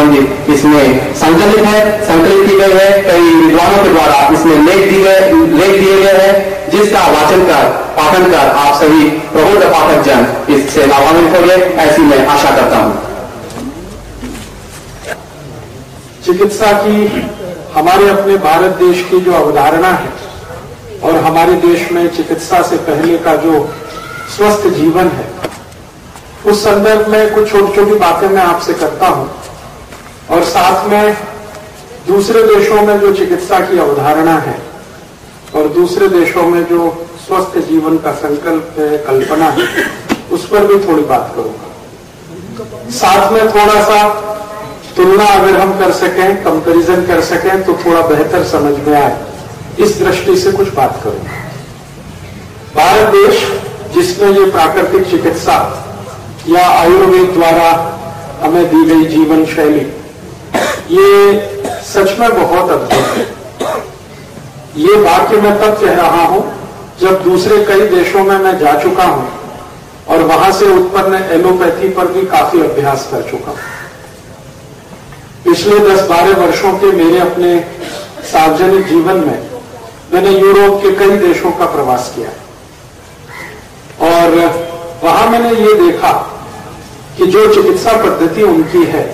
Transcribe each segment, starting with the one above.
संबंधित इसमें संकलित है, संकलित की गई है, कई विद्वानों के द्वारा इसमें लेख दिए गए, लेख दिए गए हैं, जिसका वाचन कर, पाठन कर आप सभी प्रबुद्ध पाठक जन इससे लाभान्वित होंगे, ऐसी मैं आशा करता हूँ। चिकित्सा की हमारे अपने भारत देश की जो अवधारणा है, और हमारे देश में चिकित्सा से पहले का जो स्वस्थ जीवन है, उस संदर्भ में कुछ छोटी छोटी बातें मैं आपसे करता हूँ। और साथ में दूसरे देशों में जो चिकित्सा की अवधारणा है और दूसरे देशों में जो स्वस्थ जीवन का संकल्प है, कल्पना है, उस पर भी थोड़ी बात करूँगा। साथ में थोड़ा सा तुलना अगर हम कर सकें कंपैरिजन कर सकें तो थोड़ा बेहतर समझ में आए। इस दृष्टि से कुछ बात करूँगा। भारत देश, जिसमें ये प्राकृतिक चिकित्सा या आयुर्वेद द्वारा हमें दी गई जीवन शैली ये सच में बहुत अद्भुत है। ये वाक्य मैं तब कह रहा हूँ जब दूसरे कई देशों में मैं जा चुका हूँ और वहाँ से उत्पन्न एलोपैथी पर भी काफ़ी अभ्यास कर चुका हूँ। पिछले 10-12 वर्षों के मेरे अपने सार्वजनिक जीवन में मैंने यूरोप के कई देशों का प्रवास किया और वहाँ मैंने ये देखा कि जो चिकित्सा पद्धति उनकी है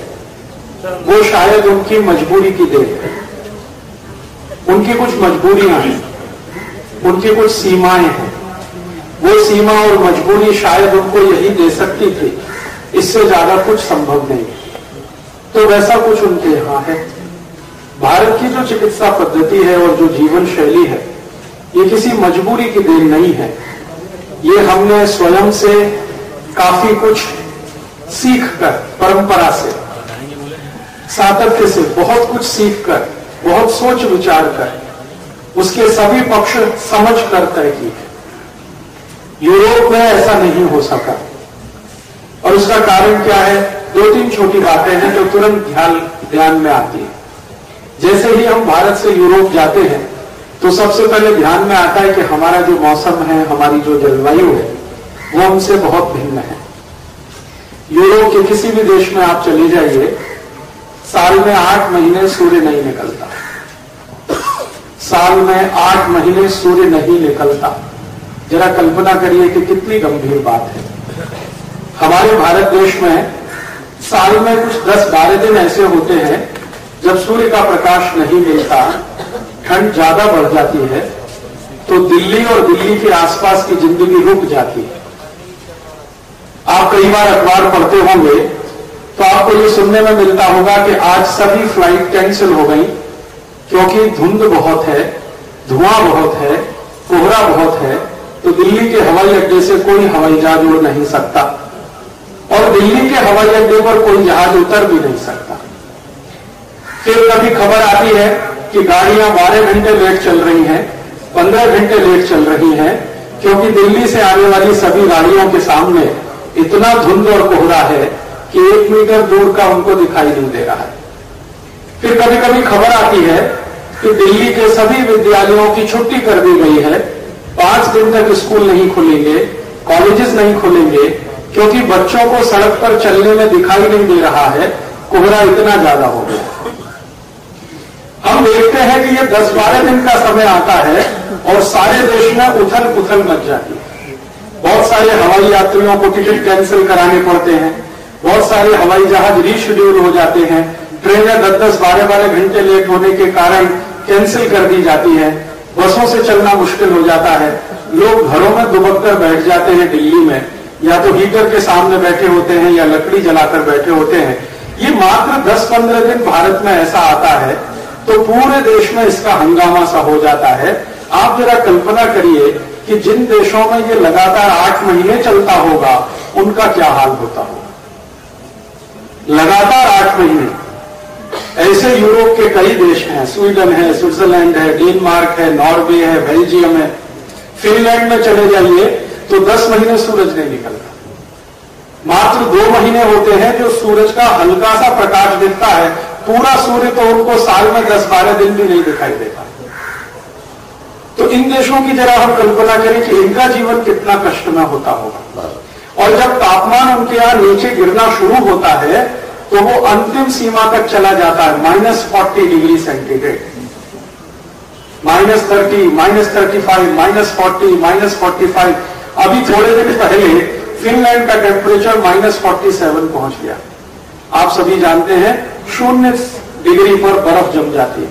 वो शायद उनकी मजबूरी की देन है। उनकी कुछ मजबूरियाँ हैं, उनकी कुछ सीमाएँ हैं। वो सीमा और मजबूरी शायद उनको यही दे सकती थी, इससे ज़्यादा कुछ संभव नहीं। तो वैसा कुछ उनके यहाँ है। भारत की जो चिकित्सा पद्धति है और जो जीवन शैली है, ये किसी मजबूरी की देन नहीं है। ये हमने स्वयं से काफ़ी कुछ सीख कर, परंपरा से सातत्य से बहुत कुछ सीख कर बहुत सोच विचार कर, उसके सभी पक्ष समझ कर तय की है यूरोप में ऐसा नहीं हो सका। और उसका कारण क्या है? दो तीन छोटी बातें हैं जो तुरंत ध्यान ध्यान में आती है। जैसे ही हम भारत से यूरोप जाते हैं तो सबसे पहले ध्यान में आता है कि हमारा जो मौसम है, हमारी जो जलवायु है, वो हमसे बहुत भिन्न है। यूरोप के किसी भी देश में आप चले जाइए साल में आठ महीने सूर्य नहीं निकलता। साल में आठ महीने सूर्य नहीं निकलता। जरा कल्पना करिए कि कितनी गंभीर बात है। हमारे भारत देश में साल में कुछ दस बारह दिन ऐसे होते हैं, जब सूर्य का प्रकाश नहीं मिलता, ठंड ज़्यादा बढ़ जाती है तो दिल्ली और दिल्ली के आसपास की ज़िंदगी रुक जाती है। आप कई बार अखबार पढ़ते होंगे तो आपको ये सुनने में मिलता होगा कि आज सभी फ़्लाइट कैंसिल हो गई, क्योंकि धुंध बहुत है, धुआँ बहुत है, कोहरा बहुत है तो दिल्ली के हवाई अड्डे से कोई हवाई जहाज़ उड़ नहीं सकता। और दिल्ली के हवाई अड्डे पर कोई जहाज़ उतर भी नहीं सकता। फिर कभी खबर आती है कि गाड़ियाँ बारह घंटे लेट चल रही हैं, पंद्रह घंटे लेट चल रही हैं, क्योंकि दिल्ली से आने वाली सभी गाड़ियों के सामने इतना धुंध और कोहरा है एक मीटर दूर का उनको दिखाई नहीं दे रहा है। फिर कभी कभी खबर आती है कि दिल्ली के सभी विद्यालयों की छुट्टी कर दी गई है। पाँच दिन तक स्कूल नहीं खुलेंगे, कॉलेजेस नहीं खुलेंगे, क्योंकि बच्चों को सड़क पर चलने में दिखाई नहीं दे रहा है। कोहरा इतना ज़्यादा हो गया। हम देखते हैं कि ये 10-12 दिन का समय आता है और सारे देश में उथल पुथल मच जाती है। बहुत सारे हवाई यात्रियों को टिकट कैंसिल कराने पड़ते हैं। बहुत सारे हवाई जहाज़ रीशेड्यूल हो जाते हैं। ट्रेनें दस दस बारह बारह घंटे लेट होने के कारण कैंसिल कर दी जाती है। बसों से चलना मुश्किल हो जाता है। लोग घरों में दुबक कर बैठ जाते हैं दिल्ली में। या तो हीटर के सामने बैठे होते हैं या लकड़ी जलाकर बैठे होते हैं। ये मात्र 10-15 दिन भारत में ऐसा आता है। तो पूरे देश में इसका हंगामा सा हो जाता है। आप जरा कल्पना करिए कि जिन देशों में ये लगातार आठ महीने चलता होगा, उनका क्या हाल होता होगा? लगातार आठ महीने। ऐसे यूरोप के कई देश हैं, स्वीडन है, स्विट्जरलैंड है, डेनमार्क है, नॉर्वे है, बेल्जियम है, फिनलैंड में चले जाइए तो 10 महीने सूरज नहीं निकलता। मात्र दो महीने होते हैं जो सूरज का हल्का सा प्रकाश दिखता है, पूरा सूर्य तो उनको साल में दस बारह दिन भी नहीं दिखाई देता। तो इन देशों की जरा हम कल्पना करें कि इनका जीवन कितना कष्टमय होता होगा। और जब तापमान उनके यहाँ नीचे गिरना शुरू होता है तो वो अंतिम सीमा तक चला जाता है, minus forty degree centigrade. Minus thirty minus thirty five, minus forty minus forty five. अभी थोड़े दिन पहले फिनलैंड का टेम्परेचर माइनस फोर्टी सेवन पहुँच गया। आप सभी जानते हैं, शून्य डिग्री पर बर्फ़ जम जाती है।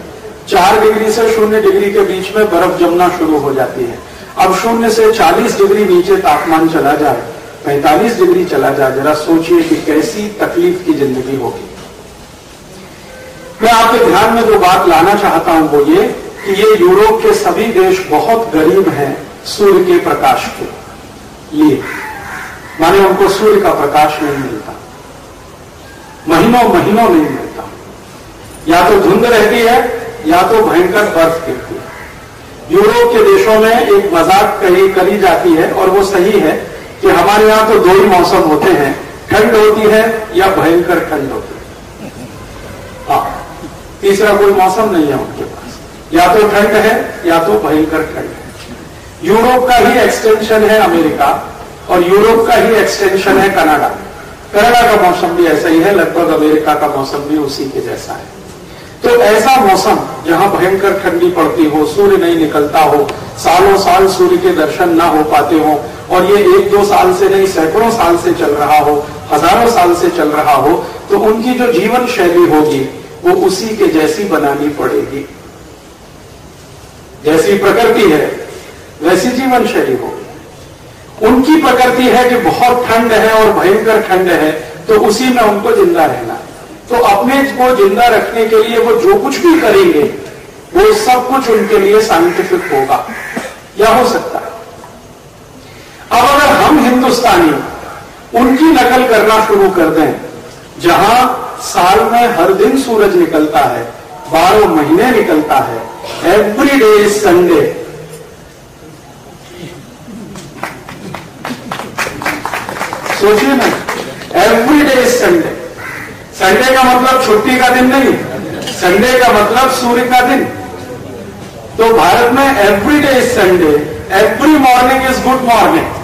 चार डिग्री से शून्य डिग्री के बीच में बर्फ़ जमना शुरू हो जाती है। अब शून्य से चालीस डिग्री नीचे तापमान चला जाए पैंतालीस डिग्री चला जाए जरा सोचिए कि कैसी तकलीफ़ की ज़िंदगी होगी। मैं आपके ध्यान में जो बात लाना चाहता हूँ, वो ये कि ये यूरोप के सभी देश बहुत गरीब हैं, सूर्य के प्रकाश के लिए। माने उनको सूर्य का प्रकाश नहीं मिलता। महीनों महीनों नहीं मिलता। या तो धुंध रहती है, या तो भयंकर बर्फ़ गिरती है। यूरोप के देशों में एक मज़ाक कही करी जाती है, और वो सही है कि हमारे यहाँ तो दो ही मौसम होते हैं, ठंड होती है या भयंकर ठंड होती है। हाँ तीसरा कोई मौसम नहीं है उनके पास। या तो ठंड है, या तो भयंकर ठंड है। यूरोप का ही एक्सटेंशन है अमेरिका, और यूरोप का ही एक्सटेंशन है कनाडा। कनाडा का मौसम भी ऐसा ही है, लगभग अमेरिका का मौसम भी उसी के जैसा है। तो ऐसा मौसम, जहाँ भयंकर ठंडी पड़ती हो, सूर्य नहीं निकलता हो, सालों साल सूर्य के दर्शन ना हो पाते हो और ये एक दो साल से नहीं, सैकड़ों साल से चल रहा हो, हज़ारों साल से चल रहा हो तो उनकी जो जीवन शैली होगी, वो उसी के जैसी बनानी पड़ेगी। जैसी प्रकृति है, वैसी जीवन शैली होगी। उनकी प्रकृति है कि बहुत ठंड है और भयंकर ठंड है तो उसी में उनको ज़िंदा रहना। तो अपने को ज़िंदा रखने के लिए वो जो कुछ भी करेंगे, वो सब कुछ उनके लिए साइंटिफिक होगा। या हो सकता है। अब अगर हम हिंदुस्तानी उनकी नकल करना शुरू कर दें, जहाँ साल में हर दिन सूरज निकलता है, बारह महीने निकलता है एवरी डे इज़ संडे सोचिए ना every day is Sunday Sunday का मतलब छुट्टी का दिन नहीं संडे का मतलब सूर्य का दिन। तो भारत में every day is Sunday every morning is good morning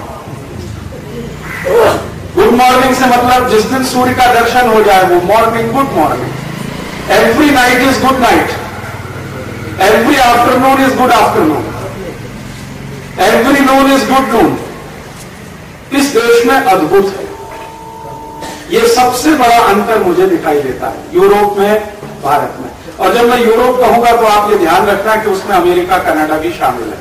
good morning से मतलब जिस दिन सूर्य का दर्शन हो जाए, वो morning good morning every night is good night every afternoon is good afternoon every noon is good noon इस देश में अद्भुत है। ये सबसे बड़ा अंतर मुझे दिखाई देता है, यूरोप में, भारत में। और जब मैं यूरोप कहूँगा तो आप ये ध्यान रखना कि उसमें अमेरिका, कनाडा भी शामिल है।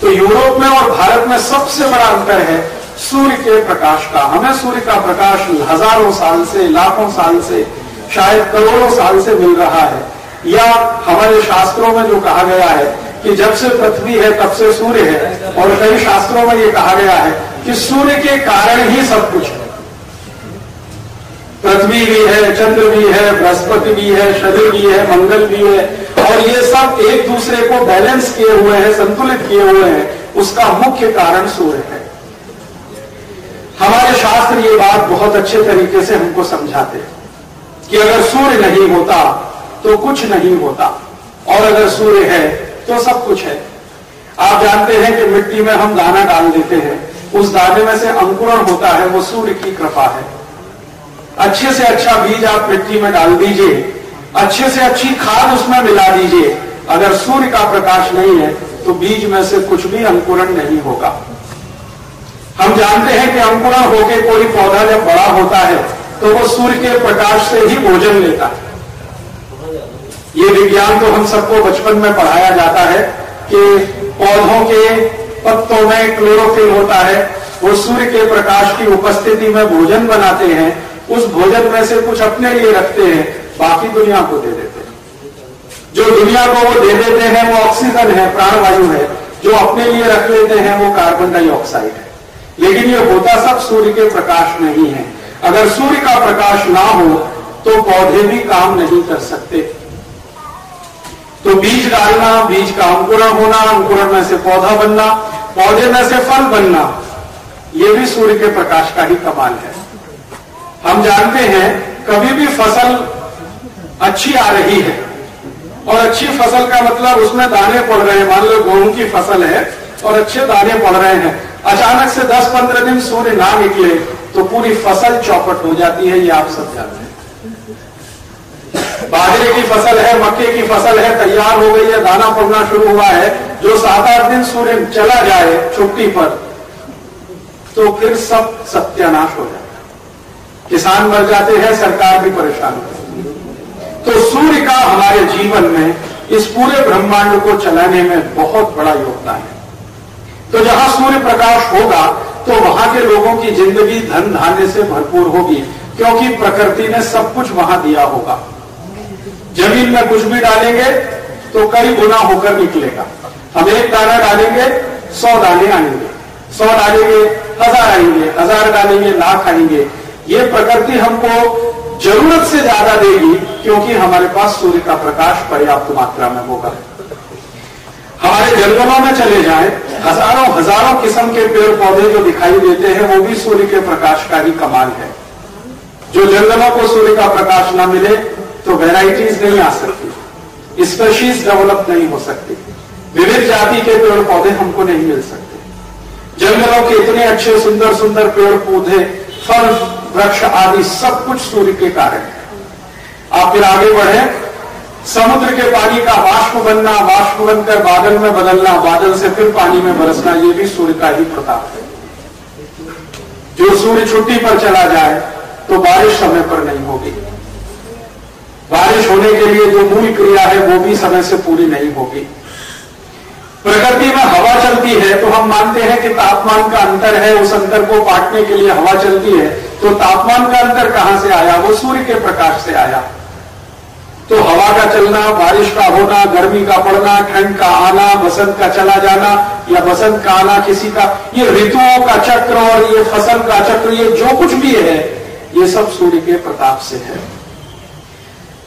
तो यूरोप में और भारत में सबसे बड़ा अंतर है सूर्य के प्रकाश का। हमें सूर्य का प्रकाश हज़ारों साल से, लाखों साल से, शायद करोड़ों साल से मिल रहा है। या हमारे शास्त्रों में जो कहा गया है कि जब से पृथ्वी है, तब से सूर्य है, और कई शास्त्रों में ये कहा गया है कि सूर्य के कारण ही सब कुछ है। पृथ्वी भी है, चंद्र भी है, बृहस्पति भी है, शनि भी है, मंगल भी है, और ये सब एक दूसरे को बैलेंस किए हुए हैं, संतुलित किए हुए हैं। उसका मुख्य कारण सूर्य है। हमारे शास्त्र ये बात बहुत अच्छे तरीके से हमको समझाते हैं कि अगर सूर्य नहीं होता तो कुछ नहीं होता। और अगर सूर्य है तो सब कुछ है। आप जानते हैं कि मिट्टी में हम दाना डाल देते हैं। उस दाने में से अंकुरण होता है, वो सूर्य की कृपा है। अच्छे से अच्छा बीज आप मिट्टी में डाल दीजिए। अच्छे से अच्छी खाद उसमें मिला दीजिए। अगर सूर्य का प्रकाश नहीं है तो बीज में से कुछ भी अंकुरण नहीं होगा। हम जानते हैं कि अंकुरा होकर कोई पौधा जब बड़ा होता है तो वो सूर्य के प्रकाश से ही भोजन लेता है। ये विज्ञान तो हम सबको बचपन में पढ़ाया जाता है कि पौधों के पत्तों में क्लोरोफिल होता है, वो सूर्य के प्रकाश की उपस्थिति में भोजन बनाते हैं, उस भोजन में से कुछ अपने लिए रखते हैं, बाकी दुनिया को दे देते हैं। जो दुनिया को वो दे देते हैं, वो ऑक्सीजन है, प्राणवायु है, जो अपने लिए रख लेते हैं, वो कार्बन डाइऑक्साइड है। लेकिन ये होता सब सूर्य के प्रकाश में ही है। अगर सूर्य का प्रकाश ना हो तो पौधे भी काम नहीं कर सकते। तो बीज डालना, बीज का अंकुरण होना, अंकुरण में से पौधा बनना, पौधे में से फल बनना यह भी सूर्य के प्रकाश का ही कमाल है। हम जानते हैं, कभी भी फ़सल अच्छी आ रही है, और अच्छी फ़सल का मतलब उसमें दाने पड़ रहे हैं। मान लो गेहूँ की फ़सल है और अच्छे दाने पड़ रहे हैं। अचानक से 10-15 दिन सूर्य ना निकले तो पूरी फ़सल चौपट हो जाती है, ये आप सब जानते हैं। बाजरे की फ़सल है, मक्के की फ़सल है, तैयार हो गई है, दाना पड़ना शुरू हुआ है। जो सात आठ दिन सूर्य चला जाए छुट्टी पर तो फिर सब सत्यानाश हो जाता है। किसान मर जाते हैं, सरकार भी परेशान होती तो सूर्य का हमारे जीवन में इस पूरे ब्रह्मांड को चलाने में बहुत बड़ा योगदान है। तो जहाँ सूर्य प्रकाश होगा तो वहाँ के लोगों की ज़िंदगी धन धान्य से भरपूर होगी, क्योंकि प्रकृति ने सब कुछ वहाँ दिया होगा। ज़मीन में कुछ भी डालेंगे तो कई गुना होकर निकलेगा। हम एक दाना डालेंगे, सौ दाने आएँगे। सौ डालेंगे, हज़ार आएँगे, हज़ार डालेंगे, लाख आएँगे। ये प्रकृति हमको ज़रूरत से ज़्यादा देगी, क्योंकि हमारे पास सूर्य का प्रकाश पर्याप्त मात्रा में होगा। हमारे जंगलों में चले जाएँ, हज़ारों हज़ारों किस्म के पेड़ पौधे जो दिखाई देते हैं, वो भी सूर्य के प्रकाश का ही कमाल है। जो जंगलों को सूर्य का प्रकाश न मिले तो वेराइटीज नहीं आ सकती। स्पेशीज डेवलप नहीं हो सकती। विविध जाति के पेड़ पौधे हमको नहीं मिल सकते। जंगलों के इतने अच्छे सुंदर सुंदर पेड़ पौधे फल, वृक्ष आदि सब कुछ सूर्य के कारण है। आप फिर आगे बढ़े समुद्र के पानी का वाष्प बनना वाष्प बनकर बादल में बदलना, बादल से फिर पानी में बरसना, ये भी सूर्य का ही प्रताप है। जो सूर्य छुट्टी पर चला जाए तो बारिश समय पर नहीं होगी। बारिश होने के लिए जो मूल क्रिया है, वो भी समय से पूरी नहीं होगी। प्रकृति में हवा चलती है तो हम मानते हैं कि तापमान का अंतर है, उस अंतर को बांटने के लिए हवा चलती है तो तापमान का अंतर कहाँ से आया? वो सूर्य के प्रकाश से आया। तो हवा का चलना, बारिश का होना, गर्मी का पड़ना, ठंड का आना, बसंत का चला जाना, या बसंत का आना किसी का, ये ऋतुओं का चक्र और ये फ़सल का चक्र, ये जो कुछ भी है, ये सब सूर्य के प्रताप से है।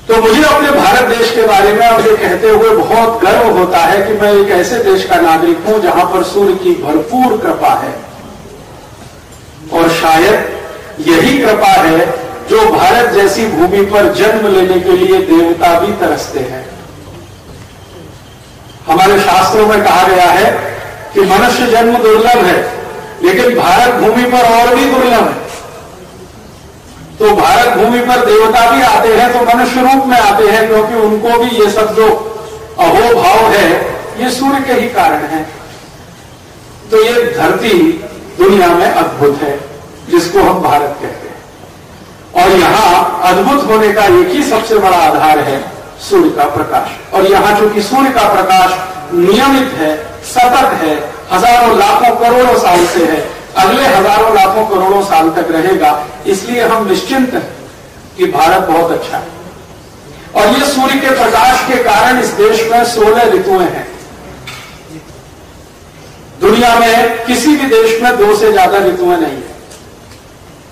तो मुझे अपने भारत देश के बारे में अब ये कहते हुए बहुत गर्व होता है कि मैं एक ऐसे देश का नागरिक हूँ जहाँ पर सूर्य की भरपूर कृपा है। और शायद यही कृपा है जो भारत जैसी भूमि पर जन्म लेने के लिए देवता भी तरसते हैं। हमारे शास्त्रों में कहा गया है कि मनुष्य जन्म दुर्लभ है, लेकिन भारत भूमि पर और भी दुर्लभ है। तो भारत भूमि पर देवता भी आते हैं तो मनुष्य रूप में आते हैं, क्योंकि उनको भी ये सब जो अहोभाव है, ये सूर्य के ही कारण है। तो ये धरती दुनिया में अद्भुत है, जिसको हम भारत कहते हैं। और यहाँ अद्भुत होने का एक ही सबसे बड़ा आधार है सूर्य का प्रकाश। और यहाँ चूँकि सूर्य का प्रकाश नियमित है, सतत है, हज़ारों लाखों करोड़ों साल से है, अगले हज़ारों लाखों करोड़ों साल तक रहेगा, इसलिए हम निश्चिंत हैं कि भारत बहुत अच्छा है। और ये सूर्य के प्रकाश के कारण इस देश में सोलह ऋतुएँ हैं। दुनिया में किसी भी देश में दो से ज़्यादा ऋतुएँ नहीं है।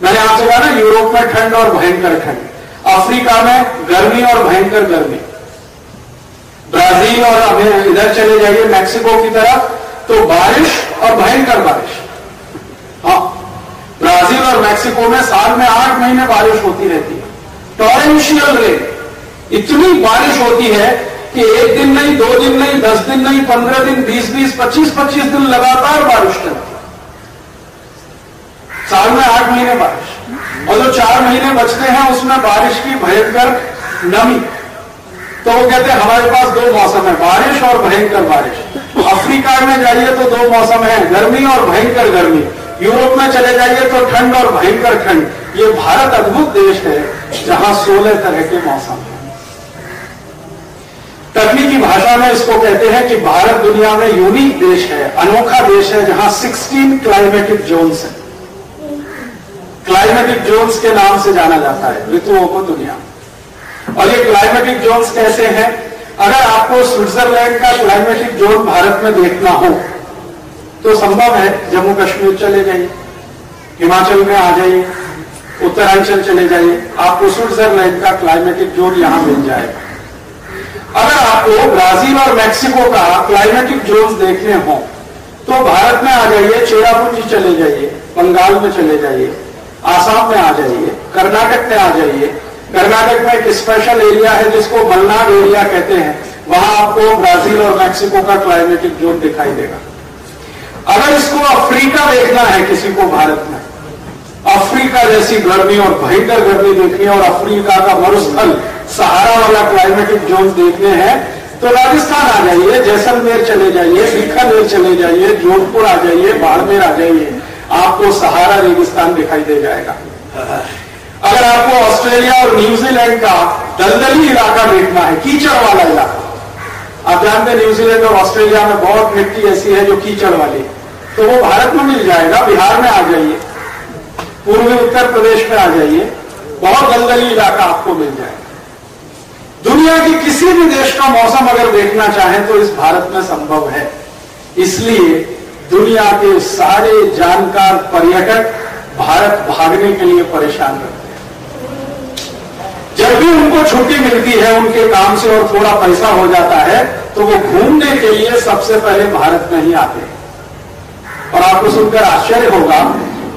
मैंने आपसे कहा ना, यूरोप में ठंड और भयंकर ठंड। अफ्रीका में गर्मी और भयंकर गर्मी। ब्राज़ील और इधर चले जाइए, मैक्सिको की तरफ़ तो बारिश और भयंकर बारिश। हाँ ब्राज़ील और मैक्सिको में साल में आठ महीने बारिश होती रहती है। टॉरेंशियल रेन इतनी बारिश होती है कि एक दिन नहीं, दो दिन नहीं, दस दिन नहीं, पंद्रह दिन, बीस बीस, पच्चीस पच्चीस दिन लगातार बारिश चलती साल में आठ महीने बारिश। और जो चार महीने बचते हैं, उसमें बारिश की भयंकर नमी। तो वो कहते हैं, हमारे पास दो मौसम है, बारिश और भयंकर बारिश। अफ्रीका में जाइए तो दो मौसम है, गर्मी और भयंकर गर्मी। यूरोप में चले जाइए तो ठंड और भयंकर ठंड। ये भारत अद्भुत देश है, जहाँ सोलह तरह के मौसम है। तकनीकी भाषा में इसको कहते हैं कि भारत दुनिया में यूनिक देश है, अनोखा देश है, जहाँ 16 क्लाइमेटिक जोन्स है। क्लाइमेटिक जोन्स के नाम से जाना जाता है, ऋतुओं को दुनिया। और ये क्लाइमेटिक जोन्स कैसे हैं? अगर आपको स्विट्जरलैंड का क्लाइमेटिक जोन भारत में देखना हो तो संभव है जम्मू कश्मीर चले जाइए, हिमाचल में आ जाइए, उत्तरांचल चले जाइए, आपको स्विट्जरलैंड का क्लाइमेटिक जोन यहाँ मिल जाएगा। अगर आपको ब्राज़ील और मैक्सिको का क्लाइमेटिक जोन देखने हो तो भारत में आ जाइए, चेरापूंजी चले जाइए, बंगाल में चले जाइए आसाम में आ जाइए, कर्नाटक में आ जाइए। कर्नाटक में एक स्पेशल एरिया है जिसको मलनाड एरिया कहते हैं। वहाँ आपको ब्राज़ील और मैक्सिको का क्लाइमेटिक जोन दिखाई देगा। अगर इसको अफ्रीका देखना है किसी को भारत में, अफ्रीका जैसी गर्मी और भयंकर गर्मी देखनी है और अफ्रीका का मरुस्थल सहारा वाला क्लाइमेटिक जोन देखने हैं तो राजस्थान आ जाइए, जैसलमेर चले जाइए, बीकानेर चले जाइए, जोधपुर आ जाइए, बाड़मेर आ जाइए। आपको सहारा रेगिस्तान दिखाई दे जाएगा। अगर आपको ऑस्ट्रेलिया और न्यूजीलैंड का दलदली इलाका देखना है, कीचड़ वाला इलाका। आप जानते हैं न्यूजीलैंड और ऑस्ट्रेलिया में बहुत मिट्टी ऐसी है जो कीचड़ वाली। तो वो भारत में मिल जाएगा, बिहार में आ जाइए। पूर्वी उत्तर प्रदेश में आ जाइए। बहुत दलदली इलाका आपको मिल जाएगा। दुनिया के किसी भी देश का मौसम अगर देखना चाहें तो इस भारत में संभव है। इसलिए दुनिया के सारे जानकार पर्यटक भारत भागने के लिए परेशान रहते हैं। जब भी उनको छुट्टी मिलती है, उनके काम से और थोड़ा पैसा हो जाता है तो वो घूमने के लिए सबसे पहले भारत में ही आते हैं। और आपको सुनकर आश्चर्य होगा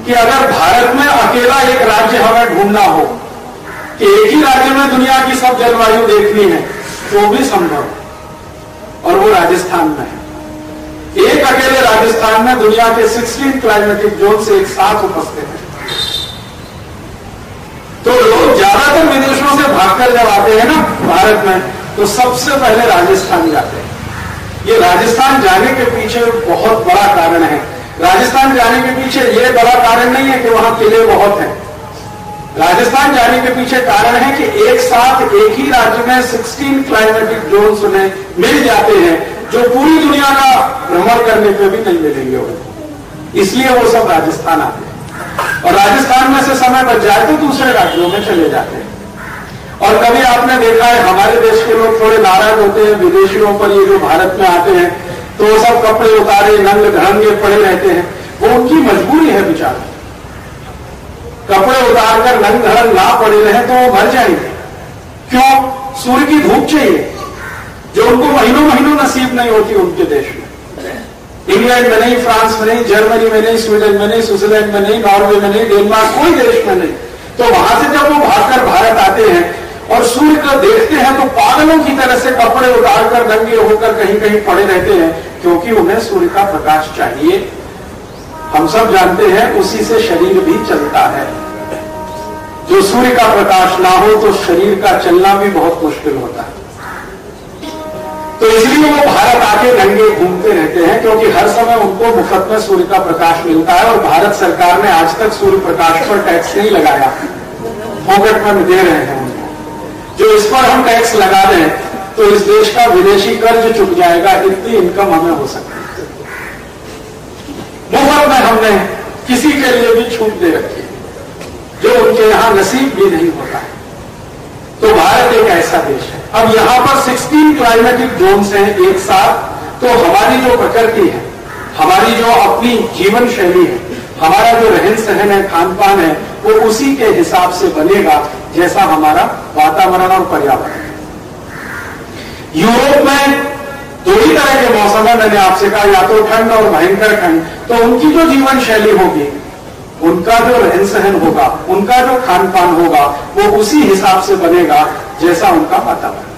कि अगर भारत में अकेला एक राज्य हमें ढूंढना हो, कि एक ही राज्य में दुनिया की सब जलवायु देखनी है तो भी संभव और वो राजस्थान में है। एक अकेले राजस्थान में दुनिया के 16 क्लाइमेटिक जोन से एक साथ उपस्थित है। तो लोग ज़्यादातर विदेशों से भागकर जब आते हैं ना, भारत में तो सबसे पहले राजस्थान जाते हैं। ये राजस्थान जाने के पीछे बहुत बड़ा कारण है। राजस्थान जाने के पीछे ये बड़ा कारण नहीं है कि वहाँ किले बहुत हैं। राजस्थान जाने के पीछे कारण है कि एक साथ एक ही राज्य में 16 क्लाइमेटिक जोन उन्हें मिल जाते हैं। जो पूरी दुनिया का भ्रमण करने पे भी नहीं मिलेंगे उनको इसलिए वो सब राजस्थान आते हैं। और राजस्थान में से समय बच जाए तो दूसरे राज्यों में चले जाते हैं। और कभी आपने देखा है, हमारे देश के लोग थोड़े नाराज़ होते हैं, विदेशियों पर ये जो भारत में आते हैं तो वो सब कपड़े उतारे, नंग ढंगे पड़े रहते हैं। वो उनकी मजबूरी है बेचारा। कपड़े उतारकर नंग धड़न ना पड़े रहे तो वो मर जाएँगे। क्यों? सूर्य की धूप चाहिए। जो उनको महीनों महीनों नसीब नहीं होती उनके देश में। इंग्लैंड में नहीं, फ्रांस में नहीं, जर्मनी में नहीं, स्वीडन में नहीं, स्विट्जरलैंड में नहीं, नॉर्वे में नहीं, डेनमार्क, कोई देश में नहीं। तो वहाँ से जब वो भागकर भारत आते हैं और सूर्य को देखते हैं तो पागलों की तरह से कपड़े उतारकर नंगे होकर कहीं कहीं पड़े रहते हैं, क्योंकि उन्हें सूर्य का प्रकाश चाहिए। हम सब जानते हैं, उसी से शरीर भी चलता है। जो सूर्य का प्रकाश ना हो तो शरीर का चलना भी बहुत मुश्किल होता है। तो इसलिए वो भारत आके नंगे घूमते रहते हैं, क्योंकि हर समय उनको मुफ़्त में सूर्य का प्रकाश मिलता है और भारत सरकार ने आज तक सूर्य प्रकाश पर टैक्स नहीं लगाया। फोकट में दे रहे हैं जो इस पर हम टैक्स लगा दें तो इस देश का विदेशी कर्ज चुक जाएगा, इतनी इनकम हमें हो सकती है। मुफ़्त में हमने किसी के लिए भी छूट दे रखी जो उनके यहाँ नसीब भी नहीं होता है। तो भारत एक ऐसा देश है। अब यहाँ पर 16 क्लाइमेटिक जोन्स हैं एक साथ तो हमारी जो प्रकृति है, हमारी जो अपनी जीवन शैली है, हमारा जो रहन सहन है खान पान है, वो उसी के हिसाब से बनेगा जैसा हमारा वातावरण और पर्यावरण है। यूरोप में दो ही तरह के मौसम है, मैंने आपसे कहा, या तो ठंड और भयंकर ठंड तो उनकी जो जीवन शैली होगी, उनका जो रहन सहन होगा, उनका जो खान पान होगा, वो उसी हिसाब से बनेगा जैसा उनका वातावरण।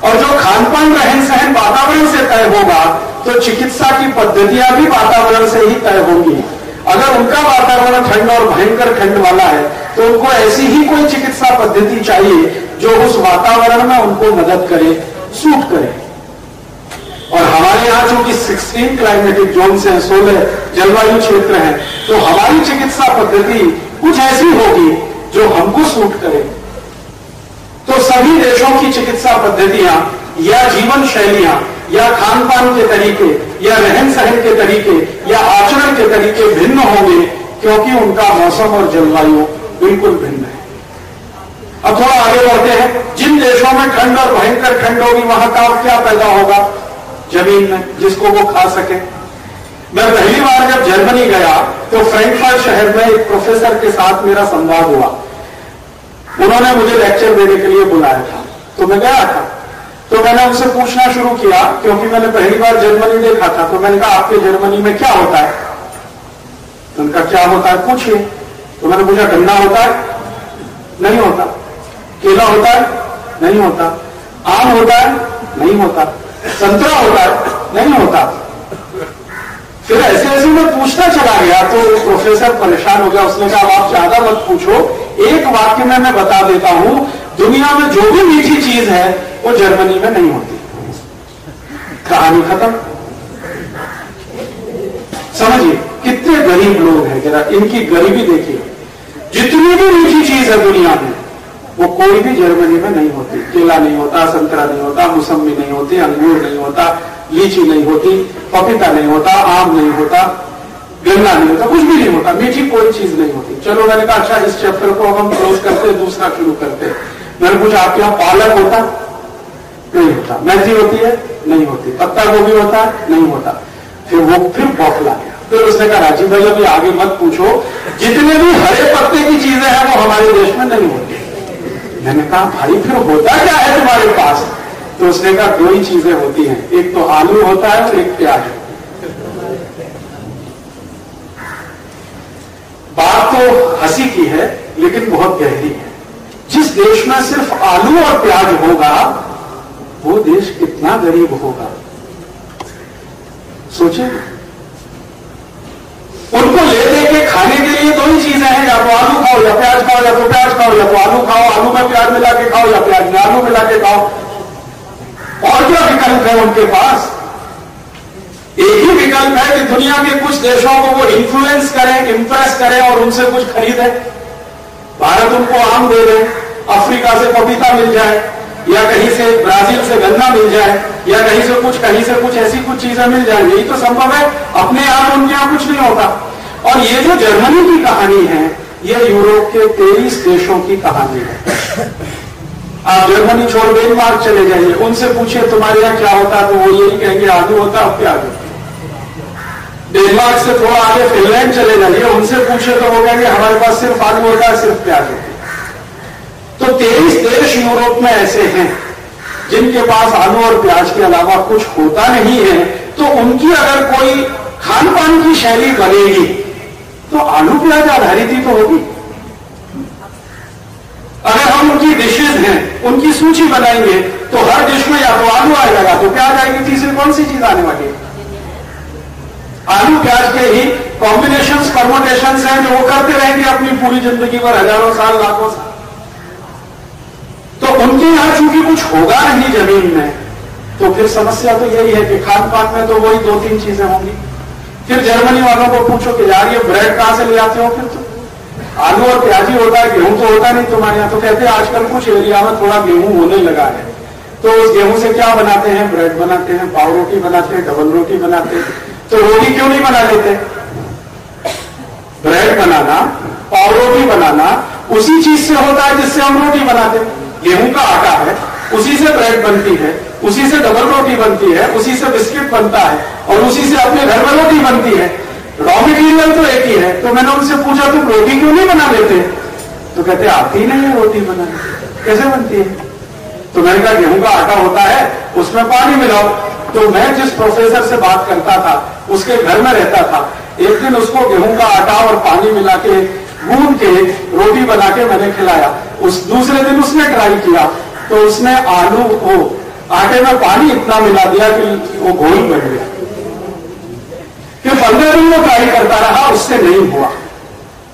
और जो खान पान रहन सहन वातावरण से तय होगा तो चिकित्सा की पद्धतियाँ भी वातावरण से ही तय होंगी। अगर उनका वातावरण ठंड और भयंकर ठंड वाला है तो उनको ऐसी ही कोई चिकित्सा पद्धति चाहिए, जो उस वातावरण में उनको मदद करे, सूट करे। और हमारे यहाँ चूँकि 16 क्लाइमेटिक जोन से सोलह जलवायु क्षेत्र है तो हमारी चिकित्सा पद्धति कुछ ऐसी होगी, जो हमको सूट करे। तो सभी देशों की चिकित्सा पद्धतियाँ, या जीवन शैलियाँ, या खान पान के तरीके, या रहन सहन के तरीके, या आचरण के तरीके भिन्न होंगे, क्योंकि उनका मौसम और जलवायु बिल्कुल भिन्न है। अब थोड़ा आगे बढ़ते हैं। जिन देशों में ठंड और भयंकर ठंड होगी वहाँ का क्या पैदा होगा? ज़मीन में, जिसको वो खा सके। मैं पहली बार जब जर्मनी गया तो फ्रैंकफर्ट शहर में एक प्रोफेसर के साथ मेरा संवाद हुआ। उन्होंने मुझे लेक्चर देने के लिए बुलाया था। तो मैं गया था। तो मैंने उनसे पूछना शुरू किया, क्योंकि मैंने पहली बार जर्मनी देखा था तो मैंने कहा, आपके जर्मनी में क्या होता है? तो उनका, क्या होता है? पूछिए। तो मैंने पूछा, गन्ना होता है? नहीं होता। केला होता है? नहीं होता। आम होता है? नहीं होता। संतरा होता है? नहीं होता। फिर ऐसे ऐसे मैं पूछना चला गया तो प्रोफेसर परेशान हो गया। उसने कहा, आप ज़्यादा मत पूछो। एक वाक्य में मैं बता देता हूँ, दुनिया में जो भी मीठी चीज़ है, वो जर्मनी में नहीं होती। कहानी खत्म। समझिए, कितने गरीब लोग हैं, जरा इनकी गरीबी देखिए। जितनी भी मीठी चीज़ है दुनिया में, वो कोई भी जर्मनी में नहीं होती। केला नहीं होता, संतरा नहीं होता मौसमी नहीं होती, अंगूर नहीं होता, लीची नहीं होती, पपीता नहीं होता, आम नहीं होता गन्ना नहीं होता, कुछ भी नहीं होता, मीठी कोई चीज़ नहीं होती। चलो मैंने कहा अच्छा इस चैप्टर को हम क्लोज करते दूसरा शुरू करते मैंने पूछा, आपके यहाँ पालक होता? नहीं होता। मेथी होती है? नहीं होती। पत्ता गोभी होता? नहीं होता। फिर वो फिर बौखला गया। फिर उसने कहा, राजीव भाई अभी आगे मत पूछो। जितने भी हरे पत्ते की चीज़ें हैं, वो हमारे देश में नहीं होती। मैंने कहा, भाई, फिर होता क्या है तुम्हारे पास? तो उसने कहा, दो ही चीज़ें होती हैं। एक तो आलू होता है और एक प्याज बात तो हँसी की है, लेकिन बहुत गहरी है। जिस देश में सिर्फ़ आलू और प्याज होगा, वो देश कितना गरीब होगा। सोचे उनको ले दे के खाने के लिए दो ही चीज़ें हैं, या तो आलू खाओ, या प्याज खाओ, या तो प्याज खाओ, या तो आलू खाओ, आलू में प्याज मिला के खाओ, या प्याज में आलू मिला के खाओ। और क्या विकल्प है उनके पास? एक ही विकल्प है कि दुनिया के कुछ देशों को वो इन्फ्लुएंस करें इंप्रेस करें और उनसे कुछ खरीदे। भारत उनको आम दे दे, अफ्रीका से पपीता मिल जाए, या कहीं से ब्राज़ील से गन्ना मिल जाए, या कहीं से कुछ, कहीं से कुछ ऐसी कुछ चीज़ें मिल जाए। यही तो संभव है, अपने आप उनके यहाँ कुछ नहीं होता। और ये जो जर्मनी की कहानी है, ये यूरोप के तेईस देशों की कहानी है। आप जर्मनी छोड़, डेनमार्क चले जाइए। उनसे पूछिए, तुम्हारे यहाँ क्या होता? तो वो यही कहेंगे, आलू होता अब होता डेनमार्क से थोड़ा आगे फिनलैंड चले जाइए उनसे पूछे तो वो कि हमारे पास सिर्फ़ आलू होता है, सिर्फ़ प्याज है। तो तेईस देश यूरोप में ऐसे हैं, जिनके पास आलू और प्याज के अलावा कुछ होता नहीं है। तो उनकी अगर कोई खान पान की शैली बनेगी तो आलू प्याज आधारित ही तो होगी। अगर हम उनकी डिशेज हैं, उनकी सूची बनाएँगे तो हर डिश में या तो आलू आएगा तो प्याज आएगी, तीसरी कौन सी चीज़ आने वाली है? आलू, प्याज के ही कॉम्बिनेशन परमोटेशन हैं जो वो करते रहेंगे अपनी पूरी ज़िंदगी पर हज़ारों साल, लाखों साल। तो उनके यहाँ चूँकि कुछ होगा नहीं ज़मीन में तो फिर समस्या तो यही है कि खान पान में तो वही दो तीन चीज़ें होंगी। फिर जर्मनी वालों को पूछो कि यार ये ब्रेड कहाँ से ले आते हो फिर तो? आलू और प्याज ही होता है, गेहूँ तो होता नहीं तुम्हारे यहाँ तो कहते हैं आजकल कुछ एरिया में थोड़ा गेहूँ होने लगा है। तो उस गेहूँ से क्या बनाते हैं? ब्रेड बनाते हैं, पाव रोटी बनाते हैं डबल रोटी बनाते हैं। तो रोटी क्यों नहीं बना लेते? ब्रेड बनाना पाव रोटी बनाना, उसी चीज़ से होता है जिससे हम रोटी बनाते गेहूँ का आटा है, उसी से ब्रेड बनती है, उसी से डबल रोटी बनती है, उसी से बिस्किट बनता है, और उसी से अपने घर में रोटी बनती है। रॉ मटीरियल तो एक ही है तो मैंने उनसे पूछा, तुम रोटी क्यों नहीं बना लेते? तो कहते आती नहीं है रोटी बनाने कैसे बनती है? तो मैंने कहा, गेहूँ का आटा होता है, उसमें पानी मिलाओ। तो मैं जिस प्रोफेसर से बात करता था, उसके घर में रहता था, एक दिन उसको गेहूँ का आटा और पानी मिला के, गूंद के, रोटी बना के मैंने खिलाया। उस, दूसरे दिन उसने ट्राई किया तो उसने आलू को, आटे में पानी इतना मिला दिया कि वो घोल बन गया। फिर पंद्रह दिन वो ट्राई करता रहा, उससे नहीं हुआ।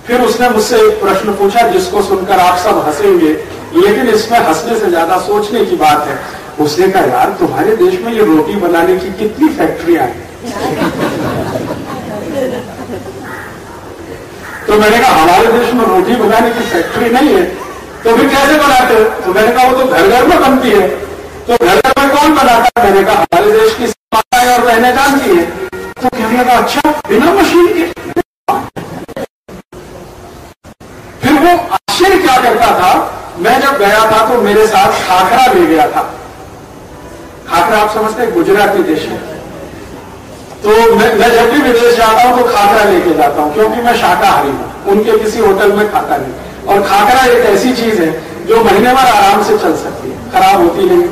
फिर उसने मुझसे एक प्रश्न पूछा, जिसको सुनकर आप सब हंसेंगे, लेकिन इसमें हंसने से ज़्यादा सोचने की बात है। उसने कहा, यार, तुम्हारे देश में ये रोटी बनाने की कितनी फैक्ट्रियाँ हैं तो मैंने कहा, हमारे देश में रोटी बनाने की फैक्ट्री नहीं है तो फिर कैसे बनाते हो? तो मैंने कहा, वो तो घर घर में बनती है। तो घर घर में कौन बनाता है? मैंने कहा, हमारे देश की माताएँ और बहने जानती है। तो कहने लगा अच्छा बिना मशीन के फिर वो आश्चर्य क्या करता था? मैं जब गया था तो मेरे साथ खाखरा ले गया था। खाखरा आप समझते हैं गुजराती डिश है। तो मैं, मैं जब भी विदेश जाता हूँ तो खाकरा लेके जाता हूँ क्योंकि मैं शाकाहारी हूँ उनके किसी होटल में खाता नहीं। और खाकरा एक ऐसी चीज़ है जो महीने भर आराम से चल सकती है खराब होती नहीं।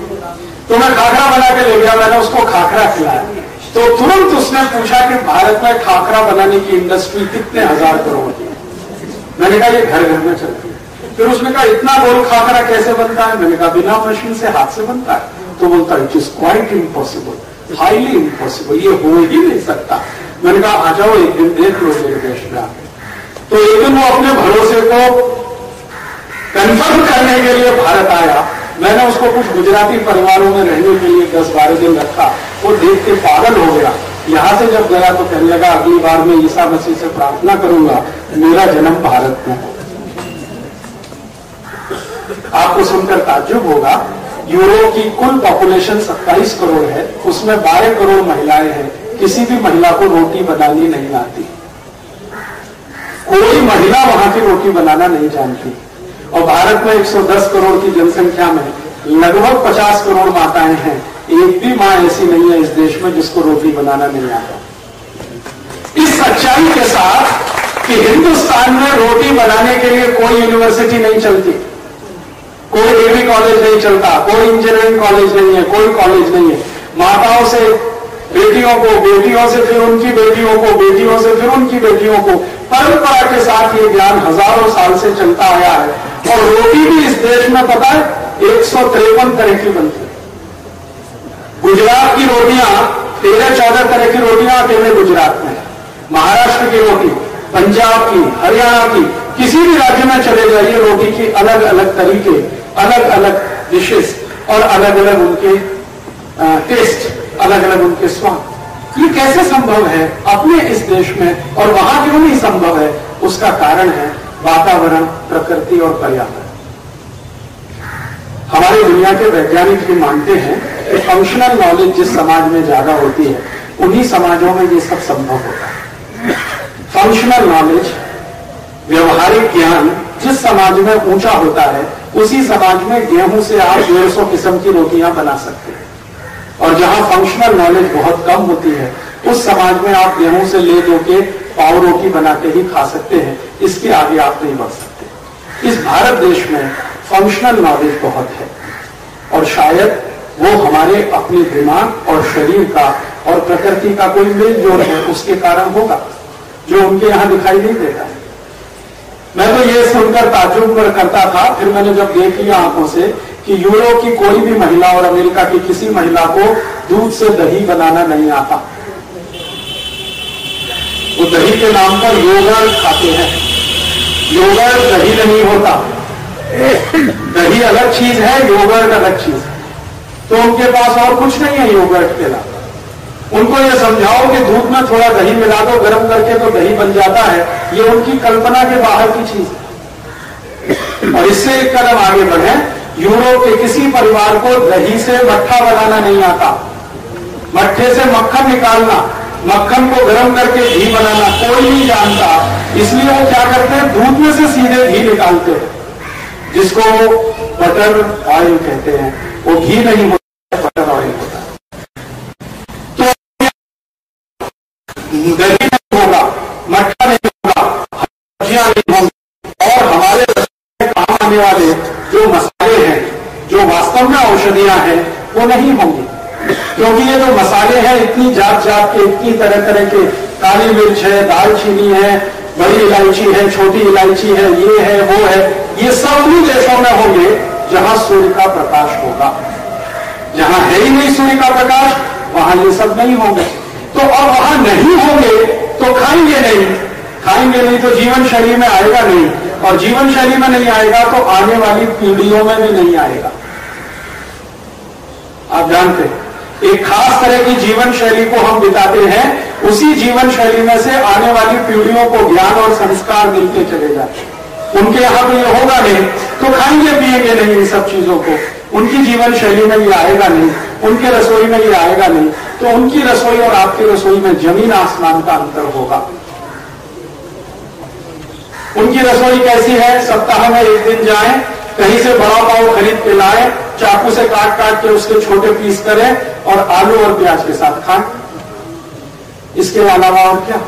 तो मैं खाकरा बना के ले गया मैंने उसको खाकरा खिलाया। तो तुरंत उसने पूछा कि भारत में खाकरा बनाने की इंडस्ट्री कितने हज़ार करोड़ की मैंने कहा ये घर घर में चलती है। फिर उसने कहा इतना गोल खाकरा कैसे बनता है? मैंने कहा बिना मशीन से हाथ से बनता है। तो बोलता it is quite impossible highly impossible ये हो ही नहीं सकता। मैंने कहा, आ जाओ, एक दिन देख लो मेरे देश में आके। तो एक दिन वो अपने भरोसे को कंफर्म करने के लिए भारत आया। मैंने उसको कुछ गुजराती परिवारों में रहने के लिए दस बारह दिन रखा। वो देख के पागल हो गया। यहाँ से जब गया तो कहने लगा, अगली बार मैं ईसा मसीह से प्रार्थना करूँगा। मेरा जन्म भारत में हो आपको सुनकर ताज्जुब होगा यूरो की कुल पॉपुलेशन 27 करोड़ है, उसमें 12 करोड़ महिलाएँ हैं। किसी भी महिला को रोटी बनानी नहीं आती। कोई महिला वहाँ की रोटी बनाना नहीं जानती। और भारत में 110 करोड़ की जनसंख्या में लगभग 50 करोड़ माताएँ हैं। एक भी माँ ऐसी नहीं है इस देश में जिसको रोटी बनाना नहीं आता। इस सच्चाई के साथ कि हिंदुस्तान में रोटी बनाने के लिए कोई यूनिवर्सिटी नहीं चलती। कोई डिग्री कॉलेज नहीं चलता, कोई इंजीनियरिंग कॉलेज नहीं है, कोई कॉलेज नहीं है। माताओं से, बेटियों को, बेटियों से फिर उनकी बेटियों को, बेटियों से फिर उनकी बेटियों को। परंपरा के साथ ये ज्ञान हज़ारों साल से चलता आया है। और रोटी भी इस देश में पता है, एक सौ तिरपन तरह की बनती है। गुजरात की रोटियाँ, तेरह चौदह तरह की रोटियाँ अकेले गुजरात में। महाराष्ट्र की रोटी, पंजाब की, हरियाणा की, किसी भी राज्य में चले जाइए, रोटी की अलग अलग तरीके। अलग अलग डिशेस और अलग अलग उनके टेस्ट अलग अलग उनके स्वाद। ये कैसे संभव है? अपने इस देश में और वहाँ क्यों नहीं संभव है? उसका कारण है वातावरण, प्रकृति और पर्यावरण। हमारे दुनिया के वैज्ञानिक भी मानते हैं कि फंक्शनल नॉलेज जिस समाज में ज़्यादा होती है, उन्हीं समाजों में ये सब संभव होता है। फंक्शनल नॉलेज व्यवहारिक ज्ञान जिस समाज में ऊँचा होता है उसी समाज में गेहूँ से आप डेढ़ सौ किस्म की रोटियाँ बना सकते हैं। और जहाँ फंक्शनल नॉलेज बहुत कम होती है, उस समाज में आप गेहूँ से ले दो के पाव रोटी बना के ही खा सकते हैं, इसके आगे आप नहीं बढ़ सकते। इस भारत देश में फंक्शनल नॉलेज बहुत है। और शायद वो हमारे अपने दिमाग और शरीर का और प्रकृति का कोई मेल जोड़ है, उसके कारण होगा, जो उनके यहाँ दिखाई नहीं देता। है मैं तो ये सुनकर ताजुब करता था, फिर मैंने जब देख लिया आँखों से कि यूरोप की कोई भी महिला और अमेरिका की किसी महिला को दूध से दही बनाना नहीं आता। वो दही के नाम पर योगर खाते हैं। योगर दही नहीं होता। दही अलग चीज़ है, योगर्ट अलग चीज़। तो उनके पास और कुछ नहीं है योगर्ट के अलावा। उनको ये समझाओ कि दूध में थोड़ा दही मिला दो, गर्म करके तो दही बन जाता है। ये उनकी कल्पना के बाहर की चीज़ और इससे एक कदम आगे बढ़े। यूरोप के किसी परिवार को दही से मट्ठा बनाना नहीं आता। मट्ठे से मक्खन निकालना, मक्खन को गर्म करके घी बनाना, कोई नहीं जानता। इसलिए वो क्या करते हैं? दूध में से सीधे घी निकालते हैं। जिसको बटर ऑयल कहते हैं। वो घी नहीं होता, बटर ऑयल। नहीं होगा मट्ठा नहीं होगा सब्ज़ियाँ नहीं होंगी और हमारे काम आने वाले जो मसाले हैं, जो वास्तव में औषधियाँ हैं, वो नहीं होंगी, क्योंकि ये जो मसाले हैं, इतनी जात जात के इतनी तरह तरह के काली मिर्च है, दालचीनी है बड़ी इलायची है, छोटी इलायची है, ये है, वो है, ये सब उन्हीं देशों में होंगे, जहाँ सूर्य का प्रकाश होगा जहाँ है ही नहीं सूर्य का प्रकाश वहाँ ये सब नहीं होंगे। तो अब वहाँ नहीं होंगे तो खाएँगे नहीं। खाएँगे नहीं तो जीवन शैली में आएगा नहीं। और जीवन शैली में नहीं आएगा तो आने वाली पीढ़ियों में भी नहीं आएगा। आप जानते एक खास तरह की जीवन शैली को हम बिताते हैं, उसी जीवन शैली में से आने वाली पीढ़ियों को ज्ञान और संस्कार मिलते चले जाते उनके यहाँ तो ये होगा नहीं तो खाएँगे, पिएँगे नहीं इन सब चीज़ों को। उनकी जीवन शैली में ये आएगा नहीं, उनके रसोई में ये आएगा नहीं। तो उनकी रसोई और आपकी रसोई में ज़मीन आसमान का अंतर होगा। उनकी रसोई कैसी है? सप्ताह में एक दिन जाए, कहीं से बड़ा पाव खरीद के लाए, चाकू से काट काट के उसके छोटे पीस करें और आलू और प्याज के साथ खाएँ। इसके अलावा और क्या?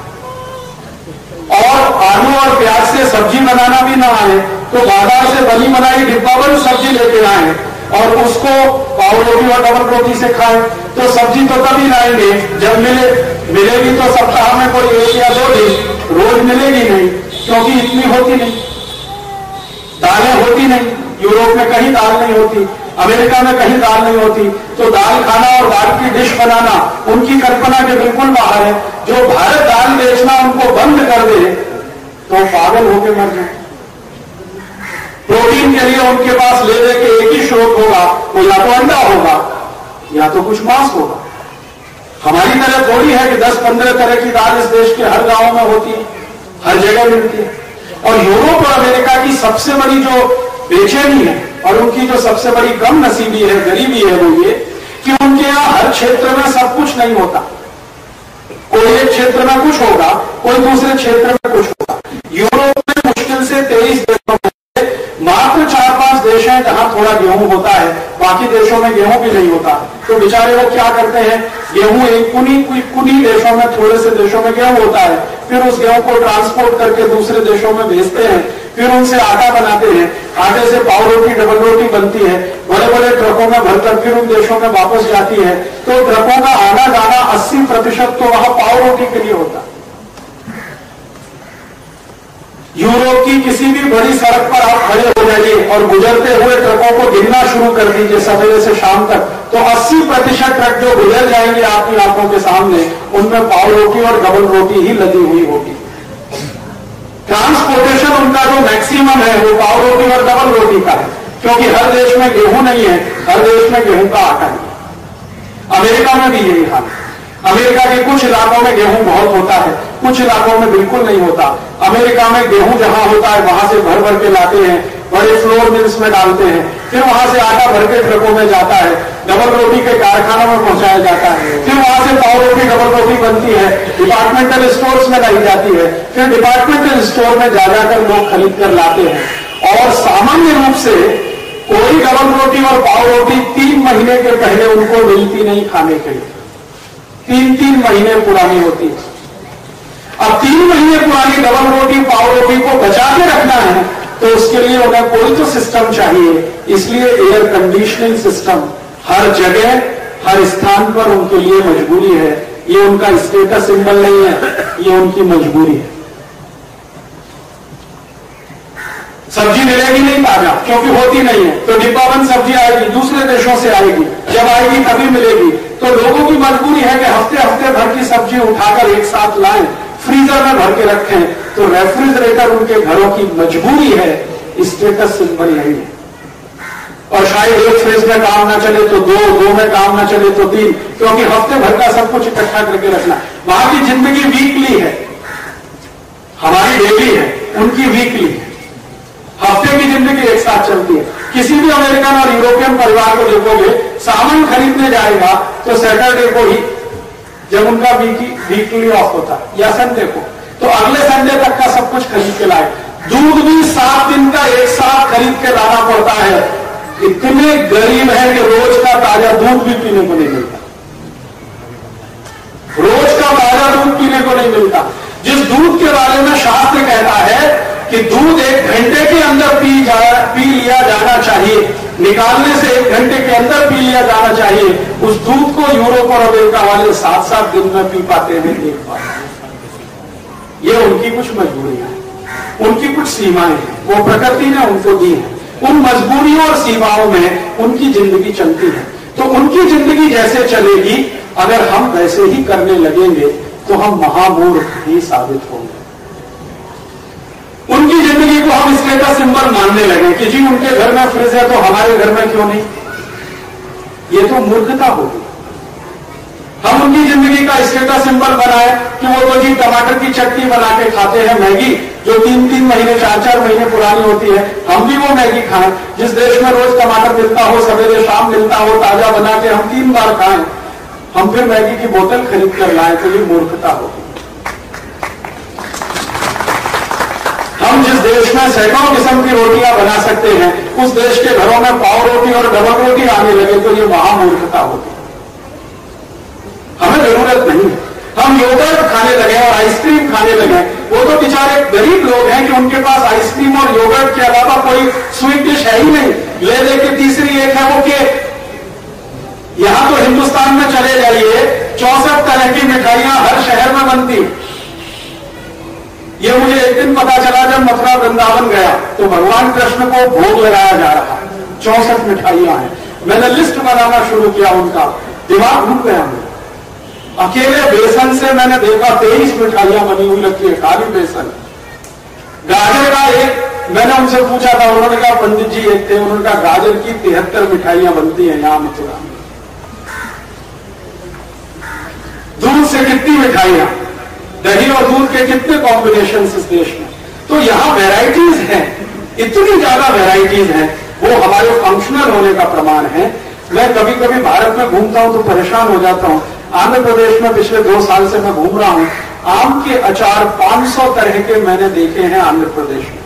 और आलू और प्याज से सब्ज़ी बनाना भी ना आए तो बाज़ार से बनी बनाई डिब्बा बंद सब्ज़ी लेके आए। और उसको पाव रोटी और डबल रोटी से खाएँ। तो सब्ज़ी तो तभी लाएँगे, जब मिले। मिलेगी तो सप्ताह में कोई एक या दो दिन, रोज मिलेगी नहीं, क्योंकि इतनी होती नहीं। दालें होती नहीं, यूरोप में कहीं दाल नहीं होती, अमेरिका में कहीं दाल नहीं होती। तो दाल खाना और दाल की डिश बनाना, उनकी कल्पना के बिल्कुल बाहर है। जो भारत दाल बेचना उनको बंद कर दे तो पागल होके मर जाए। प्रोटीन के लिए उनके पास ले दे के एक ही स्रोत होगा, वो या तो अंडा होगा, या तो कुछ मांस होगा। हमारी तरह थोड़ी है कि 10-15 तरह की दाल इस देश के हर गाँव में होती है, हर जगह मिलती है। और यूरोप और अमेरिका की सबसे बड़ी जो बेचैनी है, और उनकी जो सबसे बड़ी कम नसीबी है, गरीबी है वो ये, कि उनके यहाँ हर क्षेत्र में सब कुछ नहीं होता। कोई एक क्षेत्र में कुछ होगा, कोई दूसरे क्षेत्र में कुछ होगा। यूरोप में मुश्किल से तेईस देशों में देश हैं जहाँ थोड़ा गेहूँ होता है, बाकी देशों में गेहूँ भी नहीं होता। तो बेचारे वो क्या करते हैं? गेहूँ एक कुनी कुनी देशों में, थोड़े से देशों में गेहूँ होता है। फिर उस गेहूँ को ट्रांसपोर्ट करके दूसरे देशों में भेजते हैं। फिर उनसे आटा बनाते हैं। आटे से पाव रोटी डबल रोटी बनती है। बड़े बड़े ट्रकों में भरकर फिर उन देशों में वापस जाती है। तो ट्रकों का आना जाना 80 प्रतिशत तो वहाँ पाव रोटी के लिए होता। है यूरोप की किसी भी बड़ी सड़क पर आप खड़े हो जाइए और गुजरते हुए ट्रकों को गिनना शुरू कर दीजिए सवेरे से शाम तक। तो 80 प्रतिशत ट्रक जो गुजर जाएँगे आपकी आँखों के सामने, उनमें पाव रोटी और डबल रोटी ही लदी हुई होगी। ट्रांसपोर्टेशन उनका जो मैक्सिमम है, वो पाव रोटी और डबल रोटी का है, क्योंकि हर देश में गेहूँ नहीं है, हर देश में गेहूँ का आटा है। अमेरिका में भी यही हाल है। अमेरिका के कुछ इलाकों में गेहूँ बहुत होता है, कुछ इलाकों में बिल्कुल नहीं होता। अमेरिका में गेहूँ जहाँ होता है, वहाँ से भर भर के लाते हैं, बड़े फ्लोर मिल्स में डालते हैं, फिर वहाँ से आटा भर के ट्रकों में जाता है डबल रोटी के कारखानों में पहुँचाया जाता है, फिर वहाँ से पाव रोटी डबल रोटी बनती है डिपार्टमेंटल स्टोर्स में लाई जाती है, फिर डिपार्टमेंटल स्टोर में जा जाकर लोग खरीद कर लाते हैं। और सामान्य रूप से कोई डबल रोटी और पाव रोटी तीन महीने के पहले उनको मिलती नहीं खाने के लिए। तीन तीन महीने पुरानी होती है। अब तीन महीने पुरानी डबल रोटी पाव रोटी को बचा के रखना है तो उसके लिए उन्हें कोई तो सिस्टम चाहिए। इसलिए एयर कंडीशनिंग सिस्टम हर जगह, हर स्थान पर उनके लिए मजबूरी है। ये उनका स्टेटस सिंबल नहीं है, ये उनकी मजबूरी है। सब्ज़ी मिलेगी नहीं ताज़ा, क्योंकि होती नहीं है। तो डिब्बाबंद सब्ज़ी आएगी, दूसरे देशों से आएगी। जब आएगी तभी मिलेगी। तो लोगों की मजबूरी है कि हफ़्ते हफ़्ते भर की सब्ज़ी उठाकर एक साथ लाएँ फ्रीजर में भर के रखें। तो रेफ्रिजरेटर उनके घरों की मजबूरी है स्टेटस सिंबल यही है। और शायद एक फ्रिज में काम ना चले तो दो दो में काम ना चले तो तीन, क्योंकि हफ़्ते भर का सब कुछ इकट्ठा करके रखना। वहाँ की ज़िंदगी वीकली है। हमारी डेली है, उनकी वीकली है। हफ़्ते की ज़िंदगी एक साथ चलती है। किसी भी अमेरिकन और यूरोपियन परिवार को देखोगे सामान खरीदने जाएगा तो सैटरडे को ही जब उनका वीकली वीकली ऑफ़ होता है, या संडे को। तो अगले संडे तक का सब कुछ खरीद के लाए। दूध भी सात दिन का एक साथ खरीद के लाना पड़ता है। इतने गरीब है कि रोज का ताज़ा दूध भी पीने को नहीं मिलता। रोज का ताज़ा दूध पीने को नहीं मिलता। जिस दूध के बारे में शास्त्र कहता है कि दूध एक घंटे के अंदर पी जा, पी लिया जाना चाहिए। निकालने से एक घंटे के अंदर पी लिया जाना चाहिए। उस दूध को यूरोप और अमेरिका वाले सात सात दिन में पी पाते हैं, एक बार। ये उनकी कुछ मजबूरियाँ हैं। उनकी कुछ सीमाएँ हैं। वो प्रकृति ने उनको दी है। उन मजबूरियों और सीमाओं में उनकी ज़िंदगी चलती है। तो उनकी ज़िंदगी जैसे चलेगी, अगर हम वैसे ही करने लगेंगे तो हम महामूर्ख ही साबित होंगे। को हम स्टेटस सिंबल मानने लगे कि जी, उनके घर में फ्रिज है तो हमारे घर में क्यों नहीं? ये तो मूर्खता होगी हम उनकी ज़िंदगी का स्टेटस सिंबल बनाए कि वो तो जी टमाटर की चटनी बना के खाते हैं, मैगी, जो तीन तीन महीने, चार चार महीने पुरानी होती है। हम भी वो मैगी खाएँ। जिस देश में रोज टमाटर मिलता हो, सवेरे शाम मिलता हो, ताज़ा बना के हम तीन बार खाएँ, हम फिर मैगी की बोतल खरीद कर लाए तो ये मूर्खता होगी हम जिस देश में सैकड़ों किस्म की रोटियाँ बना सकते हैं, उस देश के घरों में पाव रोटी और डबल रोटी आने लगे तो ये महामूर्खता होगी हमें ज़रूरत नहीं। हम योगर्ट खाने लगे और आइसक्रीम खाने लगे। वो तो बेचारे गरीब लोग हैं कि उनके पास आइसक्रीम और योगर्ट के अलावा कोई स्वीट डिश है ही नहीं। ले दे के तीसरी एक है वो केक। यहाँ तो हिंदुस्तान में चले जाइए, चौसठ तरह की मिठाइयाँ हर शहर में बनती ये मुझे एक दिन पता चला जब मथुरा वृंदावन गया तो भगवान कृष्ण को भोग लगाया जा रहा है। चौसठ मिठाइयाँ हैं। मैंने लिस्ट बनाना शुरू किया उनका। दिमाग घूम गया मुझे। अकेले बेसन से मैंने देखा तेईस मिठाइयाँ बनी हुई रखी है, खाली बेसन। गाजर का एक, मैंने उनसे पूछा था, उन्होंने कहा, पंडित जी, एक थे, उन्होंने कहा, गाजर की तिहत्तर मिठाइयाँ बनती हैं यहाँ मथुरा में। दूध से कितनी मिठाइयाँ? दही और दूध के कितने कॉम्बिनेशन इस देश में? तो यहाँ वेराइटीज हैं। इतनी ज़्यादा वेराइटीज हैं। वो हमारे फंक्शनल होने का प्रमाण है। मैं कभी कभी भारत में घूमता हूँ तो परेशान हो जाता हूँ। आंध्र प्रदेश में पिछले दो साल से मैं घूम रहा हूँ। आम के अचार 500 तरह के मैंने देखे हैं आंध्र प्रदेश में।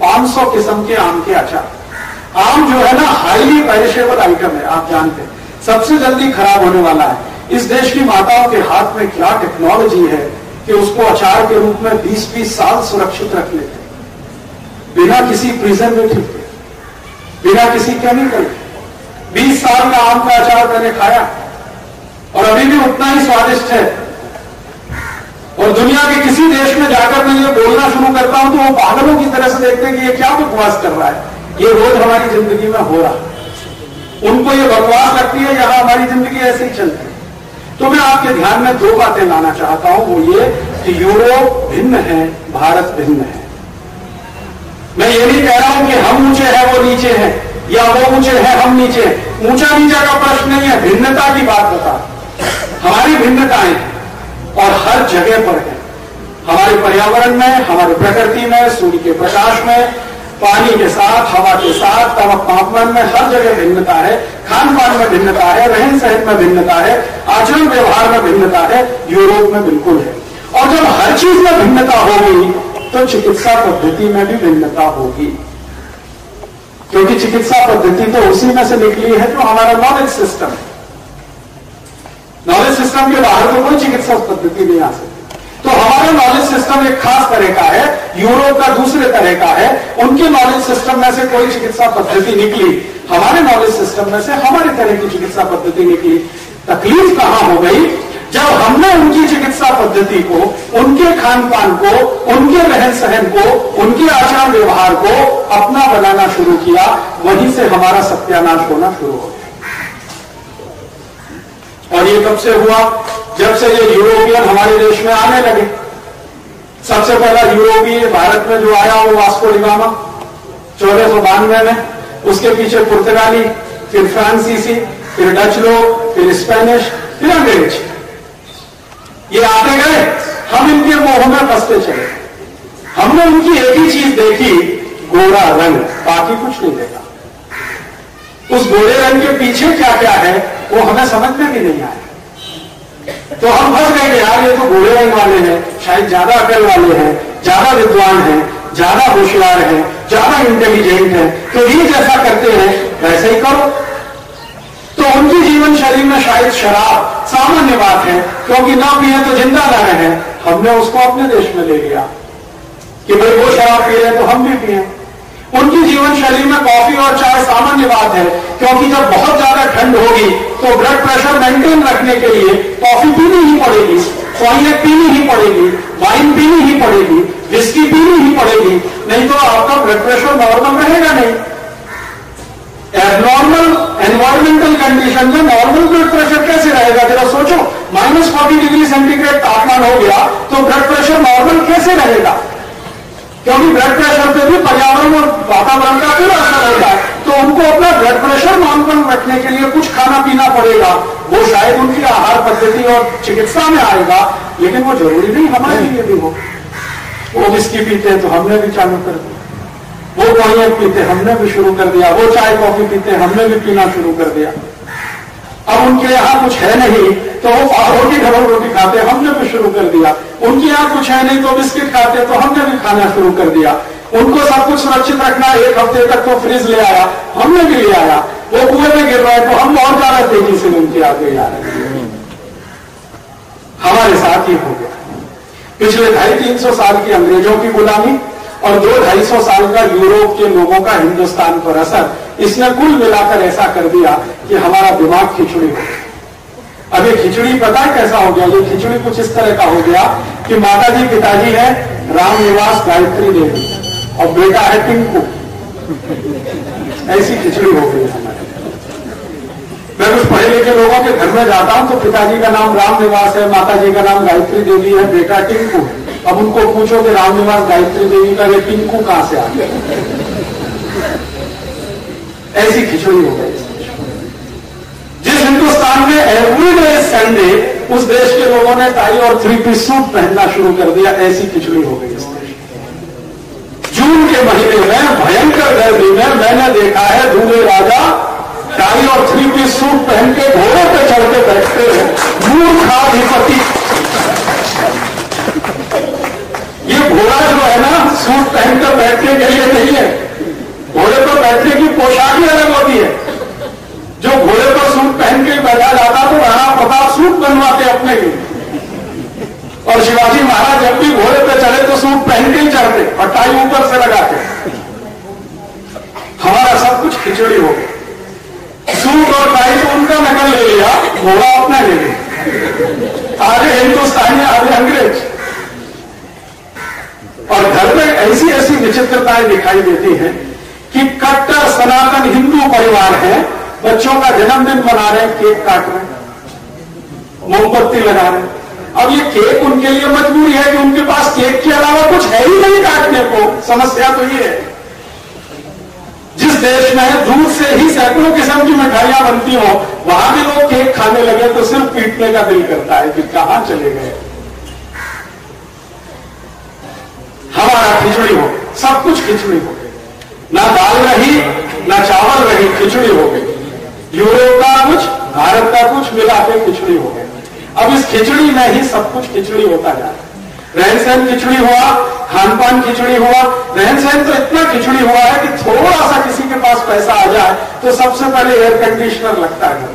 500 किस्म के आम के अचार। आम जो है ना हाईली पेरिशेबल आइटम है, आप जानते हैं। सबसे जल्दी खराब होने वाला है। इस देश की माताओं के हाथ में क्या टेक्नोलॉजी है? कि उसको अचार के रूप में 20-20 साल सुरक्षित रख लेते बिना किसी प्रिजर्वेटिव के बिना किसी केमिकल के। 20 साल का आम का अचार मैंने खाया। और अभी भी उतना ही स्वादिष्ट है। और दुनिया के किसी देश में जाकर मैं ये बोलना शुरू करता हूँ तो वो पागलों की तरह से देखते हैं कि ये क्या बकवास कर रहा है। ये रोज हमारी ज़िंदगी में हो रहा है। उनको ये बकवास लगती है, यहाँ हमारी ज़िंदगी ऐसे ही चलती है। तो मैं आपके ध्यान में दो बातें लाना चाहता हूँ, वो ये कि यूरोप भिन्न है, भारत भिन्न है। मैं ये नहीं कह रहा हूँ कि हम ऊँचे हैं, वो नीचे हैं, या वो ऊँचे हैं, हम नीचे हैं। ऊँचा नीचा का प्रश्न नहीं है, भिन्नता की बात बता। हमारी भिन्नताएँ और हर जगह पर है। हमारे पर्यावरण में, हमारी प्रकृति में, सूर्य के प्रकाश में पानी के साथ, हवा के साथ, तब तापमान में हर जगह भिन्नता है खान पान में भिन्नता है रहन सहन में भिन्नता है, आचरण व्यवहार में भिन्नता है, यूरोप में बिल्कुल है। और जब हर चीज़ में भिन्नता होगी तो चिकित्सा पद्धति में भी भिन्नता होगी। क्योंकि चिकित्सा पद्धति तो उसी में से निकली है जो तो हमारा नॉलेज सिस्टम है। नॉलेज सिस्टम के बाहर तो कोई चिकित्सा पद्धति नहीं आ सकती। तो हमारा नॉलेज सिस्टम एक खास तरह का है यूरोप का दूसरे तरह का है। उनके नॉलेज सिस्टम में से कोई चिकित्सा पद्धति निकली, हमारे नॉलेज सिस्टम में से हमारे तरह की चिकित्सा पद्धति निकली। तकलीफ़ कहाँ हो गई? जब हमने उनकी चिकित्सा पद्धति को, उनके खान पान को, उनके रहन सहन को, उनके आचार व्यवहार को अपना बनाना शुरू किया, वहीं से हमारा सत्यानाश होना शुरू हो गया। और ये कब से हुआ? जब से ये यूरोपियन हमारे देश में आने लगे। सबसे पहला यूरोपीय भारत में जो आया वो वास्को डिगामा चौदह सौ बानवे में। उसके पीछे पुर्तगाली, फिर फ्रांसीसी, फिर डच लोग फिर स्पेनिश, फिर अंग्रेज़। ये आते गए। हम इनके मोह में फंसते चले। हमने उनकी एक ही चीज़ देखी, गोरा रंग। बाकी कुछ नहीं देखा। उस गोरे रंग के पीछे क्या क्या है? वो हमें समझ में भी नहीं आया। तो हम फंस गए यार, ये तो गोरे रंग वाले हैं, शायद ज़्यादा अकल वाले हैं, ज़्यादा विद्वान हैं, ज़्यादा होशियार हैं, ज़्यादा इंटेलिजेंट हैं तो ये जैसा करते हैं, वैसे ही करो। तो उनकी जीवन शैली में शायद शराब सामान्य बात है, क्योंकि ना पिए तो ज़िंदा ना रहे। हमने उसको अपने देश में ले लिया कि भाई वो शराब पी रहे तो हम भी पिए। उनकी जीवन शैली में कॉफ़ी और चाय सामान्य बात है, क्योंकि जब बहुत ज़्यादा ठंड होगी तो ब्लड प्रेशर मेंटेन रखने के लिए कॉफ़ी पीनी ही पड़ेगी कॉइनेक पीनी ही पड़ेगी वाइन पीनी ही पड़ेगी विस्की पीनी ही पड़ेगी, नहीं तो आपका ब्लड प्रेशर नॉर्मल रहेगा नहीं। एबनॉर्मल एनवायरमेंटल कंडीशन में नॉर्मल ब्लड प्रेशर कैसे रहेगा? जरा सोचो माइनस फोर्टी डिग्री सेंटीग्रेड तापमान हो गया तो ब्लड प्रेशर नॉर्मल कैसे रहेगा? क्योंकि ब्लड प्रेशर पे भी पर्यावरण और वातावरण का पूरा असर रहता है तो उनको अपना ब्लड प्रेशर नॉर्मल रखने के लिए कुछ खाना पीना पड़ेगा। वो शायद उनकी आहार पद्धति और चिकित्सा में आएगा, लेकिन वो ज़रूरी नहीं, हमारे लिए भी हो। वो विस्की पीते तो हमने भी चालू कर दिया। वो कॉइक पीते हमने भी शुरू कर दिया। वो चाय कॉफ़ी पीते हमने भी पीना शुरू कर दिया। अब उनके यहाँ कुछ है नहीं तो वो रोटी घरों रोटी खाते, हमने भी शुरू कर दिया। उनके यहाँ कुछ है नहीं तो बिस्किट खाते तो हमने भी खाना शुरू कर दिया। उनको सब कुछ सुरक्षित रखना, एक हफ़्ते तक तो फ्रिज ले आया, हमने भी ले आया। वो कुएँ में गिर रहे तो हम और ज़्यादा तेज़ी से उनके आगे जा रहे हमारे साथ ही हो गया। पिछले ढाई तीन सौ साल की अंग्रेज़ों की गुलामी और दो ढाई सौ साल का यूरोप के लोगों का हिंदुस्तान पर असर, इसने कुल मिलाकर ऐसा कर दिया कि हमारा दिमाग खिचड़ी हो अब ये खिचड़ी पता है कैसा हो गया? ये खिचड़ी कुछ इस तरह का हो गया कि माता जी पिताजी है राम निवास गायत्री देवी और बेटा है टिंकू। ऐसी खिचड़ी हो गई हमारे। मैं कुछ पढ़े लिखे लोगों के घर में जाता हूँ तो पिताजी का नाम राम निवास है माता जी का नाम गायत्री देवी है, बेटा टिंकू। है अब उनको पूछो कि रामनिवास गायत्री देवी का ये टिंकू कहाँ से आ गया? ऐसी खिचड़ी हो गई। जिस हिंदुस्तान में एवरीडे संडे उस देश के लोगों ने टाई और थ्री पीस सूट पहनना शुरू कर दिया, ऐसी खिचड़ी हो गई। इस देश जून के महीने में भयंकर गर्मी में मैंने देखा है दूल्हे राजा टाई और थ्री पीस सूट पहन के घोड़े पे चढ़ के बैठते हैं। मूर्खाधिपति। ये घोड़ा जो है ना, सूट पहनकर बैठने के लिए नहीं है। घोड़े पर बैठने की पोशाक ही अलग होती है। जो घोड़े पर सूट पहन के बैठा जाता तो राणा प्रताप सूट बनवाते अपने लिए। और शिवाजी महाराज जब भी घोड़े पर चले तो सूट पहन के ही चढ़ते और टाई ऊपर से लगाते हमारा सब कुछ खिचड़ी हो सूट और टाई तो उनका नकल ले लिया, घोड़ा अपना ले लिया। आगे हिंदुस्तानी, आगे अंग्रेज़। और घर में ऐसी ऐसी विचित्रताएँ दिखाई देती हैं कि कट्टर सनातन हिंदू परिवार है, बच्चों का जन्मदिन मना रहे केक काट रहे मोमबत्ती लगा रहे अब ये केक उनके लिए मजबूरी है कि उनके पास केक के अलावा कुछ है ही नहीं काटने को। समस्या तो ये है। जिस देश में दूध से ही सैकड़ों किस्म की मिठाइयाँ बनती हो, वहाँ भी लोग केक खाने लगे तो सिर्फ़ पीटने का दिल करता है कि कहाँ चले गए। हमारा खिचड़ी हो, सब कुछ खिचड़ी हो गई। ना दाल रही, ना चावल रही, खिचड़ी हो गई। यूरोप का कुछ, भारत का कुछ मिला के खिचड़ी हो गई। अब इस खिचड़ी में ही सब कुछ खिचड़ी होता जा है। रहन सहन खिचड़ी हुआ खान पान खिचड़ी हुआ। रहन सहन तो इतना खिचड़ी हुआ है कि थोड़ा सा किसी के पास पैसा आ जाए तो सबसे पहले एयर कंडीशनर लगता है।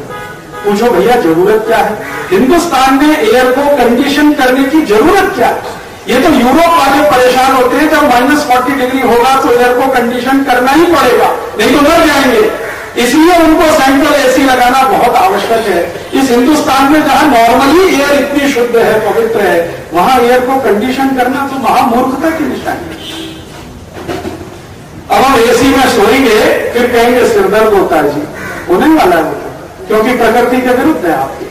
पूछो, भैया, ज़रूरत क्या है? हिंदुस्तान में एयर को कंडीशन करने की ज़रूरत क्या है? ये तो यूरोप वाले परेशान होते हैं, जब माइनस फोर्टी डिग्री होगा तो एयर को कंडीशन करना ही पड़ेगा, नहीं तो मर जाएँगे। इसलिए उनको सेंट्रल एसी लगाना बहुत आवश्यक है। इस हिंदुस्तान में जहाँ नॉर्मली एयर इतनी शुद्ध है, पवित्र है, वहाँ एयर को कंडीशन करना तो महामूर्खता की निशानी है। अब हम एसी में सोएँगे, फिर कहेंगे, सिरदर्द होता है जी। होने वाला है क्योंकि प्रकृति के विरुद्ध है आपके।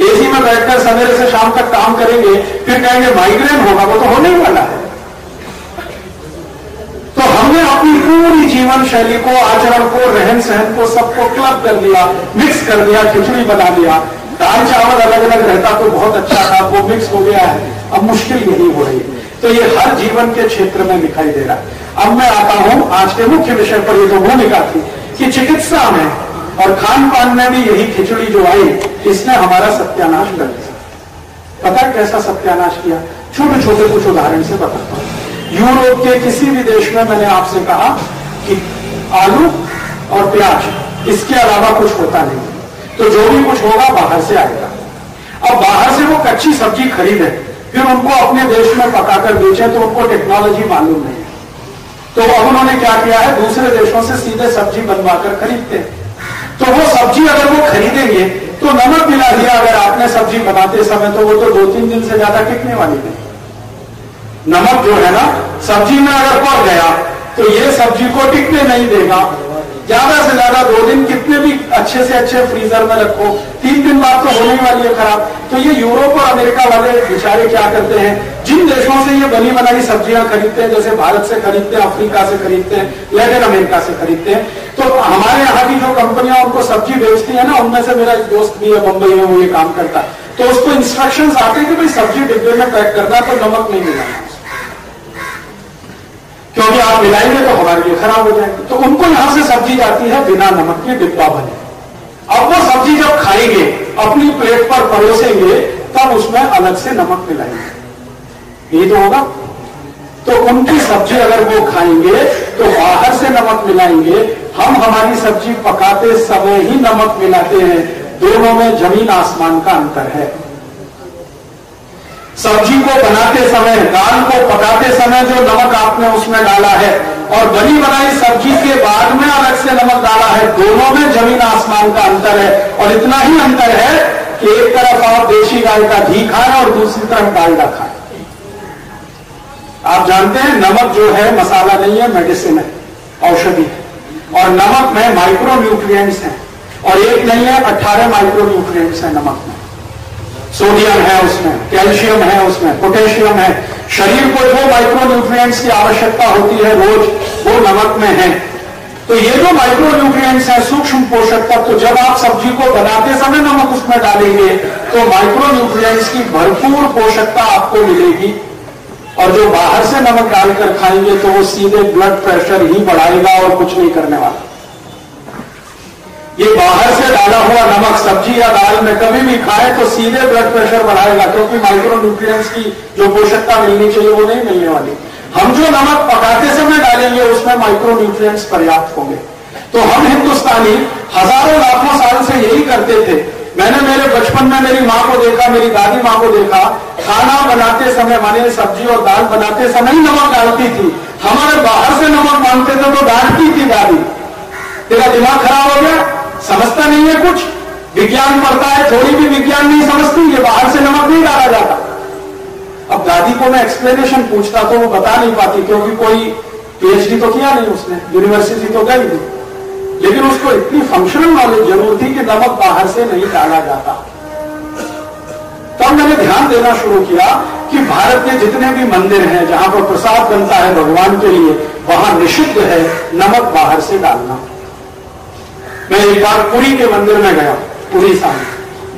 एसी में बैठकर सवेरे से शाम तक काम करेंगे, फिर कहेंगे, माइग्रेन होगा, वो तो होने वाला है। तो हमने अपनी पूरी जीवन शैली को, आचरण को रहन सहन को, सबको क्लब कर दिया मिक्स कर दिया, खिचड़ी बना दिया। दाल चावल अलग अलग रहता तो बहुत अच्छा था, वो मिक्स हो गया है। अब मुश्किल यही हो रही है। तो ये हर जीवन के क्षेत्र में दिखाई दे रहा है। अब मैं आता हूँ, आज के मुख्य विषय पर ये जो भूमिका थी, कि चिकित्सा में और खान पान में भी यही खिचड़ी जो आई, इसने हमारा सत्यानाश कर दिया। पता कैसा सत्यानाश किया? छोटे छोटे कुछ उदाहरण से बताता हूँ। यूरोप के किसी भी देश में मैंने आपसे कहा कि आलू और प्याज, इसके अलावा कुछ होता नहीं। तो जो भी कुछ होगा, बाहर से आएगा। अब बाहर से वो कच्ची सब्ज़ी खरीदे, फिर उनको अपने देश में पकाकर बेचे तो उनको टेक्नोलॉजी मालूम नहीं। तो अब उन्होंने क्या किया है? दूसरे देशों से सीधे सब्ज़ी बनवाकर खरीदते हैं। तो वो सब्ज़ी अगर वो खरीदेंगे तो नमक मिला दिया अगर आपने सब्ज़ी बनाते समय तो वो तो दो तीन दिन से ज़्यादा टिकने वाली नहीं नमक जो है ना, सब्ज़ी में अगर पड़ गया तो ये सब्ज़ी को टिकने नहीं देगा। ज़्यादा से ज़्यादा दो दिन कितने भी अच्छे से अच्छे फ्रीजर में रखो, तीन दिन बाद तो होने वाली है खराब। तो ये यूरोप और अमेरिका वाले बेचारे क्या करते हैं? जिन देशों से ये बनी बनाई सब्ज़ियाँ खरीदते हैं, जैसे भारत से खरीदते हैं, अफ्रीका से खरीदते हैं लैटिन अमेरिका से खरीदते हैं तो हमारे यहाँ की जो कंपनियाँ उनको सब्ज़ी बेचती है ना, उनमें से मेरा एक दोस्त भी है, मुंबई में वो ये काम करता। है तो उसको इंस्ट्रक्शन आते हैं कि भाई सब्ज़ी डिब्बे में पैक करना तो नमक नहीं मिलाना क्योंकि आप मिलाएँगे तो हमारे लिए खराब हो जाएँगे। तो उनको यहाँ से सब्ज़ी जाती है बिना नमक के डिब्बा बने। अब वो सब्ज़ी जब खाएँगे, अपनी प्लेट पर परोसेंगे, तब उसमें अलग से नमक मिलाएँगे। ये तो होगा। तो उनकी सब्ज़ी अगर वो खाएँगे तो बाहर से नमक मिलाएँगे। हम हमारी सब्ज़ी पकाते समय ही नमक मिलाते हैं। दोनों में ज़मीन आसमान का अंतर है। सब्ज़ी को बनाते समय, दाल को पकाते समय जो नमक आपने उसमें डाला है और बनी बनाई सब्ज़ी के बाद में अलग से नमक डाला है, दोनों में ज़मीन आसमान का अंतर है। और इतना ही अंतर है कि एक तरफ़ आप देशी गाय का घी खाएँ और दूसरी तरफ़ डालडा खाएँ। आप जानते हैं, नमक जो है, मसाला नहीं है, मेडिसिन है, औषधि है। और नमक में माइक्रो न्यूट्रिएंट्स हैं। और एक नहीं है, अट्ठारह माइक्रो न्यूट्रिएंट्स है नमक में। सोडियम है उसमें, कैल्शियम है उसमें, पोटेशियम है। शरीर को जो माइक्रो न्यूट्रिएंट्स की आवश्यकता होती है रोज, वो नमक में है। तो ये जो माइक्रो न्यूट्रिएंट्स है, सूक्ष्म पोषक तत्व तो जब आप सब्ज़ी को बनाते समय नमक उसमें डालेंगे तो माइक्रो न्यूट्रिएंट्स की भरपूर पोषकता आपको मिलेगी। और जो बाहर से नमक डालकर खाएँगे तो वो सीधे ब्लड प्रेशर ही बढ़ाएगा और कुछ नहीं करने वाला। ये बाहर से डाला हुआ नमक, सब्ज़ी या दाल में कभी भी खाए तो सीधे ब्लड प्रेशर बढ़ाएगा, क्योंकि माइक्रो न्यूट्रिएंट्स की जो पोषकता मिलनी चाहिए वो नहीं मिलने वाली। हम जो नमक पकाते समय डालेंगे, उसमें माइक्रो न्यूट्रिएंट्स पर्याप्त होंगे। तो हम हिंदुस्तानी हज़ारों लाखों साल से यही करते थे। मैंने मेरे बचपन में मेरी माँ को देखा, मेरी दादी माँ को देखा। खाना बनाते समय, माने सब्ज़ी और दाल बनाते समय ही नमक डालती थी। हमारे बाहर से नमक मांगते थे तो डांटती थी दादी। तेरा दिमाग खराब हो गया? समझता नहीं है कुछ। विज्ञान पढ़ता है, थोड़ी भी विज्ञान नहीं समझती, ये बाहर से नमक नहीं डाला जाता। अब दादी को मैं एक्सप्लेनेशन पूछता तो वो बता नहीं पाती, क्योंकि कोई पीएचडी तो किया नहीं उसने यूनिवर्सिटी तो गई नहीं। लेकिन उसको इतनी फंक्शनल नॉलेज ज़रूर थी कि नमक बाहर से नहीं डाला जाता। तब मैंने ध्यान देना शुरू किया कि भारत के जितने भी मंदिर हैं, जहाँ पर प्रसाद बनता है भगवान के लिए, वहाँ निषिद्ध है नमक बाहर से डालना। मैं एक बार पुरी के मंदिर में गया उड़ीसा में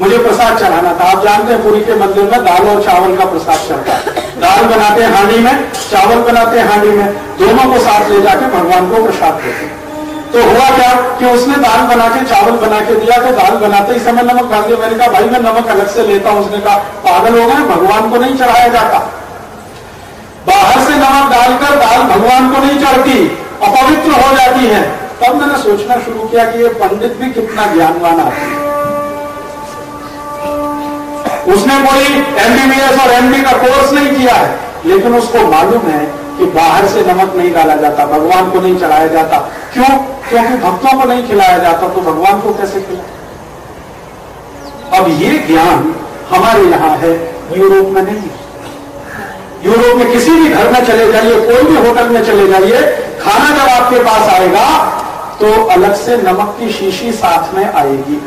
मुझे प्रसाद चढ़ाना था। आप जानते हैं पुरी के मंदिर में दाल और चावल का प्रसाद चढ़ता है। दाल बनाते हैं हांडी में, चावल बनाते हैं हांडी में। दोनों को साथ ले जाके भगवान को प्रसाद देते तो हुआ क्या कि उसने दाल बना के चावल बना के दिया तो दाल बनाते ही समय नमक डाल दिया। मैंने कहा, भाई, मैं नमक अलग से लेता हूँ। उसने कहा, पागल हो गए, भगवान को नहीं चढ़ाया जाता। बाहर से नमक डालकर दाल भगवान को नहीं चढ़ती, अपवित्र हो जाती है। तब मैंने सोचना शुरू किया कि ये पंडित भी कितना ज्ञानवान आदमी उसने कोई एमबीबीएस और एमडी का कोर्स नहीं किया है, लेकिन उसको मालूम है कि बाहर से नमक नहीं डाला जाता, भगवान को नहीं चढ़ाया जाता। क्यों? क्योंकि भक्तों को नहीं खिलाया जाता तो भगवान को कैसे खिलाए? अब ये ज्ञान हमारे यहाँ है, यूरोप में नहीं यूरोप में किसी भी घर में चले जाइए, कोई भी होटल में चले जाइए, खाना जब आपके पास आएगा तो अलग से नमक की शीशी साथ में आएगी।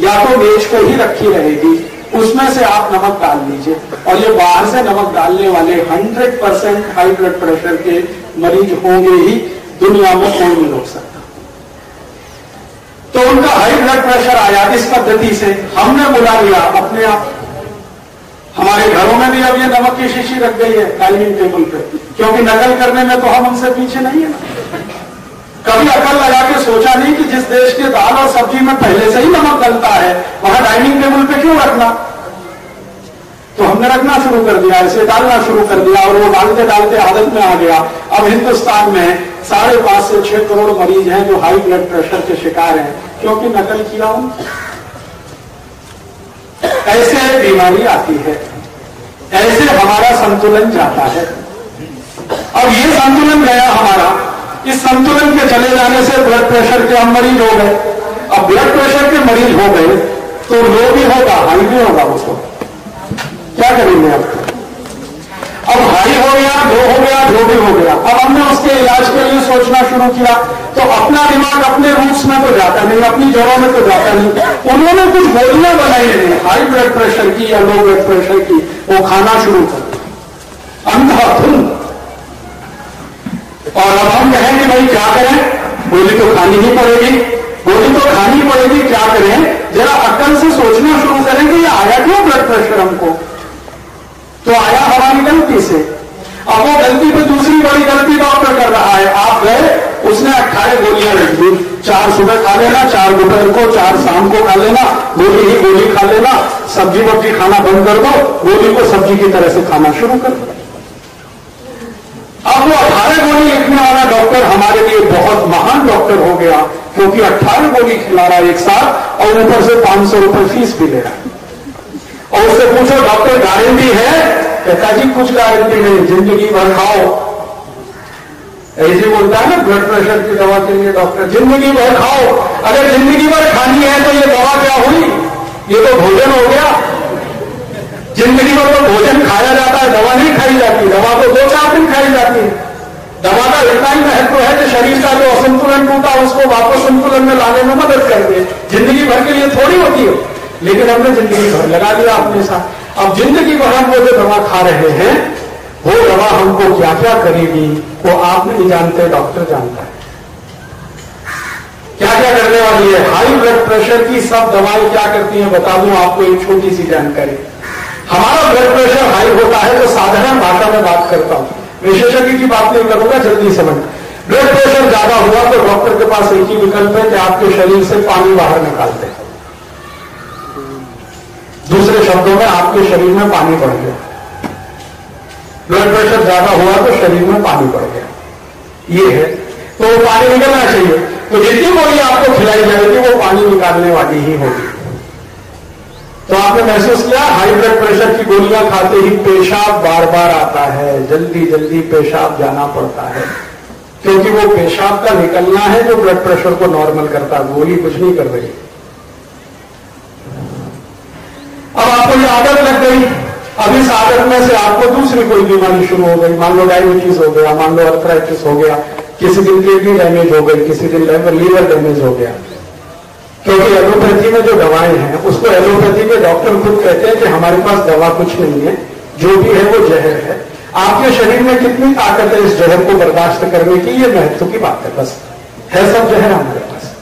या तो मेज को ही रखी रहेगी। उसमें से आप नमक डाल लीजिए। और ये बाहर से नमक डालने वाले 100 परसेंट हाई ब्लड प्रेशर के मरीज़ होंगे ही। दुनिया में कोई नहीं रोक सकता। तो उनका हाई ब्लड प्रेशर आया इस पद्धति से? हमने बुला लिया अपने आप। हमारे घरों में भी अब ये नमक की शीशी रख गई है डाइनिंग टेबल पे। क्योंकि नकल करने में तो हम उनसे पीछे नहीं है। कभी अकल लगा के सोचा नहीं कि जिस देश के दाल और सब्ज़ी में पहले से ही नमक डलता है, वहाँ डाइनिंग टेबल पे क्यों रखना? तो हमने रखना शुरू कर दिया इसे डालना शुरू कर दिया और वो डालते डालते आदत में आ गया। अब हिंदुस्तान में साढ़े पाँच से छह करोड़ मरीज़ हैं जो हाई ब्लड प्रेशर के शिकार हैं। क्योंकि नकल किया हूँ ऐसे बीमारी आती है, ऐसे हमारा संतुलन जाता है। अब ये संतुलन गया हमारा। इस संतुलन के चले जाने से ब्लड प्रेशर के हम मरीज़ हो गए। अब ब्लड प्रेशर के मरीज़ हो गए तो लो भी होगा, हाई भी होगा उसको। क्या करेंगे आप अब हाई हो गया लो हो गया लो भी हो गया। अब हमने उसके इलाज के लिए सोचना शुरू किया। तो अपना दिमाग अपने रूट्स में तो जाता नहीं, अपनी जड़ों में तो जाता नहीं। उन्होंने कुछ गोलियाँ बनाई नहीं। हाई ब्लड प्रेशर की या लो ब्लड प्रेशर की, वो खाना शुरू कर। अंधाधुंध और अब हम कहें कि भाई क्या करें? गोली तो खानी ही पड़ेगी। गोली तो खानी पड़ेगी, क्या करें? जरा अक्ल से सोचना शुरू करें कि ये आया क्यों ब्लड प्रेशर हमको? तो आया हमारी गलती से। अब वो गलती पे दूसरी बड़ी गलती डॉक्टर कर रहा है। आप गए, उसने अट्ठारह गोलियाँ रख। दी चार सुबह खा लेना, चार दोपहर को, चार शाम को खा लेना, गोली ही गोली खा लेना सब्ज़ी वब्जी खाना बंद कर दो, गोली को सब्ज़ी की तरह से खाना शुरू कर दो। अब वो अठारह गोली लिखने वाला डॉक्टर हमारे लिए बहुत महान डॉक्टर हो गया, क्योंकि अट्ठारह गोली खिला रहा है एक साथ और ऊपर से पाँच सौ रुपए फ़ीस भी ले रहा है। और उससे पूछो डॉक्टर गारंटी है? कहता जी, कुछ गारंटी नहीं, ज़िंदगी भर खाओ। ऐसे बोलता है ना ब्लड प्रेशर की दवा के लिए डॉक्टर ज़िंदगी भर खाओ। अगर ज़िंदगी भर खानी है तो ये दवा क्या हुई? ये तो भोजन हो गया। ज़िंदगी में तो भोजन खाया जाता है, दवा नहीं खाई जाती, दवा तो दो चार दिन खाई जाती है। दवा का इतना ही महत्व है कि शरीर का जो असंतुलन टूटा, उसको वापस संतुलन में लाने में मदद कर दे ज़िंदगी भर के लिए थोड़ी होती है, लेकिन हमने ज़िंदगी भर लगा दिया अपने साथ। अब ज़िंदगी भर हम वो जो दवा खा रहे हैं, वो दवा हमको क्या क्या करेगी, वो आप नहीं जानते, डॉक्टर जानता है। क्या क्या करने वाली है? हाई ब्लड प्रेशर की सब दवाएँ क्या करती हैं, बता दूँ आपको एक छोटी सी जानकारी। हमारा ब्लड प्रेशर हाई होता है तो साधारण भाषा में बात करता हूँ। विशेषज्ञ की बात नहीं करूँगा, जल्दी समझ ब्लड प्रेशर ज़्यादा हुआ तो डॉक्टर के पास एक ही विकल्प है कि आपके शरीर से पानी बाहर निकालते हैं। दूसरे शब्दों में, आपके शरीर में पानी बढ़ गया। ब्लड प्रेशर ज़्यादा हुआ तो शरीर में पानी बढ़ गया। ये है। तो वो पानी निकलना चाहिए। तो जितनी गोली आपको खिलाई जाएगी, वो पानी निकालने वाली ही होगी। तो आपने महसूस किया, हाई ब्लड प्रेशर की गोलियाँ खाते ही पेशाब बार बार आता है जल्दी जल्दी पेशाब जाना पड़ता है। क्योंकि वो पेशाब का निकलना है, जो ब्लड प्रेशर को नॉर्मल करता है, गोली कुछ नहीं कर रही। अब आपको ये आदत लग गई। अब इस आदत में से आपको दूसरी कोई बीमारी शुरू हो गई। मान लो डायबिटीज़ हो गया, मान लो अर्थराइटिस हो गया, किसी दिन किडनी डैमेज हो गई, किसी दिन लीवर डैमेज हो गया। क्योंकि एलोपैथी में जो दवाएँ हैं, उसको एलोपैथी के डॉक्टर खुद कहते हैं कि हमारे पास दवा कुछ नहीं है, जो भी है वो जहर है। आपके शरीर में कितनी ताकत है इस जहर को बर्दाश्त करने की? ये महत्व की बात है, बस। है सब जहर हमारे पास।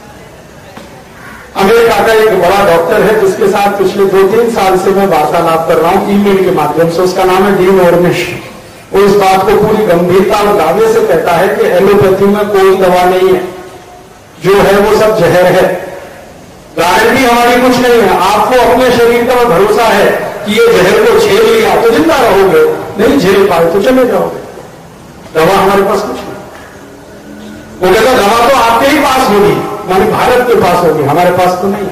अमेरिका का एक बड़ा डॉक्टर है, जिसके साथ पिछले दो तीन साल से मैं वार्तालाप कर रहा हूँ ईमेल के माध्यम से। उसका नाम है डीन ओरमिश वो इस बात को पूरी गंभीरता और दावे से कहता है कि एलोपैथी में कोई दवा नहीं है। जो है वो सब जहर है। गारंटी हमारी कुछ नहीं है। आपको अपने शरीर का भरोसा है कि ये जहर को झेल लिया तो ज़िंदा रहोगे, नहीं झेल पाए तो चले जाओगे। दवा हमारे पास कुछ नहीं। वो कहता, दवा तो आपके ही पास होगी मानी भारत के पास होगी, हमारे पास तो नहीं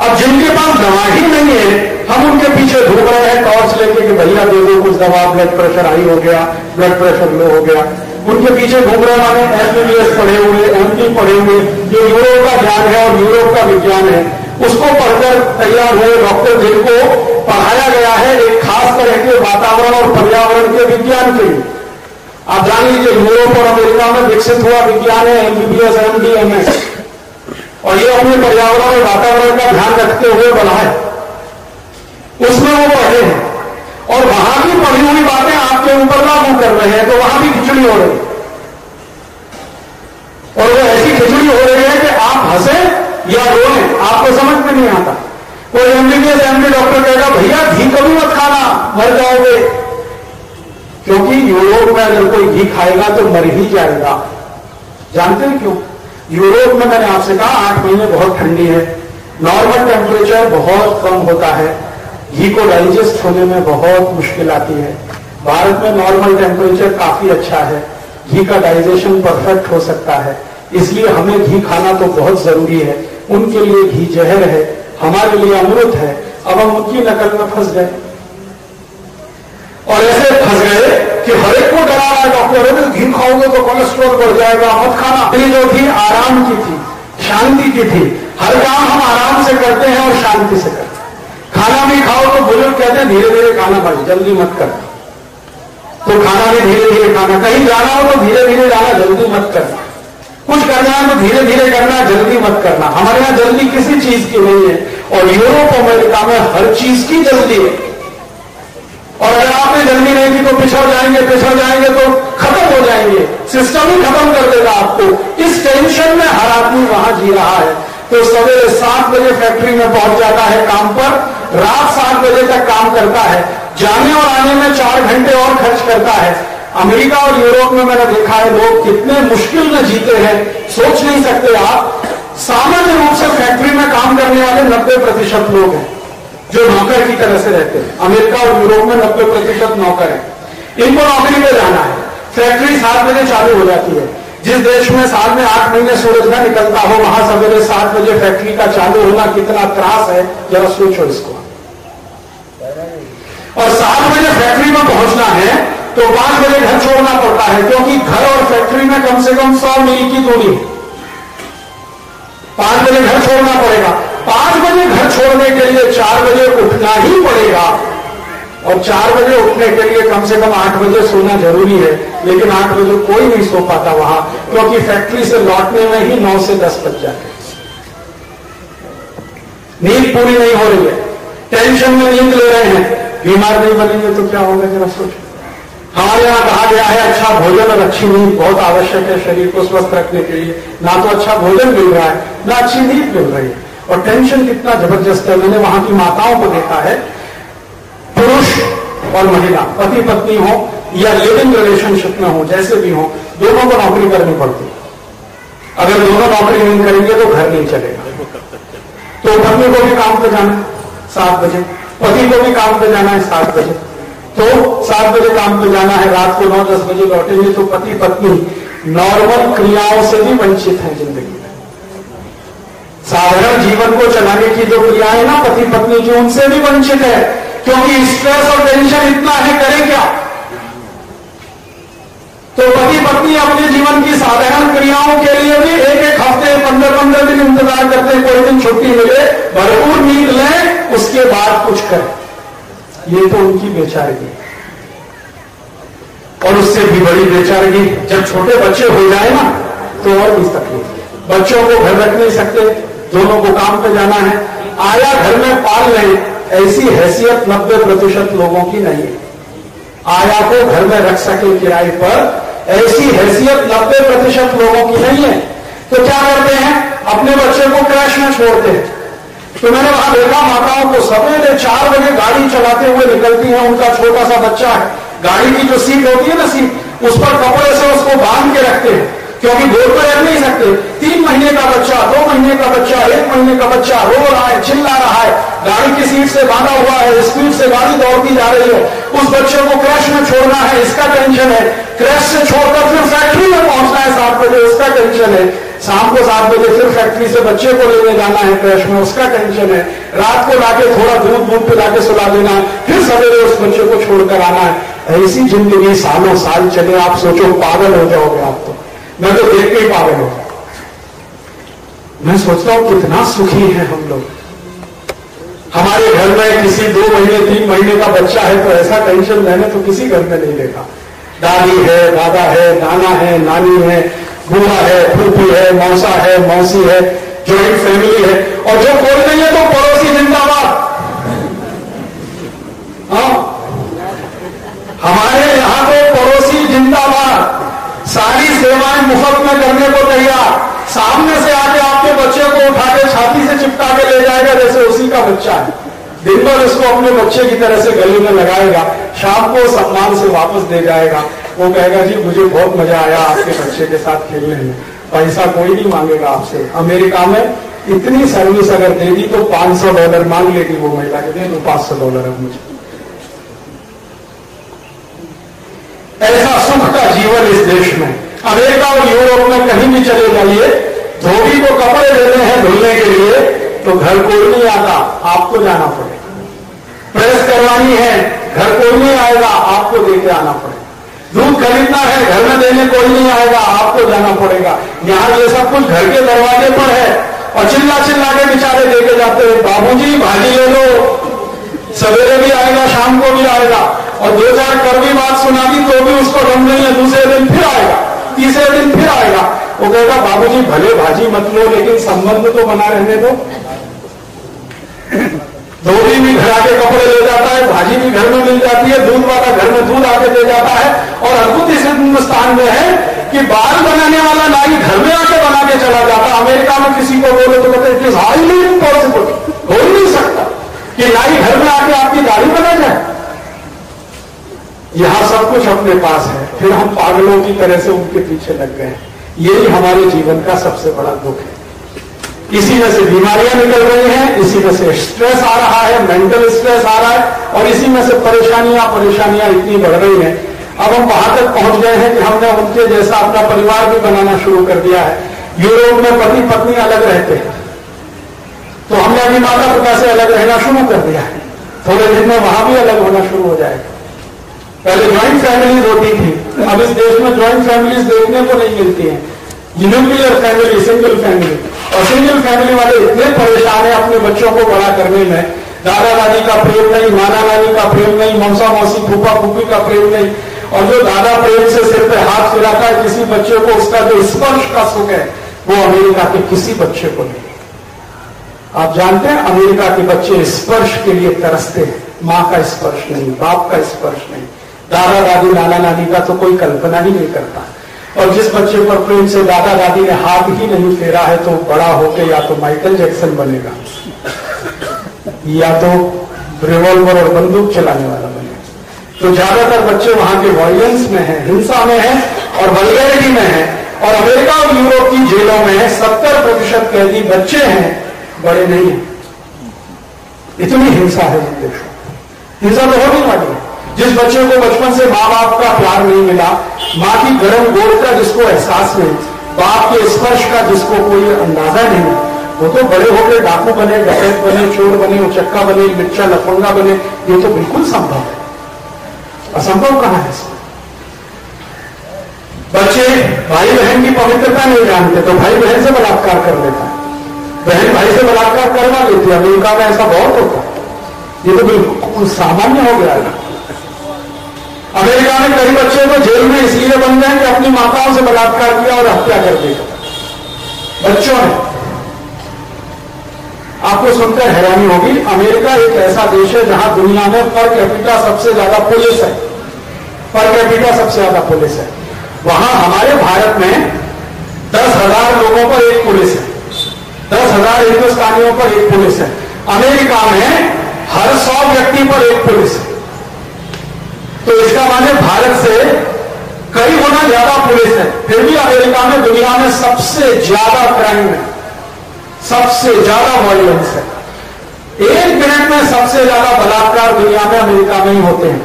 अब जिनके पास दवा ही नहीं है, हम उनके पीछे घूम रहे हैं टॉर्च लेके कि भैया दे दो कुछ दवा ब्लड प्रेशर हाई हो गया ब्लड प्रेशर लो हो गया। उनके पीछे घूम रहे वाले एमबीबीएस पढ़े हुए एमपी पढ़े हुए, जो यूरोप का ज्ञान है और यूरोप का विज्ञान है, उसको पढ़कर तैयार हुए डॉक्टर जिनको पढ़ाया गया है एक खास तरह के वातावरण और पर्यावरण के विज्ञान के लिए। आप जान लीजिए यूरोप और अमेरिका में विकसित हुआ विज्ञान है एमबीबीएस एमडी एमएस और ये अपने पर्यावरण और वातावरण का ध्यान रखते हुए बना है। उसमें वो पढ़े हैं। और वहाँ की पढ़ी हुई बातें आपके ऊपर लागू कर रहे हैं तो वहाँ भी खिचड़ी हो रही है। और वो ऐसी खिचड़ी हो रही है कि आप हंसे या रोए, आपको समझ में नहीं आता। कोई एमबीबीएस, एमडी डॉक्टर कहेगा, भैया, घी कभी मत खाना, मर जाओगे। क्योंकि यूरोप में अगर कोई घी खाएगा तो मर ही जाएगा। जानते हैं क्यों? यूरोप में मैंने आपसे कहा, आठ महीने बहुत ठंडी है। नॉर्मल टेम्परेचर बहुत कम होता है। घी को डाइजेस्ट होने में बहुत मुश्किल आती है। भारत में नॉर्मल टेम्परेचर काफ़ी अच्छा है। घी का डाइजेशन परफेक्ट हो सकता है। इसलिए हमें घी खाना तो बहुत ज़रूरी है। उनके लिए घी जहर है। हमारे लिए अमृत है। अब हम उनकी नकल में फंस गए। और ऐसे फंस गए कि हर एक को डरा रहा है डॉक्टर अरे घी खाओगे तो कोलेस्ट्रॉल बढ़ जाएगा। मत खाना। ये जो थी, आराम की थी, शांति की थी। हर काम हम आराम से करते हैं और शांति से करते हैं। खाना भी खाओ तो बुज़ुर्ग कहते हैं धीरे धीरे खाना भाई जल्दी मत करना तो खाना भी धीरे धीरे खाना, कहीं जाना हो तो धीरे धीरे जाना, जल्दी मत करना कुछ करना है तो धीरे धीरे करना, जल्दी मत करना। हमारे यहाँ जल्दी किसी चीज़ की नहीं है, और यूरोप, अमेरिका में हर चीज़ की जल्दी है। और अगर आपने जल्दी नहीं की तो पिछड़ जाएँगे पिछड़ जाएँगे तो खत्म हो जाएँगे। सिस्टम ही खत्म कर देगा आपको। इस टेंशन में हर आदमी वहाँ जी रहा है। तो सवेरे सात बजे फैक्ट्री में पहुँच जाता है काम पर, रात सात बजे तक काम करता है। जाने और आने में चार घंटे और खर्च करता है। अमेरिका और यूरोप में मैंने देखा है, लोग कितने मुश्किल में जीते हैं, सोच नहीं सकते आप। सामान्य रूप से फैक्ट्री में काम करने वाले नब्बे प्रतिशत लोग हैं, जो नौकर की तरह से रहते हैं। अमेरिका और यूरोप में नब्बे प्रतिशत नौकर है। इनको नौकरी पे जाना है। फैक्ट्री सात बजे चालू हो जाती है। जिस देश में साल में आठ महीने सूरज न निकलता हो, वहाँ सवेरे सात बजे फैक्ट्री का चालू होना कितना त्रास है, जरा सोचो इसको। और सात बजे फैक्ट्री में पहुँचना है तो पाँच बजे घर छोड़ना पड़ता है, क्योंकि घर और फैक्ट्री में कम से कम सौ मील की दूरी है। पाँच बजे घर छोड़ना पड़ेगा। पाँच बजे घर छोड़ने के लिए चार बजे उठना ही पड़ेगा और चार बजे उठने के लिए कम से कम आठ बजे सोना ज़रूरी है, लेकिन आठ बजे कोई नहीं सो पाता वहाँ, क्योंकि फैक्ट्री से लौटने में ही नौ से दस बज जाते नींद पूरी नहीं हो रही है। टेंशन में नींद ले रहे हैं। बीमार नहीं बनेंगे तो क्या होगा जरा सोचो। हमारे यहाँ कहा गया है अच्छा भोजन और अच्छी नींद बहुत आवश्यक है शरीर को स्वस्थ रखने के लिए। ना तो अच्छा भोजन मिल रहा है, ना अच्छी नींद मिल रही है। और टेंशन कितना ज़बरदस्त है। मैंने वहाँ की माताओं को देखा है पुरुष और महिला, पति पत्नी हो या लिविंग रिलेशनशिप में हो, जैसे भी हो, दोनों को नौकरी करनी पड़ती अगर दोनों नौकरी नहीं करेंगे तो घर नहीं चलेगा। तो पत्नी को भी काम पे जाना है सात बजे, पति को भी काम पे जाना है सात बजे। तो सात बजे काम पे जाना है, रात को नौ दस बजे लौटेंगे तो पति पत्नी नॉर्मल क्रियाओं से भी वंचित है ज़िंदगी में। साधारण जीवन को चलाने की जो क्रियाएँ ना, पति पत्नी की उनसे भी वंचित है क्योंकि स्ट्रेस और टेंशन इतना है करें क्या? तो पति पत्नी अपने जीवन की साधारण क्रियाओं के लिए भी एक एक हफ़्ते, पंद्रह पंद्रह दिन इंतज़ार करते हैं, कोई दिन छुट्टी मिले, भरपूर नींद लें, उसके बाद कुछ करें। ये तो उनकी बेचारगी और उससे भी बड़ी बेचारगी जब छोटे बच्चे हो जाए ना तो और भी तकलीफ़ बच्चों को घर रख नहीं सकते, दोनों को काम पे जाना है। आया घर में पाल लें ऐसी हैसियत नब्बे प्रतिशत लोगों की नहीं है। आया को घर में रख सके किराए पर, ऐसी हैसियत नब्बे प्रतिशत लोगों की नहीं है। तो क्या करते हैं? अपने बच्चे को क्रैश में छोड़ते हैं। तो मैंने वहाँ देखा, माताओं को सवेरे चार बजे गाड़ी चलाते हुए निकलती है। उनका छोटा सा बच्चा है। गाड़ी की जो सीट होती है ना सीट, उस पर कपड़े से उसको बाँध के रखते हैं। क्योंकि बोर्ड पर रख नहीं सकते। तीन महीने का बच्चा, दो महीने का बच्चा, एक महीने का बच्चा रो रहा है, चिल्ला रहा है, गाड़ी की सीट से बांधा हुआ है, स्पीड से गाड़ी दौड़ती जा रही है। उस बच्चे को क्रैश में छोड़ना है, इसका टेंशन है। क्रैश से छोड़कर फिर फैक्ट्री में पहुँचना है सात बजे उसका टेंशन है। शाम को सात बजे फिर फैक्ट्री से बच्चे को लेने जाना है क्रैश में, उसका टेंशन है। रात को लाके थोड़ा दूध दूध पे लाके सुला देना है, फिर सवेरे उस बच्चे को छोड़कर आना है। ऐसी ज़िंदगी सालों साल चले, आप सोचो, पागल हो जाओगे आप तो। मैं तो देख नहीं पा पागल हूँ मैं सोचता हूँ कितना सुखी है हम लोग। हमारे घर में किसी दो महीने, तीन महीने का बच्चा है तो ऐसा टेंशन मैंने तो किसी घर में नहीं देखा। दादी है, दादा है, नाना है, नानी है बुआ है, फूफी है, मौसा है, मौसी है ज्वाइंट फैमिली है। और जो कोई नहीं है तो पड़ोसी जिंदाबाद। हाँ? हमारे यहाँ सेवाएँ मुफ़्त में करने को तैयार। सामने से आके आपके बच्चे को उठा के छाती से चिपका के ले जाएगा, जैसे उसी का बच्चा है। दिन भर उसको अपने बच्चे की तरह से गले में लगाएगा, शाम को सम्मान से वापस दे जाएगा। वो कहेगा, जी, मुझे बहुत मज़ा आया आपके बच्चे के साथ खेलने में। पैसा कोई नहीं मांगेगा आपसे। अमेरिका में इतनी सर्विस अगर दे दी तो 500 डॉलर मांग लेगी वो महिला के। दे पाँच सौ डॉलर है मुझे। ऐसा सुख का जीवन इस देश में। अमेरिका और यूरोप में कहीं भी चले जाइए, धोबी को कपड़े देने हैं धुलने के लिए तो घर कोई नहीं आता, आपको जाना पड़ेगा। प्रेस करवानी है, घर कोई नहीं आएगा, आपको देके आना पड़ेगा। दूध खरीदना है, घर में देने कोई नहीं आएगा, आपको जाना पड़ेगा। यहाँ ये सब कुछ घर के दरवाजे पर है, और चिल्ला चिल्ला के बेचारे देके जाते हैं, बाबूजी, भाजी ले लो। सवेरे भी आएगा, शाम को भी आएगा, और दो चार कड़वी बात सुना दी तो भी उसको दम नहीं है दूसरे दिन फिर आएगा। तीसरे दिन फिर आएगा। वो कहेगा, बाबूजी, भले भाजी मत लो, लेकिन संबंध तो बना रहने दो। धोबी भी घर आके कपड़े ले जाता है, भाजी भी घर में मिल जाती है, दूध वाला घर में दूध आके दे जाता है, और अद्भुत इस हिंदुस्तान में है कि बाल बनाने वाला नाई घर में आके बना के चला जाता अमेरिका में किसी को बोले तो कहते इट इज़ हाईली इम्पॉसिबल हो ही नहीं सकता कि नाई घर में आके आपकी दाढ़ी बना जाए। यहाँ सब कुछ अपने पास है। फिर हम पागलों की तरह से उनके पीछे लग गए। यही हमारे जीवन का सबसे बड़ा दुख है। इसी में से बीमारियाँ निकल रही हैं, इसी में से स्ट्रेस आ रहा है मेंटल स्ट्रेस आ रहा है, और इसी में से परेशानियाँ परेशानियाँ इतनी बढ़ रही हैं। अब हम वहाँ तक पहुँच गए हैं कि हमने उनके जैसा अपना परिवार भी बनाना शुरू कर दिया है। यूरोप में पति पत्नी अलग रहते हैं। तो हमने अभी माता पिता से अलग रहना शुरू कर दिया है। थोड़े दिन में वहाँ भी अलग होना शुरू हो जाएगा। पहले ज्वाइंट फैमिलीज़ होती थी। अब इस देश में ज्वाइंट फैमिलीज़ देखने को नहीं मिलती है। न्यूक्लियर फैमिली सिंगल फैमिली और सिंगल फैमिली वाले इतने परेशान है अपने बच्चों को बड़ा करने में। दादा दादी का प्रेम नहीं माना नानी का प्रेम नहीं मौसा मौसी फूफा फूफी का प्रेम नहीं। और जो दादा प्रेम से सिर पे हाथ फिराता है किसी बच्चे को उसका जो स्पर्श का सुख है वो अमेरिका के किसी बच्चे को नहीं। आप जानते हैं अमेरिका के बच्चे स्पर्श के लिए तरसते हैं। माँ का स्पर्श नहीं बाप का स्पर्श नहीं। दादा दादी, नाना नानी का तो कोई कल्पना ही नहीं करता। और जिस बच्चे पर प्रेम से दादा दादी ने हाथ ही नहीं फेरा है तो बड़ा होके या तो माइकल जैक्सन बनेगा, या तो रिवॉल्वर और बंदूक चलाने वाला बनेगा। तो ज़्यादातर बच्चे वहाँ के वॉयलेंस में है, हिंसा में है, और वलगैरिटी में है, और अमेरिका और यूरोप की जेलों में सत्तर प्रतिशत कैदी बच्चे हैं, बड़े नहीं हैं। इतनी हिंसा है देशों हिंसा तो होने वाली है। जिस बच्चे को बचपन से माँ बाप का प्यार नहीं मिला, माँ की गर्म गोद का जिसको एहसास नहीं, बाप के स्पर्श का जिसको कोई अंदाज़ा नहीं, वो तो बड़े होकर डाकू बने, डकैत बने, चोर बने, उचक्का बने, मिर्चा, लफंगा बने, ये तो बिल्कुल संभव है। असंभव कहाँ है इसमें? बच्चे भाई बहन की पवित्रता नहीं जानते तो भाई बहन से बलात्कार कर लेता है। बहन भाई से बलात्कार करवा लेती है, अमेरिका में ऐसा बहुत होता ये तो बिल्कुल सामान्य हो गया है। अमेरिका में कई बच्चे को जेल में इसलिए बन गए कि अपनी माताओं से बलात्कार किया और हत्या कर दी। बच्चों ने। आपको सुनकर हैरानी होगी, अमेरिका एक ऐसा देश है जहाँ दुनिया में पर कैपिटा सबसे ज़्यादा पुलिस है। पर कैपिटा सबसे ज़्यादा पुलिस है। वहाँ हमारे भारत में दस हज़ार लोगों पर एक पुलिस है। दस हज़ार हिंदुस्तानियों पर एक पुलिस है। अमेरिका में हर सौ व्यक्ति पर एक पुलिस है। तो इसका माने भारत से कई गुना ज़्यादा पुलिस है। फिर भी अमेरिका में, दुनिया में सबसे ज़्यादा क्राइम है। सबसे ज़्यादा वॉयलेंस है। एक मिनट में सबसे ज़्यादा बलात्कार दुनिया में अमेरिका में ही होते हैं।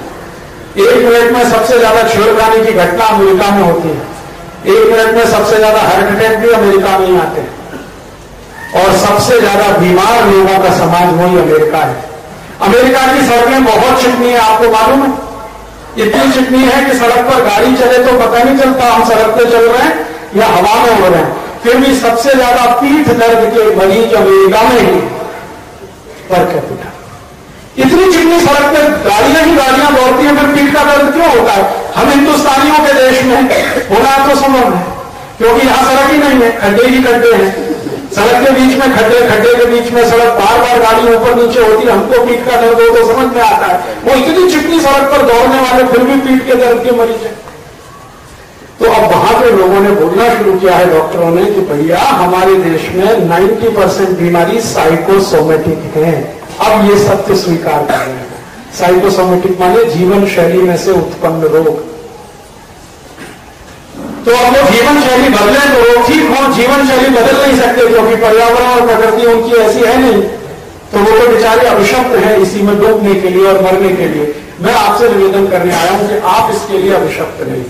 एक मिनट में सबसे ज़्यादा छेड़खानी की घटना अमेरिका में होती है। एक मिनट में सबसे ज़्यादा हार्ट अटैक भी अमेरिका में ही आते हैं। और सबसे ज़्यादा बीमार लोगों का समाज वही अमेरिका है। अमेरिका की सड़कें बहुत चिकनी है, आपको मालूम है? इतनी चिकनी है कि सड़क पर गाड़ी चले तो पता नहीं चलता हम सड़क पर चल रहे हैं या हवा में हो रहे हैं। फिर भी सबसे ज़्यादा पीठ दर्द के मरीज़ अमेरिका में ही पर कैपिटा इतनी चिकनी सड़क पर गाड़ियाँ ही गाड़ियाँ दौड़ती हैं, फिर पीठ का दर्द क्यों होता है? हम हिंदुस्तानियों के देश में होना तो संभव है, क्योंकि यहाँ सड़क ही नहीं है, खड्डे ही खड्डे हैं। सड़क के बीच में, खड्डे खड्डे के बीच में, सड़क बार बार गाड़ी ऊपर नीचे होती है, हमको पीठ का दर्द हो तो समझ में आता है। वो इतनी चिकनी सड़क पर दौड़ने वाले फिर भी पीठ के दर्द के मरीज़ है। तो अब वहाँ के लोगों ने बोलना शुरू किया है डॉक्टरों ने कि भैया, हमारे देश में 90 परसेंट बीमारी साइकोसोमेटिक है। अब ये सत्य स्वीकार कर रहे हैं। साइकोसोमेटिक माने जीवन शैली में से उत्पन्न रोग। तो अब वो जीवन शैली बदले तो ठीक हो जीवन शैली बदल नहीं सकते, क्योंकि पर्यावरण और प्रकृति उनकी ऐसी है नहीं। तो वो तो बेचारे अभिशप्त हैं इसी में डूबने के लिए और मरने के लिए। मैं आपसे निवेदन करने आया हूँ कि आप इसके लिए अभिशप्त नहीं।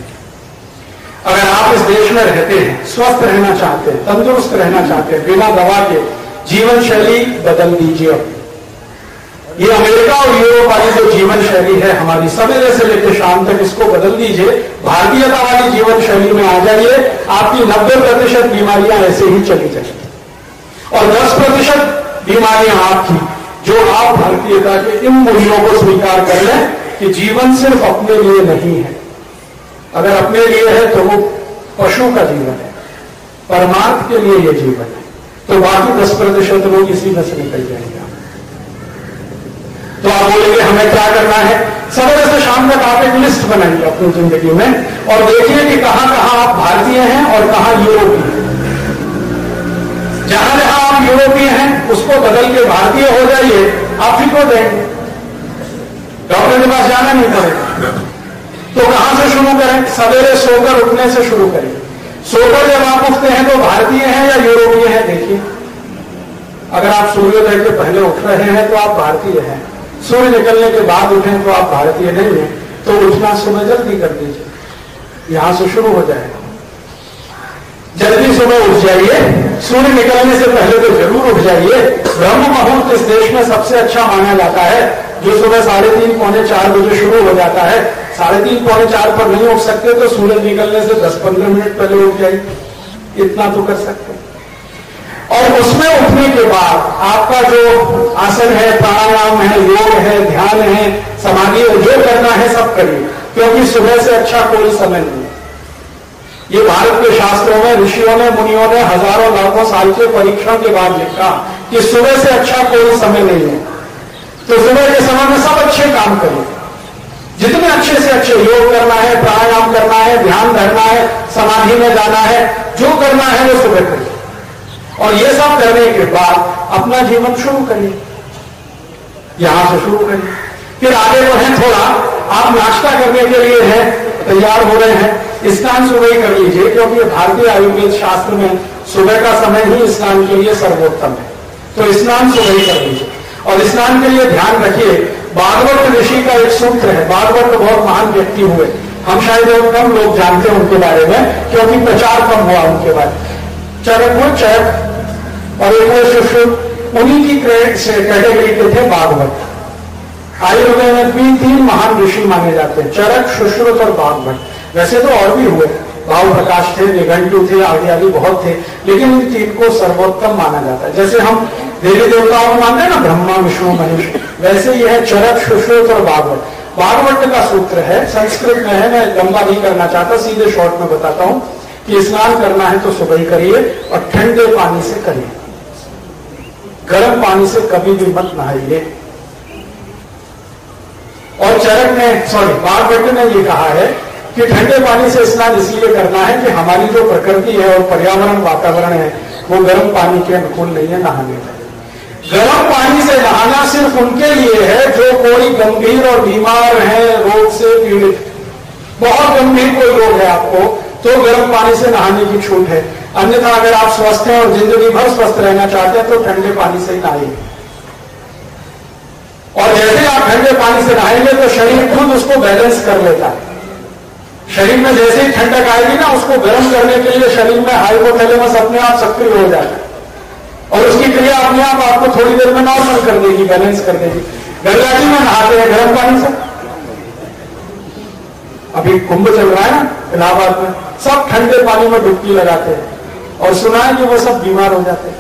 अगर आप इस देश में रहते हैं, स्वस्थ रहना चाहते हैं, तंदुरुस्त रहना चाहते हैं, बिना दवा के जीवन शैली बदल दीजिए। अपनी ये अमेरिका और यूरोप वाली जो जीवन शैली है, हमारी सवेरे से लेकर शाम तक इसको बदल दीजिए। भारतीयता वाली जीवन शैली में आ जाइए। आपकी नब्बे प्रतिशत बीमारियाँ ऐसे ही चली जाएँगी। और दस प्रतिशत बीमारियाँ आपकी, जो आप भारतीयता के इन मूल्यों को स्वीकार कर लें कि जीवन सिर्फ़ अपने लिए नहीं है। अगर अपने लिए है तो वो पशु का जीवन है, परमार्थ के लिए यह जीवन है। तो बाकी दस प्रतिशत लोग इसी में से निकल जाएँगे। तो आप बोलेंगे, हमें क्या करना है? सवेरे से शाम तक आप एक लिस्ट बनाइए अपनी ज़िंदगी में और देखिए कि कहाँ कहाँ आप भारतीय हैं और कहाँ यूरोपीय हैं। जहाँ जहाँ आप यूरोपीय हैं, उसको बदल के भारतीय हो जाइए, आप हो जाएँगे डॉक्टर के पास जाना नहीं पड़ेगा। तो कहाँ से शुरू करें? सवेरे सोकर उठने से शुरू करें। सोकर जब आप उठते हैं तो भारतीय हैं या यूरोपीय हैं, देखिए। अगर आप सूर्योदय के पहले उठ रहे हैं तो आप भारतीय हैं। सूर्य निकलने के बाद उठे तो आप भारतीय नहीं है तो उठना सुबह जल्दी कर दीजिए। यहाँ से शुरू हो जाएगा जल्दी सुबह उठ जाइए। सूर्य निकलने से पहले तो ज़रूर उठ जाइए। ब्रह्म मुहूर्त इस देश में सबसे अच्छा माना जाता है, जो सुबह साढ़े तीन, पौने चार बजे शुरू हो जाता है। साढ़े तीन, पौने चार पर नहीं उठ सकते तो सूरज निकलने से दस, पंद्रह मिनट पहले उठ जाइए। इतना तो कर सकते और उसमें उठने के बाद आपका जो आसन है, प्राणायाम है, योग है, ध्यान है, समाधि है, जो करना है सब करिए, क्योंकि सुबह से अच्छा कोई समय नहीं ये भारत के शास्त्रों में, ऋषियों ने, मुनियों ने हज़ारों, लाखों साल के परीक्षण के बाद लिखा कि सुबह से अच्छा कोई समय नहीं है। तो सुबह के समय में सब अच्छे काम करिए। जितने अच्छे से अच्छे योग करना है, प्राणायाम करना है, ध्यान धरना है, समाधि में जाना है, जो करना है वो सुबह करिए। और ये सब करने के बाद अपना जीवन शुरू करिए। यहाँ से शुरू करिए। फिर आगे बढ़े थोड़ा। आप नाश्ता करने के लिए है, तैयार हो रहे हैं। स्नान सुबह ही कर लीजिए, क्योंकि भारतीय आयुर्वेद शास्त्र में सुबह का समय ही स्नान के लिए सर्वोत्तम है। तो स्नान सुबह ही कर लीजिए। और स्नान के लिए ध्यान रखिए, भागवत ऋषि का एक सूत्र है, भागवत तो बहुत महान व्यक्ति हुए। हम शायद कम लोग जानते हैं उनके बारे में, क्योंकि प्रचार कम हुआ उनके बारे में। चरक वो चरक और एक वो उन्हीं की कैटेगरी के थे भागवत। आयुर्वेद में भी तीन महान ऋषि माने जाते हैं, चरक, सुश्रुत और भागवत। वैसे तो और भी हुए। भाव प्रकाश थे, निघंटू थे, आदि आदि बहुत थे, लेकिन इन तीन को सर्वोत्तम माना जाता है। जैसे हम देवी देवताओं को मानते हैं ना, ब्रह्मा, विष्णु मनुष्य वैसे यह है चरक, सुश्रुत और भागवत। भागवत का सूत्र है, संस्कृत में है, मैं लंबा नहीं करना चाहता, सीधे शॉर्ट में बताता हूँ। कि स्नान करना है तो सुबह ही करिए और ठंडे पानी से करिए। गर्म पानी से कभी भी मत नहाइए। और चरण ने सॉरी भागवत ने ये कहा है कि ठंडे पानी से स्नान इसलिए करना है कि हमारी जो प्रकृति है और पर्यावरण वातावरण है, वो गर्म पानी के अनुकूल नहीं है नहाने में। गर्म पानी से नहाना सिर्फ़ उनके लिए है जो कोई गंभीर और बीमार है, रोग से पीड़ित। बहुत गंभीर कोई रोग है आपको। तो गर्म पानी से नहाने की छूट है। अन्यथा अगर आप स्वस्थ हैं और ज़िंदगी भर स्वस्थ रहना चाहते हैं तो ठंडे पानी से नहाइए। और जैसे आप ठंडे पानी से नहाएँगे तो शरीर खुद उसको बैलेंस कर लेता है। शरीर में जैसे ही ठंडक आएगी ना, उसको गर्म करने के लिए शरीर में हाइपोथैलेमस अपने आप सक्रिय हो है। और उसकी क्रिया अपने आप आपको थोड़ी देर में नॉर्मल कर देगी बैलेंस कर देगी। गंगा जी, में नहाते हैं। गर्म पानी से? अभी कुंभ चल रहा है ना, इलाहाबाद में, सब ठंडे पानी में डुबकी लगाते हैं। और सुना है कि वो सब बीमार हो जाते हैं।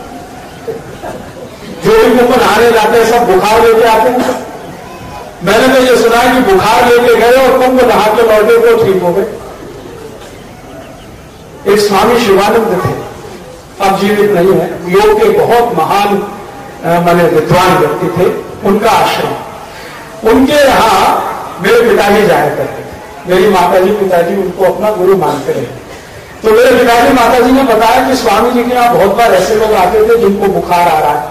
जो भी कुंभ नहाने जाते हैं, सब बुखार लेके आते हैं। मैंने तो ये सुना है कि बुखार लेके गए और कुंभ नहा के लौटे, वो ठीक हो गए। एक स्वामी शिवानंद थे। अब जीवित नहीं है। योग के बहुत महान मैंने विद्वान व्यक्ति थे। उनका आश्रम। उनके यहाँ मेरे पिताजी जाया करते थे मेरी माताजी, पिताजी उनको अपना गुरु मानते रहे। तो मेरे पिताजी, माताजी ने बताया कि स्वामी जी के यहाँ बहुत बार ऐसे लोग आते थे जिनको बुखार आ रहा है,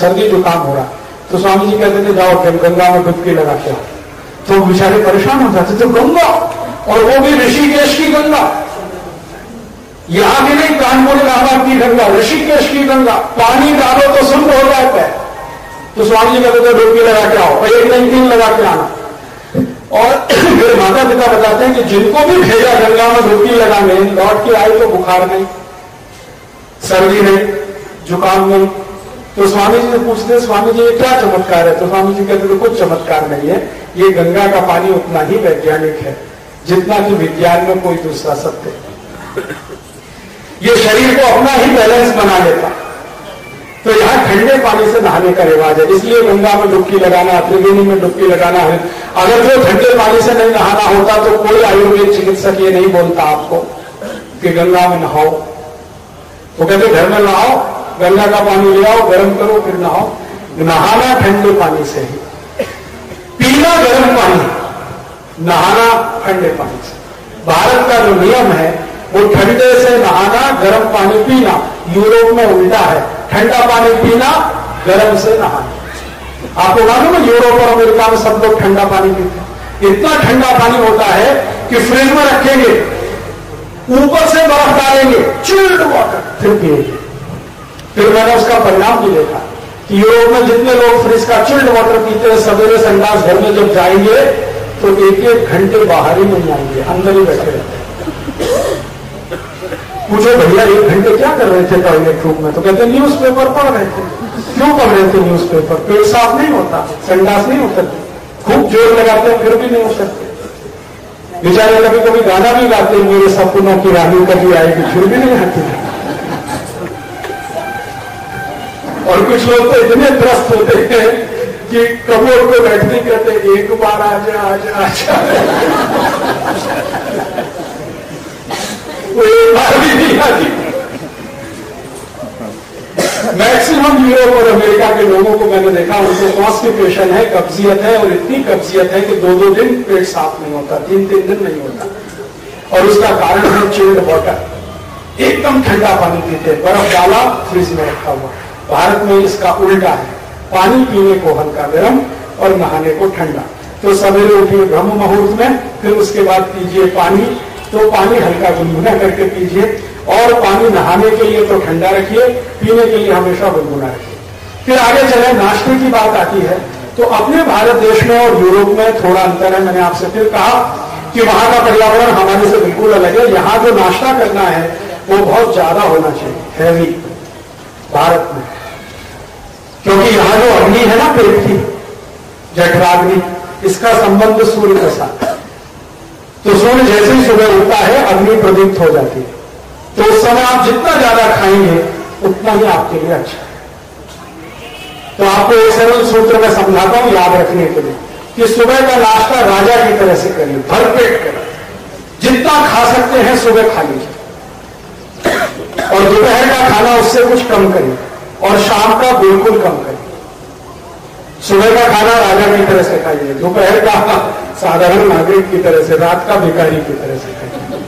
सर्दी, जुकाम हो रहा है। तो स्वामी जी कहते थे, जाओ फिर गंगा में डुबकी लगा के तो बेचारे परेशान हो जाते तो गंगा! और वो भी ऋषिकेश की गंगा। यहाँ भी नहीं, कानपुर, इलाहाबाद की गंगा, ऋषिकेश की गंगा। पानी डालो तो शुद्ध हो जाता है। तो स्वामी जी कहते थे, डुबकी लगा के आओ एक दिन तीन लगा के आना। और मेरे माता पिता बताते हैं कि जिनको भी भेजा, गंगा में डुबकी लगाने, लौट के आए तो बुखार नहीं सर्दी नहीं जुकाम नहीं तो स्वामी जी ने पूछते स्वामी जी, ये क्या चमत्कार है? तो स्वामी जी कहते थे कुछ चमत्कार नहीं है। ये गंगा का पानी उतना ही वैज्ञानिक है, जितना कि विज्ञान में कोई दूसरा सत्य ये शरीर को अपना ही बैलेंस बना लेता तो यहाँ ठंडे पानी से नहाने का रिवाज है। इसलिए गंगा में डुबकी लगाना, त्रिवेणी में डुबकी लगाना है। अगर जो ठंडे पानी से नहीं नहाना होता तो कोई आयुर्वेद चिकित्सक ये नहीं बोलता आपको कि गंगा में नहाओ। वो कहते, घर में नहाओ, गंगा का पानी ले आओ, गर्म करो, फिर नहाओ। नहाना ठंडे पानी से ही। पीना गर्म पानी, नहाना ठंडे पानी से। भारत का जो नियम है, वो ठंडे से नहाना, गर्म पानी पीना, यूरोप में उल्टा है। ठंडा पानी पीना, गर्म से नहाना। आपको मालूम है यूरोप और अमेरिका में सब लोग ठंडा पानी पीते इतना ठंडा पानी होता है कि फ्रिज में रखेंगे, ऊपर से बर्फ़ डालेंगे चिल्ड वाटर फिर पिएँगे। फिर मैंने उसका परिणाम भी देखा कि यूरोप में जितने लोग फ्रिज का चिल्ड वाटर पीते हैं, सवेरे संडास घर में जब जाएँगे तो एक एक घंटे बाहर ही नहीं आएँगे अंदर ही बैठे रहते पूछो, भैया, एक घंटे क्या कर रहे थे टॉयलेट रूम में? तो कहते न्यूज़ पेपर पढ़ रहे थे. क्यों पढ़ रहे थे न्यूज़ पेपर पेट साफ़ नहीं होता, संडास नहीं उतरते खूब ज़ोर लगाते हैं फिर भी नहीं उतरते बेचारे कभी कभी गाना भी गाते हैं, मेरे सपनों की रानी कभी आएगी, फिर भी नहीं आती। और कुछ लोग तो इतने त्रस्त होते हैं कि कबूर को बैठते कहते एक बार आ जा आ जा वो एक बार भी नहीं आती मैक्सिमम यूरोप और अमेरिका के लोगों को मैंने देखा, उनको कॉन्स्टिपेशन है, कब्जियत है, और इतनी कब्जियत है कि दो दो दिन पेट साफ़ नहीं होता तीन तीन दिन नहीं होता। और उसका कारण है चिल्ड वाटर एकदम ठंडा पानी पीते बर्फ़ डाला फ्रिज में रखा हुआ। भारत में इसका उल्टा है। पानी पीने को हल्का गर्म और नहाने को ठंडा। तो सवेरे उठिए ब्रह्म मुहूर्त में, फिर उसके बाद पीजिए पानी तो पानी हल्का गुनगुना करके पीजिए और पानी नहाने के लिए तो ठंडा रखिए, पीने के लिए हमेशा गुनगुना रखिए। फिर आगे चले, नाश्ते की बात आती है। तो अपने भारत देश में और यूरोप में थोड़ा अंतर है, मैंने आपसे फिर कहा कि वहाँ का पर्यावरण हमारे से बिल्कुल अलग है। यहाँ जो नाश्ता करना है, वो बहुत ज़्यादा होना चाहिए हैवी भारत में। क्योंकि यहाँ जो अग्नि है ना, पेट की, जठराग्नि, इसका संबंध सूर्य के साथ। तो सूर्य जैसे ही सुबह उठता है, अग्नि प्रदीप्त हो जाती है। तो उस समय आप जितना ज़्यादा खाएँगे, उतना ही आपके लिए अच्छा है। तो आपको एक सरल सूत्र में समझाता हूँ याद रखने के लिए कि सुबह का नाश्ता राजा की तरह से करिए भरपेट करें जितना खा सकते हैं, सुबह खा लीजिए। और दोपहर का खाना उससे कुछ कम करिए, और शाम का बिल्कुल कम करिए। सुबह का खाना राजा की तरह से खाइए, दोपहर का साधारण नागरिक की तरह से, रात का भिखारी की तरह से खाइए।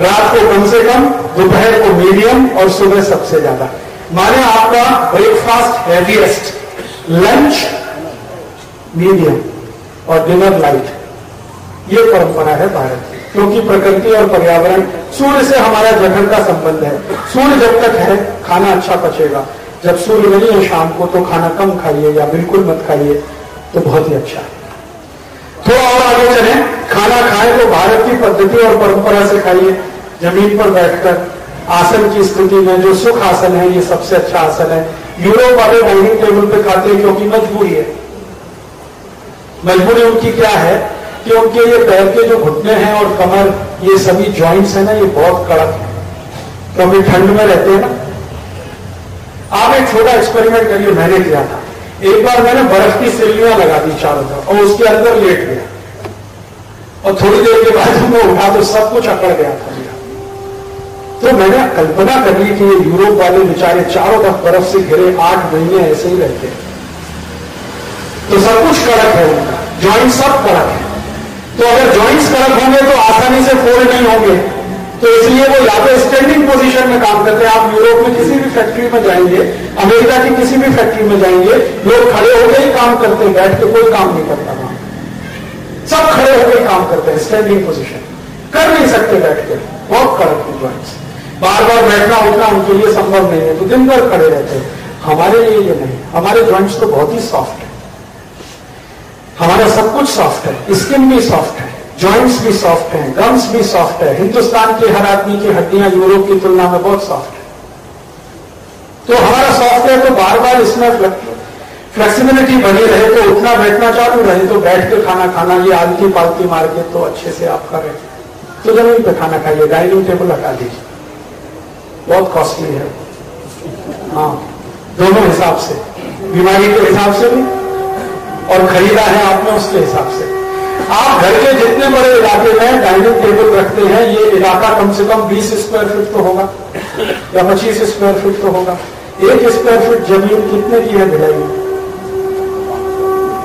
रात को कम से कम, दोपहर को मीडियम और सुबह सबसे ज़्यादा। माने आपका ब्रेकफास्ट हैवीएस्ट लंच मीडियम और डिनर लाइट ये परंपरा है भारत की, क्योंकि प्रकृति और पर्यावरण सूर्य से हमारा जघन का संबंध है। सूर्य जब तक है, खाना अच्छा पचेगा। जब सूर्य है शाम को तो खाना कम खाइए या बिल्कुल मत खाइए तो बहुत ही अच्छा है। थोड़ा और आगे चले। खाना खाए तो भारत की पद्धति और परंपरा से खाइए। ज़मीन पर बैठकर आसन की स्थिति में जो सुख आसन है, ये सबसे अच्छा आसन है। यूरोप वाले डाइनिंग टेबल पे खाते हैं क्योंकि मजबूरी है। मजबूरी उनकी क्या है कि उनके ये पैर के जो घुटने हैं और कमर, ये सभी ज्वाइंट्स है ना, ये बहुत कड़क है। क्योंकि ठंड में रहते हैं ना आप एक छोटा एक्सपेरिमेंट करिए, मैंने किया था। एक बार मैंने बर्फ़ की सिल्लियाँ लगा दी चारों तरफ़ और उसके अंदर लेट गया। और थोड़ी देर के बाद मैं उठा तो सब कुछ अकड़ गया था मेरा। तो मैंने कल्पना कर ली कि ये यूरोप वाले बेचारे चारों तरफ़ बर्फ़ से घिरे आठ महीने ऐसे ही रहते तो सब कुछ कड़क है उनका। ज्वाइंट सब कड़क है। तो अगर ज्वाइंट्स कड़क होंगे तो आसानी से फोल्ड नहीं होंगे। तो इसलिए वो या तो स्टैंडिंग पोजीशन में काम करते हैं। आप यूरोप में किसी भी फैक्ट्री में जाएँगे, अमेरिका की किसी भी फैक्ट्री में जाएँगे, लोग खड़े होकर ही काम करते हैं, बैठ के कोई काम नहीं करता वहाँ। सब खड़े होकर काम करते हैं स्टैंडिंग पोजीशन कर नहीं सकते बैठ के। बहुत कड़क ज्वाइंट्स बार बार बैठना उठना उनके लिए संभव नहीं है। तो दिन भर खड़े रहते हैं। हमारे लिए ये नहीं। हमारे ज्वाइंट्स तो बहुत ही सॉफ्ट है। हमारा सब कुछ सॉफ्ट है। स्किन भी सॉफ्ट है। जॉइंट्स भी सॉफ्ट हैं गम्स भी सॉफ्ट है। हिंदुस्तान के हर आदमी की हड्डियाँ यूरोप की तुलना में बहुत सॉफ्ट है। तो हमारा सॉफ्टवेयर तो बार बार इसमें फ्लेक्सिबिलिटी बनी रहे तो उठना बैठना चालू रहे तो बैठ के खाना खाना, ये आलती पालती मार के तो अच्छे से आप करें। तो ज़मीन पे खाना खाइए, डाइनिंग टेबल हटा दीजिए। बहुत कॉस्टली है। हाँ दोनों हिसाब से। बीमारी के हिसाब से भी, और खरीदा है आपने उसके हिसाब से। आप घर के जितने बड़े इलाके में डाइनिंग टेबल रखते हैं, ये इलाका कम से कम 20 स्क्वायर फीट तो होगा, या 25 स्क्वायर फीट तो होगा। एक स्क्वायर फीट ज़मीन कितने की है भिलाई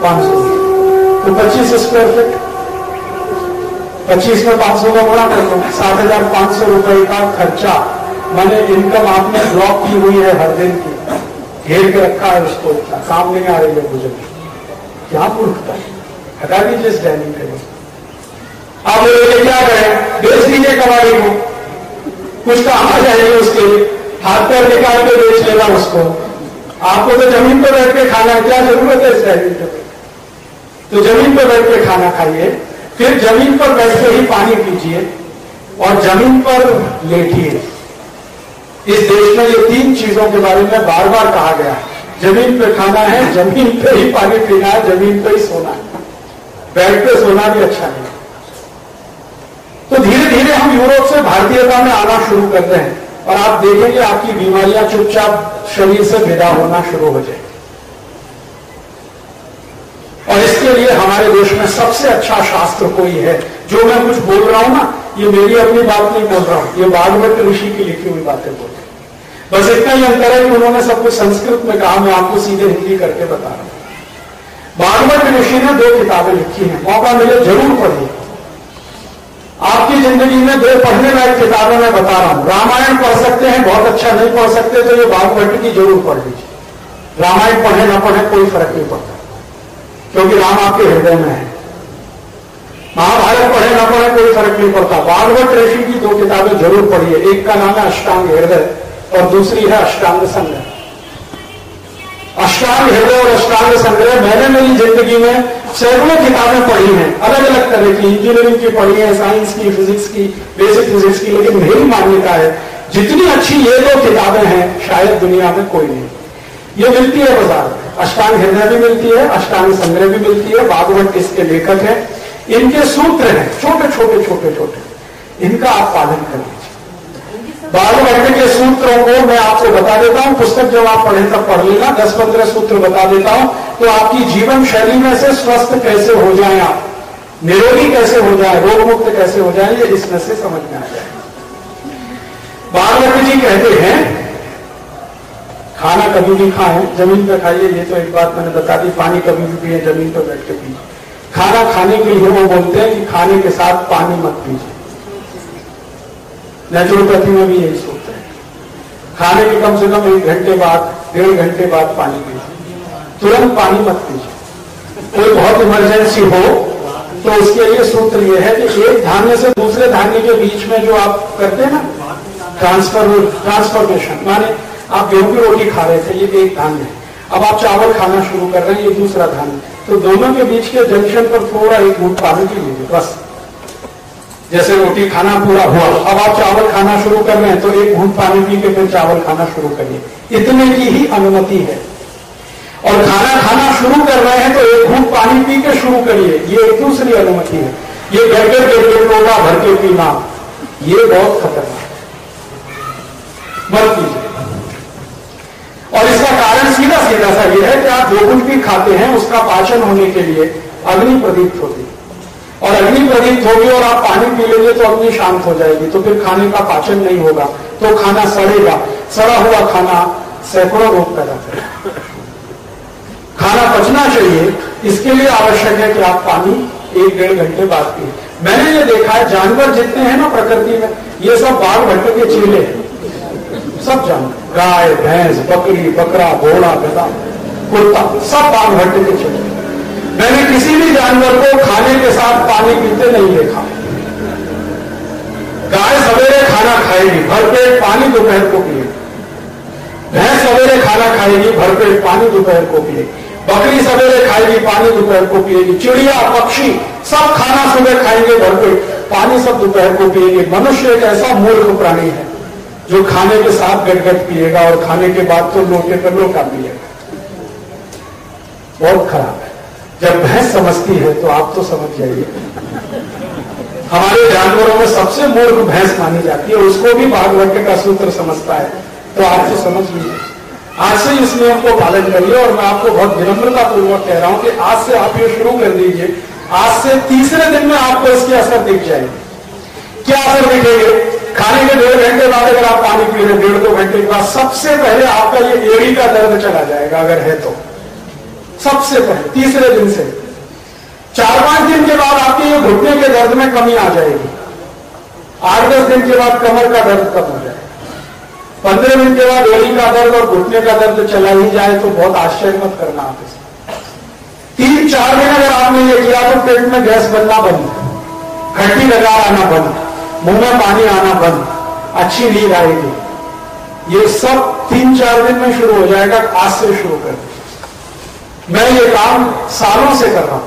पाँच सौ। तो 25 स्क्वायर फीट 25 में 500 का बड़ा कर लो सात हज़ार पाँच सौ रुपए का खर्चा, मैंने इनकम आपने ब्लॉक की हुई है हर दिन की। घेर के रखा है उसको काम नहीं आ रही है मुझे। क्या मूर्खता है? इस डाइनिंग टेबल आप लोग क्या करें बेच दीजिए कबाड़ी को कुछ तो आ जाएगी उसके हाथ पैर निकाल के बेच लेना उसको। आपको तो ज़मीन पर बैठ के खाना क्या ज़रूरत है इस डाइनिंग टेबल तो ज़मीन पर बैठ के खाना खाइए। फिर ज़मीन पर बैठ के ही पानी पीजिए और ज़मीन पर लेटिए। इस देश में ये तीन चीज़ों के बारे में बार बार कहा गया ज़मीन पे खाना है, ज़मीन पे ही पानी पीना है, ज़मीन पे ही सोना है। बेड पे सोना भी अच्छा नहीं। तो धीरे धीरे हम यूरोप से भारतीयता में आना शुरू करते हैं और आप देखेंगे आपकी बीमारियाँ चुपचाप शरीर से विदा होना शुरू हो जाए और इसके लिए हमारे देश में सबसे अच्छा शास्त्र कोई है, जो मैं कुछ बोल रहा हूँ ना, ये मेरी अपनी बात नहीं बोल रहा हूँ, ये बागवत ऋषि की लिखी हुई बातें बोल रही बस इतना ही अंतर है कि उन्होंने सब कुछ संस्कृत में कहा, मैं आपको सीधे हिंदी करके बता रहा हूँ। भागवत ऋषि ने दो किताबें लिखी हैं। मौका मिले, ज़रूर पढ़िए। आपकी ज़िंदगी में दो पढ़ने लायक किताबें मैं बता रहा हूँ। रामायण पढ़ सकते हैं, बहुत अच्छा नहीं पढ़ सकते तो ये भागवत की ज़रूर पढ़ लीजिए। रामायण पढ़े ना पढ़े कोई फ़र्क नहीं पड़ता, क्योंकि राम आपके हृदय में है। महाभारत पढ़े ना पढ़े कोई फ़र्क नहीं पड़ता। भागवत ऋषि की दो किताबें ज़रूर पढ़िए। एक का नाम है अष्टांग हृदय, और दूसरी है अष्टांग संग्रह अष्टांग हृदय और अष्टांग संग्रह मैंने मेरी ज़िंदगी में सैकड़ों किताबें पढ़ी हैं अलग अलग तरह की इंजीनियरिंग की पढ़ी है साइंस की फिजिक्स की बेसिक फिजिक्स की, लेकिन मेरी मान्यता है, जितनी अच्छी ये दो किताबें हैं, शायद दुनिया में कोई नहीं। ये मिलती है बाज़ार अष्टांग हृदय भी मिलती है, अष्टांग संग्रह भी मिलती है, भागवत इसके लेखक है, इनके सूत्र हैं छोटे छोटे छोटे छोटे इनका आप पालन करें। भागवत के सूत्रों को मैं आपको बता देता हूँ। पुस्तक जब आप पढ़े तब पढ़ लेना। दस पंद्रह सूत्र बता देता हूँ। तो आपकी जीवन शैली में से स्वस्थ कैसे हो जाए आप? निरोगी कैसे हो जाए? रोग मुक्त कैसे हो जाए? ये इसमें से समझ में आ जाए। भागवत जी कहते हैं, खाना कभी भी खाएँ। ज़मीन पर खाइए। ये तो एक बात मैंने बता दी, पानी कभी भी पिए, ज़मीन पर बैठ के पिए खाना खाने के लिए वो बोलते हैं कि खाने के साथ पानी मत पीजिए। नेचुरोपैथी में भी यही सोचते हैं। खाने के कम से कम एक घंटे बाद, डेढ़ घंटे बाद पानी पीजिए। तुरंत पानी मत पीजिए। कोई बहुत इमरजेंसी हो तो उसके लिए सूत्र यह है कि एक धान्य से दूसरे धान्य के बीच में जो आप करते हैं ना ट्रांसफ़र ट्रांसफॉर्मेशन माने आप गेहूँ की रोटी खा रहे थे, ये एक धान्य है। अब आप चावल खाना शुरू कर रहे हैं, ये दूसरा धान्य तो दोनों के बीच के जंक्शन पर थोड़ा एक घूट पानी पी लीजिए बस। जैसे रोटी खाना पूरा हुआ, अब आप चावल खाना शुरू कर रहे हैं तो एक घूट पानी पी के फिर चावल खाना शुरू करिए। इतने की ही अनुमति है। और खाना खाना शुरू कर रहे हैं तो एक घूट पानी पी के शुरू करिए। ये एक दूसरी अनुमति है। ये गड़गड़ के टोला भर के पीना, ये बहुत खतरनाक मत कीजिए। और इसका कारण सीधा सीधा सा यह है कि आप जो कुछ भी खाते हैं, उसका पाचन होने के लिए अग्नि प्रदीप्त होती है। और अग्नि प्रदीप होगी और आप पानी पी लेंगे तो अग्नि शांत हो जाएगी। तो फिर खाने का पाचन नहीं होगा। तो खाना सड़ेगा। सड़ा हुआ खाना सैकड़ों रोग पैदा करेगा। खाना पचना चाहिए। इसके लिए आवश्यक है कि आप पानी एक डेढ़ घंटे बाद पिए। मैंने ये देखा है, जानवर जितने हैं ना प्रकृति में, ये सब बाघ भट्ट के चीले हैं। सब जानवर। गाय, भैंस, बकरी, बकरा, घोड़ा गदा कुत्ता, सब बाघ भट्ट के चीले मैंने किसी भी जानवर को खाने के साथ पानी पीते नहीं देखा। गाय सवेरे खाना खाएगी, भरपेट पानी दोपहर को पिए भैंस सवेरे खाना खाएगी, भरपेट पानी दोपहर को पिए बकरी सवेरे खाएगी, पानी दोपहर को पिएगी। चिड़िया, पक्षी, सब खाना सुबह खाएँगे, भरपेट पानी सब दोपहर को पिएँगे। मनुष्य एक ऐसा मूर्ख प्राणी है, जो खाने के साथ गटगट पिएगा और खाने के बाद तो लोटे पर लोटा पिएगा। बहुत खराब है। जब भैंस समझती है तो आप तो समझ जाइए। हमारे जानवरों में सबसे मूर्ख भैंस मानी जाती है उसको भी भागवत का सूत्र समझता है तो आप तो समझ लीजिए। आज से इस नियम को पालन करिए, और मैं आपको बहुत विनम्रता पूर्वक कह रहा हूँ कि आज से आप ये शुरू कर दीजिए। आज से तीसरे दिन में आपको इसके असर दिख जाएँगे। क्या असर दिखेंगे? खाने के डेढ़ घंटे बाद अगर आप पानी पी रहे डेढ़ दो घंटे के बाद सबसे पहले आपका ये एड़ी का दर्द चला जाएगा, अगर है तो। सबसे पहले, तीसरे दिन से। चार पाँच दिन के बाद आपके ये घुटने के दर्द में कमी आ जाएगी। आठ दस दिन के बाद कमर का दर्द कम हो जाएगा। पंद्रह दिन के बाद एड़ी का दर्द और घुटने का दर्द चला ही जाए तो बहुत आश्चर्य मत करना आप इसे। तीन, चार दिन अगर आपने ये किया तो पेट में गैस बनना बंद। खट्टी लगा आना बंद। मुँह में पानी आना बंद। अच्छी नींद आएगी। ये सब तीन, चार दिन में शुरू हो जाएगा, आज से शुरू कर मैं ये काम सालों से कर रहा हूँ।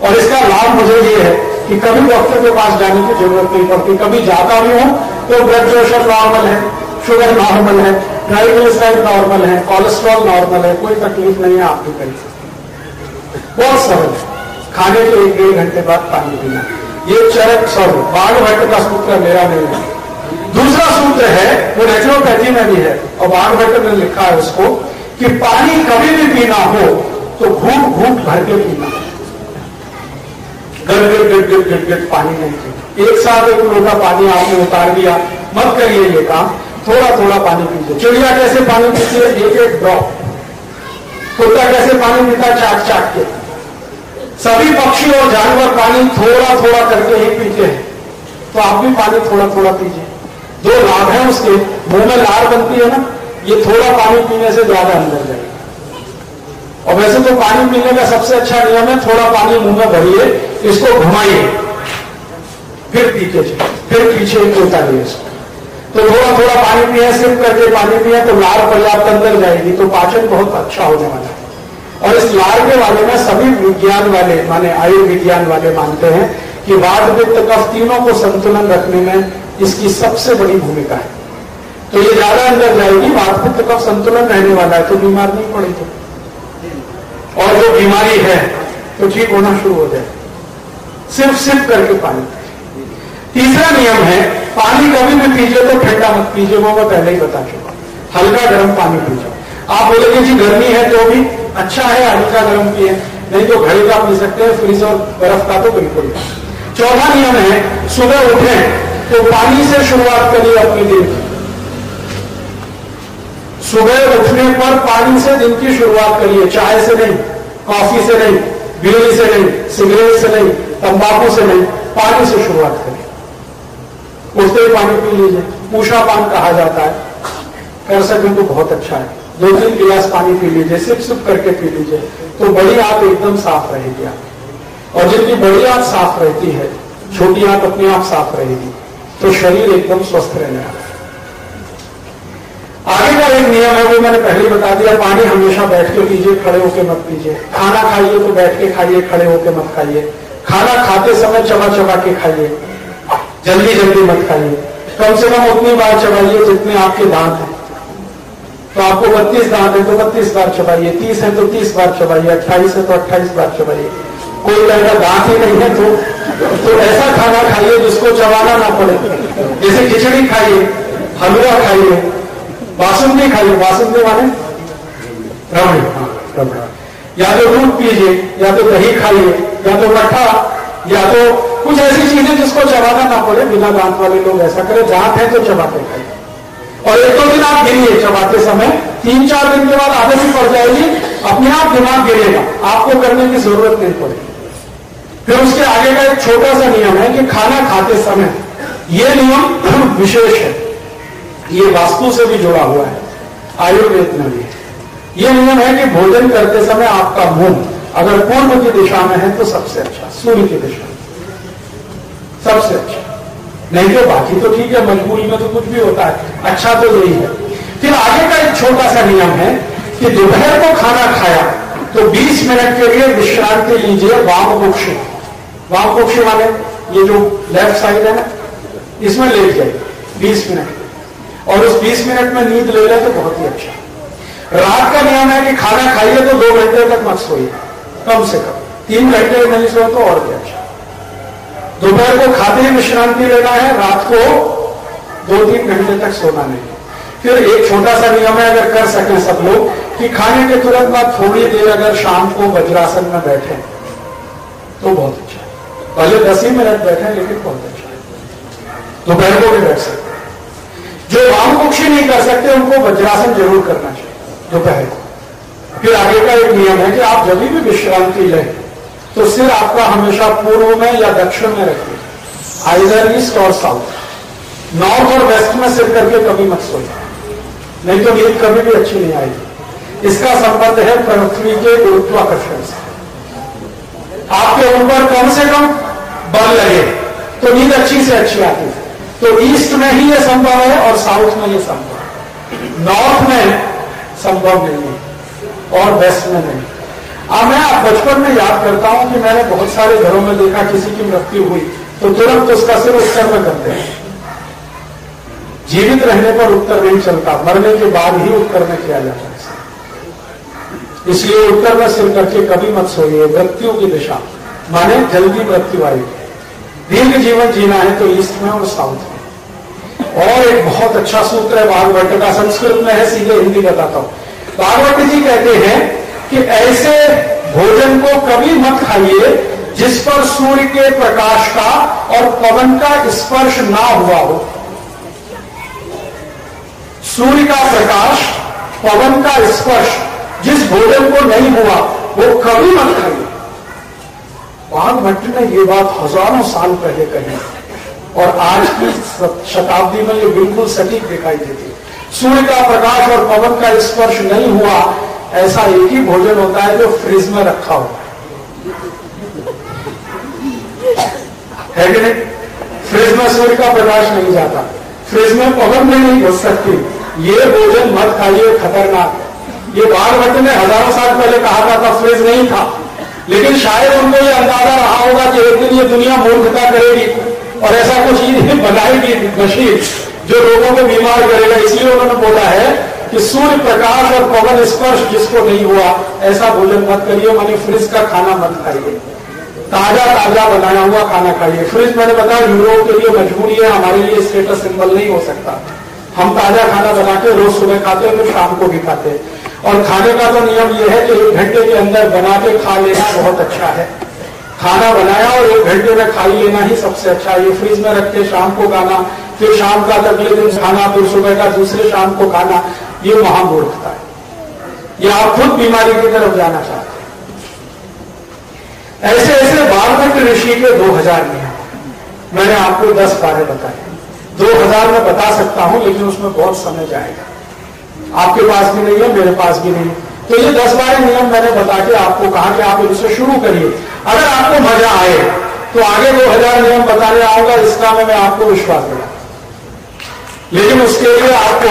और इसका लाभ मुझे ये है कि कभी डॉक्टर के पास जाने की ज़रूरत नहीं पड़ती। कभी जाता भी हूँ तो ब्लड प्रेशर नॉर्मल है शुगर नॉर्मल है ट्राइग्लिसराइड नॉर्मल है कोलेस्ट्रॉल नॉर्मल है, कोई तकलीफ़ नहीं है आप भी कर सकते बहुत सरल खाने के एक डेढ़ घंटे बाद पानी पीना। ये चरक सॉरी बाढ़ भट्ट का सूत्र मेरा नहीं है। दूसरा सूत्र है, वो नेचुरोपैथी में भी है। और बाढ़ भट्ट ने लिखा है उसको कि पानी कभी भी पीना हो तो घूट घूट भर के पीना। गड़ गड़ गड़ गड़ गड़ गड़, पानी नहीं पीना। एक साथ एक लोटा पानी आपने उतार दिया, मत करिए ये काम। थोड़ा थोड़ा पानी पीजिए चिड़िया कैसे पानी पीती है? एक एक ड्रॉप। कुत्ता कैसे पानी पीता चाट चाट के। सभी पक्षी और जानवर पानी थोड़ा थोड़ा करके ही पीते हैं। तो आप भी पानी थोड़ा थोड़ा पीजिए। दो लाभ है उसके। मुँह में लार बनती है ना, ये थोड़ा पानी पीने से ज़्यादा अंदर जाएगा। और वैसे तो पानी पीने का सबसे अच्छा नियम है, थोड़ा पानी मुँह में भरिए, इसको घुमाइए। फिर पीछे फिर पीछे उतारिए इसको। तो थोड़ा थोड़ा पानी पिए सिर्फ़ करके पानी पिए तो लार पर्याप्त अंदर जाएगी तो पाचन बहुत अच्छा होने वाला है। और इस लार के बारे में सभी विज्ञान वाले, माने आयुर्विज्ञान वाले मानते हैं कि वाद वित्त कफ तीनों को संतुलन रखने में इसकी सबसे बड़ी भूमिका है। तो ये ज़्यादा अंदर जाएगी, वाद वित्त कफ संतुलन रहने वाला है तो बीमार नहीं पड़ेगी। और जो बीमारी है तो ठीक होना शुरू हो जाए। सिर्फ़ सिर्फ़ करके पानी तीसरा नियम है, पानी कभी भी पीजिए तो ठंडा मत पीजिए, वो मैं पहले ही बता चुका हल्का गर्म पानी पीजिए। आप बोलेंगे जी गर्मी है तो भी अच्छा है, हल्का गर्म पिए। नहीं तो घड़ी का पी सकते हैं, फ्रिज और बर्फ़ का तो बिल्कुल चौथा नियम है, सुबह उठे तो पानी से शुरुआत करिए अपने दिन की सुबह उठने पर पानी से दिन की शुरुआत करिए। चाय से नहीं, कॉफ़ी से नहीं बीड़ी से नहीं, सिगरेट से नहीं, तंबाकू से नहीं, पानी से शुरुआत करिए। उठते ही पानी पी लीजिए। पूषा पान कहा जाता है। कर सकें तो बहुत अच्छा है। दो तीन गिलास पानी पी लीजिए, सिप सिप करके पी लीजिए। तो बड़ी आंत एकदम साफ़ रहेगी आप और जिनकी बड़ी आंत साफ़ रहती है, छोटी आंत अपने आप साफ़ रहेगी। तो शरीर एकदम स्वस्थ रहने वाला आगे का मैंने पहले बता दिया, पानी हमेशा बैठ के पीजिए, खड़े होके मत पीजिए। खाना खाइए तो बैठ के खाइए, खड़े होके मत खाइए। खाना खाते समय चबा चबा के खाइए। जल्दी जल्दी मत खाइए। कम से कम उतनी बार चबाइए जितने आपके दांत हैं। तो आपको बत्तीस दांत है तो बत्तीस बार चबाइए। तीस है तो तीस बार चबाइए। अट्ठाईस है तो अट्ठाईस बार चबाइए। कोई कहेगा दांत ही नहीं है तो तो ऐसा खाना खाइए जिसको चबाना ना पड़े। जैसे खिचड़ी खाइए, हलवा खाइए बासुंदी खाइए, बासुंदी माने रबड़ी हाँ या तो दूध पीजिए, या तो दही खाइए, या तो मठा, या तो कुछ ऐसी चीज़ें जिसको चबाना ना पड़े, बिना दांत वाले लोग ऐसा करें दांत है तो चबाते खाइए और एक दो दिन आप गिरिए, चबाते समय, तीन चार दिन के बाद आदत ही पड़ जाएगी, अपने आप दिमाग गिरेगा, आपको करने की ज़रूरत नहीं पड़ेगी। फिर उसके आगे का एक छोटा सा नियम है कि खाना खाते समय यह नियम विशेष है। ये वास्तु से भी जुड़ा हुआ है। आयुर्वेद में भी। यह नियम है कि भोजन करते समय आपका मुँह अगर पूर्व की दिशा में है तो सबसे अच्छा सूर्य की दिशा। में सबसे अच्छा। नहीं तो बाकी तो ठीक है, मजबूरी में तो कुछ भी होता है। अच्छा तो यही है। फिर आगे का एक छोटा सा नियम है कि दोपहर को खाना खाया तो 20 मिनट के लिए विश्रांति लीजिए वाम कुक्षी वाम कुक्षी माने ये जो लेफ़्ट साइड है ना, इसमें लेट जाए 20 मिनट। और उस 20 मिनट में नींद ले ले तो बहुत ही अच्छा। रात का नियम है कि खाना खाइए तो दो घंटे तक मत सोइए, कम से कम। तीन घंटे नहीं सोए तो और भी अच्छा। दोपहर को खाते ही विश्रांति लेना है, रात को दो तीन घंटे तक सोना नहीं। फिर एक छोटा सा नियम है, अगर कर सके सब लोग, कि खाने के तुरंत बाद थोड़ी देर अगर शाम को वज्रासन में बैठे तो बहुत अच्छा। पहले दस ही मिनट बैठे, लेकिन बहुत अच्छा। दोपहर को भी बैठ सकते जो वाम नहीं कर सकते, उनको वज्रासन ज़रूर करना चाहिए, दोपहर को। फिर आगे का एक नियम है कि आप जब भी विश्रांति लें तो सिर आपका हमेशा पूर्व में या दक्षिण में रखिए। आइजर ईस्ट और साउथ नॉर्थ और वेस्ट में सिर करके कभी मत सोइए। नहीं तो नींद कभी भी अच्छी नहीं आएगी। इसका संबंध है पृथ्वी के गुरुत्वाकर्षण से। आपके ऊपर कम से कम बल लगे तो नींद अच्छी से अच्छी आती है। तो ईस्ट में ही यह संभव है और साउथ में यह संभव है। नॉर्थ में संभव नहीं है और वेस्ट में नहीं। अब मैं बचपन में याद करता हूँ कि मैंने बहुत सारे घरों में देखा किसी की मृत्यु हुई तो तुरंत उसका सिर उत्तर में करते हैं जीवित रहने पर उत्तर नहीं चलता, मरने के बाद ही उत्तर में किया जाता है। इसलिए उत्तर में सिर करके कभी मत सोइए, मृत्यु की दिशा, माने जल्दी मृत्यु आएगी दीर्घ जीवन जीना है तो ईस्ट में और साउथ में। और एक बहुत अच्छा सूत्र है भागवत का, संस्कृत में है, सीधे हिंदी बताता हूँ। भागवत जी कहते हैं कि ऐसे भोजन को कभी मत खाइए जिस पर सूर्य के प्रकाश का और पवन का स्पर्श ना हुआ हो। सूर्य का प्रकाश, पवन का स्पर्श जिस भोजन को नहीं हुआ, वो कभी मत खाइए। बाघ भट्ट ने ये बात हज़ारों साल पहले कही। और आज की शताब्दी में ये बिल्कुल सटीक दिखाई देती है। सूर्य का प्रकाश और पवन का स्पर्श नहीं हुआ ऐसा एक ही भोजन होता है जो फ्रिज में रखा हुआ है। कि नहीं? फ्रिज में सूर्य का प्रकाश नहीं जाता। फ्रिज में पवन में नहीं घुस सकती। ये भोजन मत खाइए खतरनाक ये बाघ भट्ट ने हज़ारों साल पहले कहा था, था फ्रिज नहीं था। लेकिन शायद उनको ये अंदाज़ा रहा होगा कि एक दिन ये दुनिया मूर्खता करेगी। और ऐसा कुछ चीज़ बनाएगी मशीन जो लोगों को बीमार करेगा। इसलिए उन्होंने बोला है कि सूर्य प्रकाश और पवन स्पर्श जिसको नहीं हुआ, ऐसा भोजन मत करिए, मानी फ्रिज का खाना मत खाइए। ताज़ा ताज़ा बनाया हुआ खाना खाइए। फ्रिज मैंने बताया, यूरोप के लिए मजबूरी है, हमारे लिए स्टेटस सिंबल नहीं हो सकता। हम ताज़ा खाना बना के रोज सुबह खाते हैं, फिर शाम को भी खाते हैं। और खाने का तो नियम यह है कि एक घंटे के अंदर बना के खा लेना बहुत अच्छा है। खाना बनाया और एक घंटे में खा लेना ही सबसे अच्छा। है ये फ्रिज में रख के शाम को खाना, फिर शाम का अगले दिन खाना, फिर सुबह का दूसरे शाम को खाना, ये महामूर्खता है। ये आप खुद बीमारी की तरफ़ जाना चाहते हैं। ऐसे ऐसे बालमंट ऋषि के दो हज़ार नियम मैंने आपको दस बारह बताए। दो हज़ार में बता सकता हूँ, लेकिन उसमें बहुत समय जाएगा। आपके पास भी नहीं है, मेरे पास भी नहीं तो ये दस बारह नियम मैंने बता के आपको कहा कि आप इनसे शुरू करिए। अगर आपको मज़ा आए तो आगे दो हज़ार नियम बताने आऊँगा इसका में मैं आपको विश्वास दूँगा लेकिन उसके लिए आपको,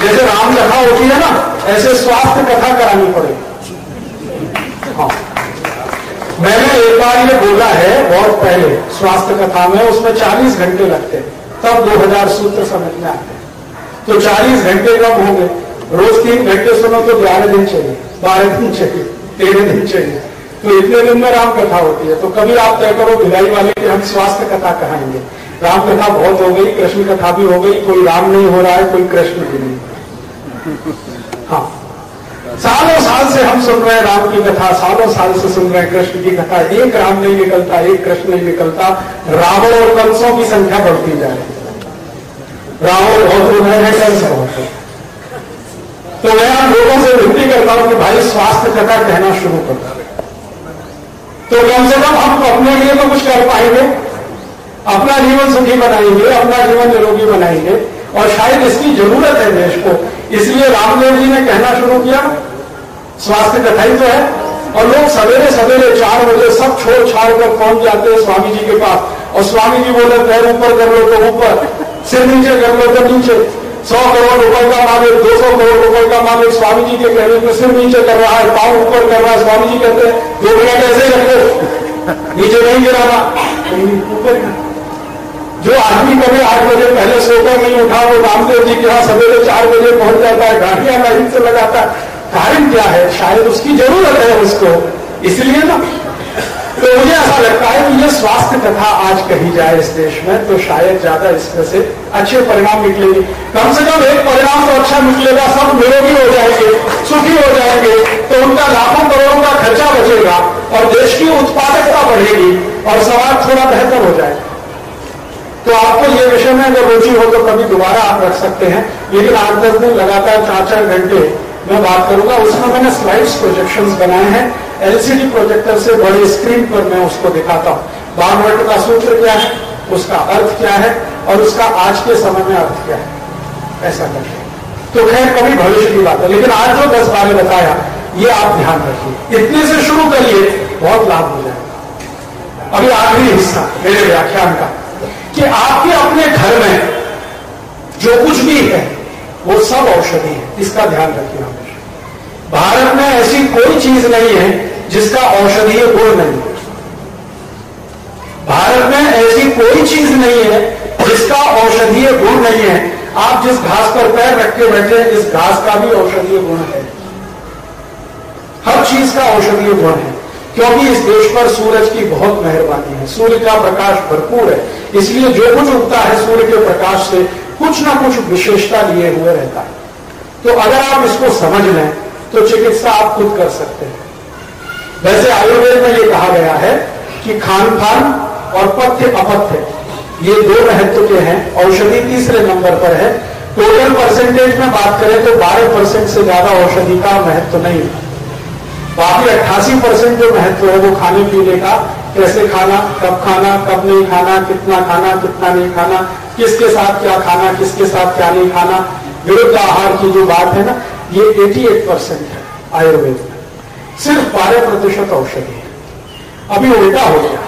जैसे राम कथा होती है ना, ऐसे स्वास्थ्य कथा करानी पड़ेगी। हाँ। मैंने एक बार ये बोला है, बहुत पहले, स्वास्थ्य कथा में, उसमें 40 घंटे लगते हैं। तब 2000 सूत्र समझ में आते तो 40 घंटे कब होंगे? रोज तीन घंटे सुनो तो ग्यारह दिन चाहिए, बारह दिन चाहिए, तेरह दिन चाहिए। तो इतने दिन में राम कथा होती है। तो कभी आप तय करो, भिलाई वाले की हम स्वास्थ्य कथा कहेंगे राम कथा बहुत हो गई, कृष्ण कथा भी हो गई, कोई राम नहीं हो रहा है, कोई कृष्ण भी नहीं हाँ सालों साल से हम सुन रहे हैं राम की कथा, सालों साल से सुन रहे हैं कृष्ण की कथा। एक राम नहीं निकलता, एक कृष्ण नहीं निकलता। रावण और कंसों की संख्या बढ़ती जा रही रावण बहुत लोग हैं, कंस होते तो मैं आप लोगों से विनती करता हूँ कि भाई, स्वास्थ्य कथा कहना शुरू कर तो कम से कम हम अपने लिए तो कुछ कर पाएँगे। अपना जीवन सुखी बनाएँगे, अपना जीवन निरोगी बनाएँगे। और शायद इसकी ज़रूरत है देश को। इसलिए रामदेव जी ने कहना शुरू किया, स्वास्थ्य कथा ही तो है, और लोग सवेरे सवेरे चार बजे सब छोड़ छाड़ कर पहुँच जाते हैं स्वामी जी के पास? और स्वामी जी बोले, पैर ऊपर कर लो तो ऊपर, सिर नीचे कर लो तो नीचे। सौ करोड़ रुपए का मालिक, दो सौ करोड़ रुपए का मालिक स्वामी जी के कहने में सिर नीचे कर रहा है, पाँव ऊपर कर रहा है स्वामी जी कहते हैं मिनट ऐसे रखो, नीचे नहीं गिराना। ऊपर जो आदमी कभी आठ बजे पहले सोकर नहीं उठा, वो रामदेव जी के यहाँ सवेरे चार बजे पहुँच जाता है गाड़ियाँ लाइन से लगाता है। कारण क्या है? शायद उसकी ज़रूरत है उसको। इसलिए ना तो मुझे ऐसा लगता है कि ये स्वास्थ्य कथा आज कही जाए इस देश में तो शायद ज़्यादा इसमें से अच्छे परिणाम निकलेंगे। कम से कम एक परिणाम तो अच्छा निकलेगा, सब निरोगी हो जाएँगे, सुखी हो जाएँगे तो उनका लाखों करोड़ों का खर्चा बचेगा और देश की उत्पादकता बढ़ेगी और समाज थोड़ा बेहतर हो जाएगा। तो आपको ये विषय में अगर रुचि हो तो कभी दोबारा आप रख सकते हैं। लेकिन आठ दस दिन लगातार चार चार घंटे मैं बात करूँगा। उसमें मैंने स्लाइड्स प्रोजेक्शंस बनाए हैं। एलसीडी प्रोजेक्टर से बड़ी स्क्रीन पर मैं उसको दिखाता हूँ। बागवट का सूत्र क्या है? उसका अर्थ क्या है? और उसका आज के समय में अर्थ क्या है? ऐसा करके। तो खैर, कभी भविष्य की बात है, लेकिन आज जो दस बारे बताया, ये आप ध्यान रखिए। इतने से शुरू करिए, बहुत लाभ हो जाएगा। अभी आखिरी हिस्सा, मेरे व्याख्यान का, कि आपके अपने घर में जो कुछ भी है, वो सब औषधि है, इसका ध्यान रखिए भारत में ऐसी कोई चीज़ नहीं है जिसका औषधीय गुण नहीं। भारत में ऐसी कोई चीज़ नहीं है जिसका औषधीय गुण नहीं है। आप जिस घास पर पैर रख के बैठे इस घास का भी औषधीय गुण है। हर चीज़ का औषधीय गुण है, क्योंकि इस देश पर सूरज की बहुत मेहरबानी है। सूर्य का प्रकाश भरपूर है, इसलिए जो कुछ उगता है सूर्य के प्रकाश से कुछ ना कुछ विशेषता लिए हुए रहता है। तो अगर आप इसको समझ लें तो चिकित्सा आप खुद कर सकते हैं। वैसे आयुर्वेद में यह कहा गया है कि खान पान और पथ्य अपथ्य, ये दो महत्व के हैं। औषधि तीसरे नंबर पर है। टोटल परसेंटेज में बात करें तो 12 परसेंट से ज़्यादा औषधि का महत्व नहीं है। बाकी अट्ठासी परसेंट जो महत्व है वो खाने पीने का, कैसे खाना, कब खाना, कब नहीं खाना, कितना खाना, कितना नहीं खाना, किसके साथ क्या खाना, किसके साथ क्या नहीं खाना विरुद्ध आहार की जो बात है ना, ये 88 परसेंट है, आयुर्वेद में। सिर्फ़ बारह प्रतिशत औषधि है। अभी उल्टा हो गया।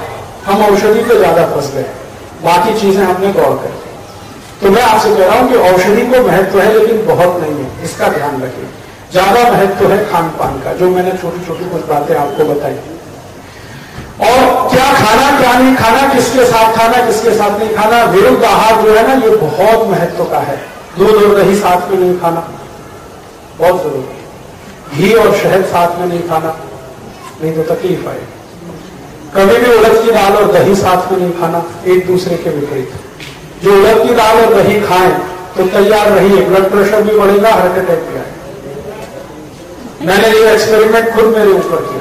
हम औषधि पे ज़्यादा फंस गए। बाकी चीज़ें हमने गौर कर तो मैं आपसे कह रहा हूँ कि औषधि को महत्व है, लेकिन बहुत नहीं है। इसका ध्यान रखिए। ज़्यादा महत्व है खान पान का, जो मैंने छोटी छोटी कुछ बातें आपको बताई। और क्या खाना, क्या नहीं खाना, किसके साथ खाना, किसके साथ नहीं खाना विरुद्ध आहार जो है ना, ये बहुत महत्व का है। दूध और दही साथ में नहीं खाना। बहुत ज़रूरी घी और शहद साथ में नहीं खाना, नहीं तो तकलीफ़ आएगी। कभी भी उड़द की दाल और दही साथ में नहीं खाना, एक दूसरे के विपरीत। जो उड़द की दाल और दही खाएँ तो तैयार रहिए ब्लड प्रेशर भी बढ़ेगा हार्ट अटैक भी आएगा। मैंने ये एक्सपेरिमेंट खुद मेरे ऊपर किया।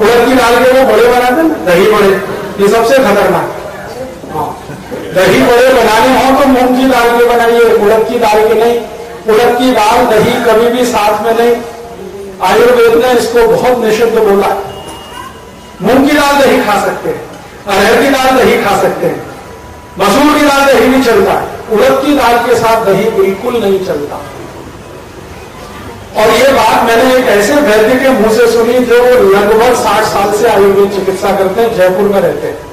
उड़द की दाल के वो बड़े बनाते ना, दही बड़े, ये सबसे खतरनाक। हाँ। दही बड़े बनाने हो तो मूंग की दाल के बनाइए, उड़द की दाल के नहीं। उड़द की दाल दही कभी भी साथ में नहीं। आयुर्वेद ने इसको बहुत निषिद्ध बोला। मूंग की दाल दही खा सकते हैं, अरहर की दाल दही खा सकते हैं, मसूर की दाल दही नहीं चलता है। उड़द की दाल के साथ दही बिल्कुल नहीं चलता। और ये बात मैंने एक ऐसे वैद्य के मुँह से सुनी जो लगभग साठ साल से आयुर्वेद चिकित्सा करते हैं, जयपुर में रहते हैं।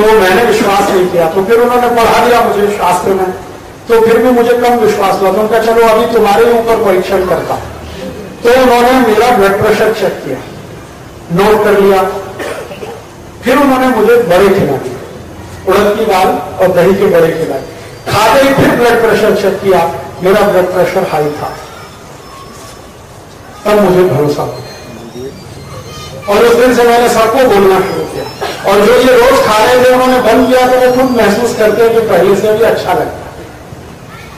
तो मैंने विश्वास नहीं किया तो फिर उन्होंने पढ़ा दिया मुझे शास्त्र में। तो फिर भी मुझे कम विश्वास हुआ तो उनका, चलो, अभी तुम्हारे ऊपर परीक्षण करता। तो उन्होंने मेरा ब्लड प्रेशर चेक किया नोट कर लिया। फिर उन्होंने मुझे बड़े खिला दिए उड़द की दाल और दही के बड़े खिलाए खाते ही फिर ब्लड प्रेशर चेक किया, मेरा ब्लड प्रेशर हाई था। तब मुझे भरोसा हो और उस दिन से मैंने सबको बोलना शुरू और जो ये रोज खा रहे थे उन्होंने बंद किया तो वो खुद महसूस करते हैं कि पहले से भी अच्छा लगता है।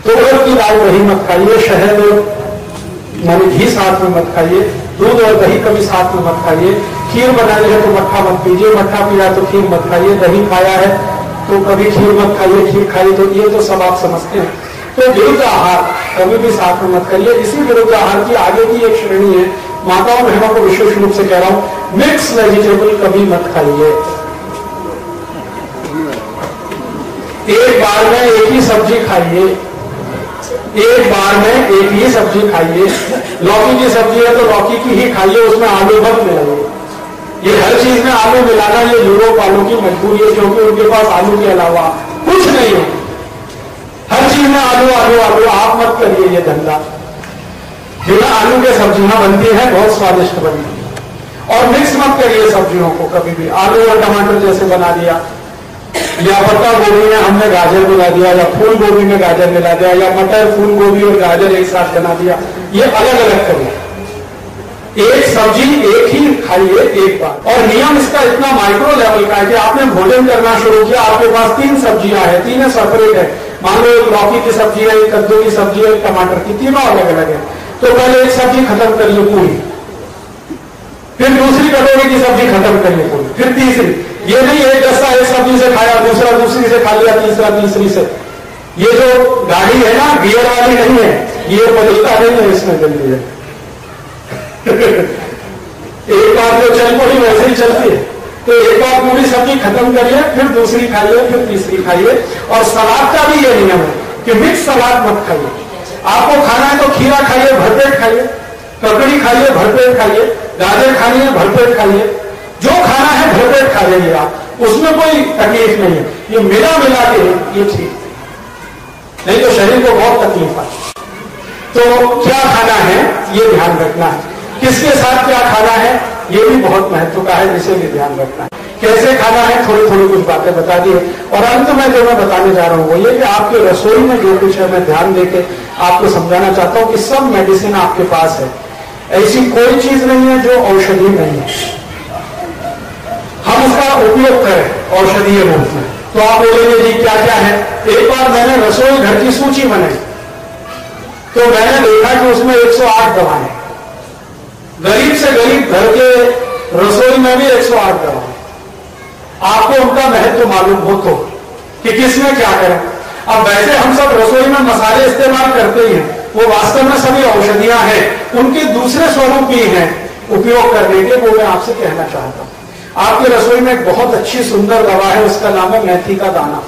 तो उड़द की दाल दही मत खाइए शहद मानी घी साथ में मत खाइए, दूध और दही कभी साथ में मत खाइए। खीर बनाई है तो मट्ठा मत पीजिए मट्ठा पिया तो खीर मत खाइए, दही खाया है तो कभी खीर मत खाइए, खीर खाइए तो ये तो सब आप समझते हैं। तो विरुद्ध आहार कभी भी साथ में मत करिए इसी विरुद्ध आहार की आगे की एक श्रेणी है माताओं, बहनों को विशेष रूप से कह रहा हूँ मिक्स वेजिटेबल कभी मत खाइए। एक बार में एक ही सब्ज़ी खाइए। एक बार में एक ही सब्ज़ी खाइए। लौकी की सब्ज़ी है तो लौकी की ही खाइए, उसमें आलू मत मिलाइए। ये हर चीज़ में आलू मिलाना ये यूरोप वालों की मजबूरी है, क्योंकि उनके पास आलू के अलावा कुछ नहीं है। हर चीज़ में आलू आलू आलू, आप मत करिए ये धंधा। बिना आलू के सब्ज़ियाँ बनती है, बहुत स्वादिष्ट बनती है। और मिक्स मत करिए सब्जियों को कभी भी। आलू और टमाटर जैसे बना दिया, या पत्ता गोभी में हमने गाजर मिला दिया, या फूल गोभी में गाजर मिला दिया, या मटर, फूल गोभी और गाजर एक साथ बना दिया, ये अलग अलग करिए एक सब्ज़ी एक ही खाइए एक बार। और नियम इसका इतना माइक्रो लेवल का है कि आपने भोजन करना शुरू किया, आपके पास तीन सब्ज़ियाँ हैं, तीन सेपरेट है। मान लो एक लौकी की सब्ज़ी है एक कद्दू की सब्ज़ी है एक टमाटर की, तीनों अलग अलग है। तो पहले एक सब्ज़ी खत्म करिए पूरी। फिर दूसरी कटोरी की सब्ज़ी खत्म करिए पूरी। फिर तीसरी। ये नहीं एक दस्ता एक सब्ज़ी से खाया, दूसरा दूसरी से खा लिया, तीसरा तीसरी से। ये जो गाड़ी है ना, गियर वाली नहीं है। ये बदलता नहीं है, इसमें जल्दी है। एक बार जो चल पड़ी वैसे ही चलती है। तो एक बार पूरी सब्ज़ी खत्म करिए, फिर दूसरी खाइए, फिर तीसरी खाइए। और सलाद का भी ये नियम है कि मिक्स सलाद मत खाइए। आपको खाना है तो खीरा खाइए, भरपेट खाइए, ककड़ी खाइए, भरपेट खाइए, गाजर खाइए, भरपेट खाइए। जो खाना है भरपेट खा लेंगे आप, उसमें कोई तकलीफ़ नहीं है। ये मिला मिला के ये ठीक नहीं तो शरीर को बहुत तकलीफ़ है। तो क्या खाना है, ये ध्यान रखना है। किसके साथ क्या खाना है ये भी बहुत महत्व का है, जिसे भी ध्यान रखना है। कैसे खाना है थोड़ी थोड़ी कुछ बातें बता दी और अंत में जो मैं बताने जा रहा हूँ, वो ये कि आपके रसोई में जो कुछ है, मैं ध्यान देके आपको समझाना चाहता हूँ कि सब मेडिसिन आपके पास है। ऐसी कोई चीज़ नहीं है जो औषधि नहीं है। हम उसका उपयोग करें, औषधीय रूप में। तो आप बोलेंगे, जी क्या क्या है? एक बार मैंने रसोई घर की सूची बनाई। तो मैंने देखा कि उसमें 108 दवाएँ गरीब से गरीब घर के रसोई में भी 108 दवाएँ आपको उनका महत्व मालूम हो तो कि किसमें क्या करें। अब वैसे हम सब रसोई में मसाले इस्तेमाल करते ही हैं। वो वास्तव में सभी औषधियाँ हैं। उनके दूसरे स्वरूप भी हैं। उपयोग करने के वो मैं आपसे कहना चाहता हूँ। आपकी रसोई में एक बहुत अच्छी सुंदर दवा है, उसका नाम है मेथी का दाना।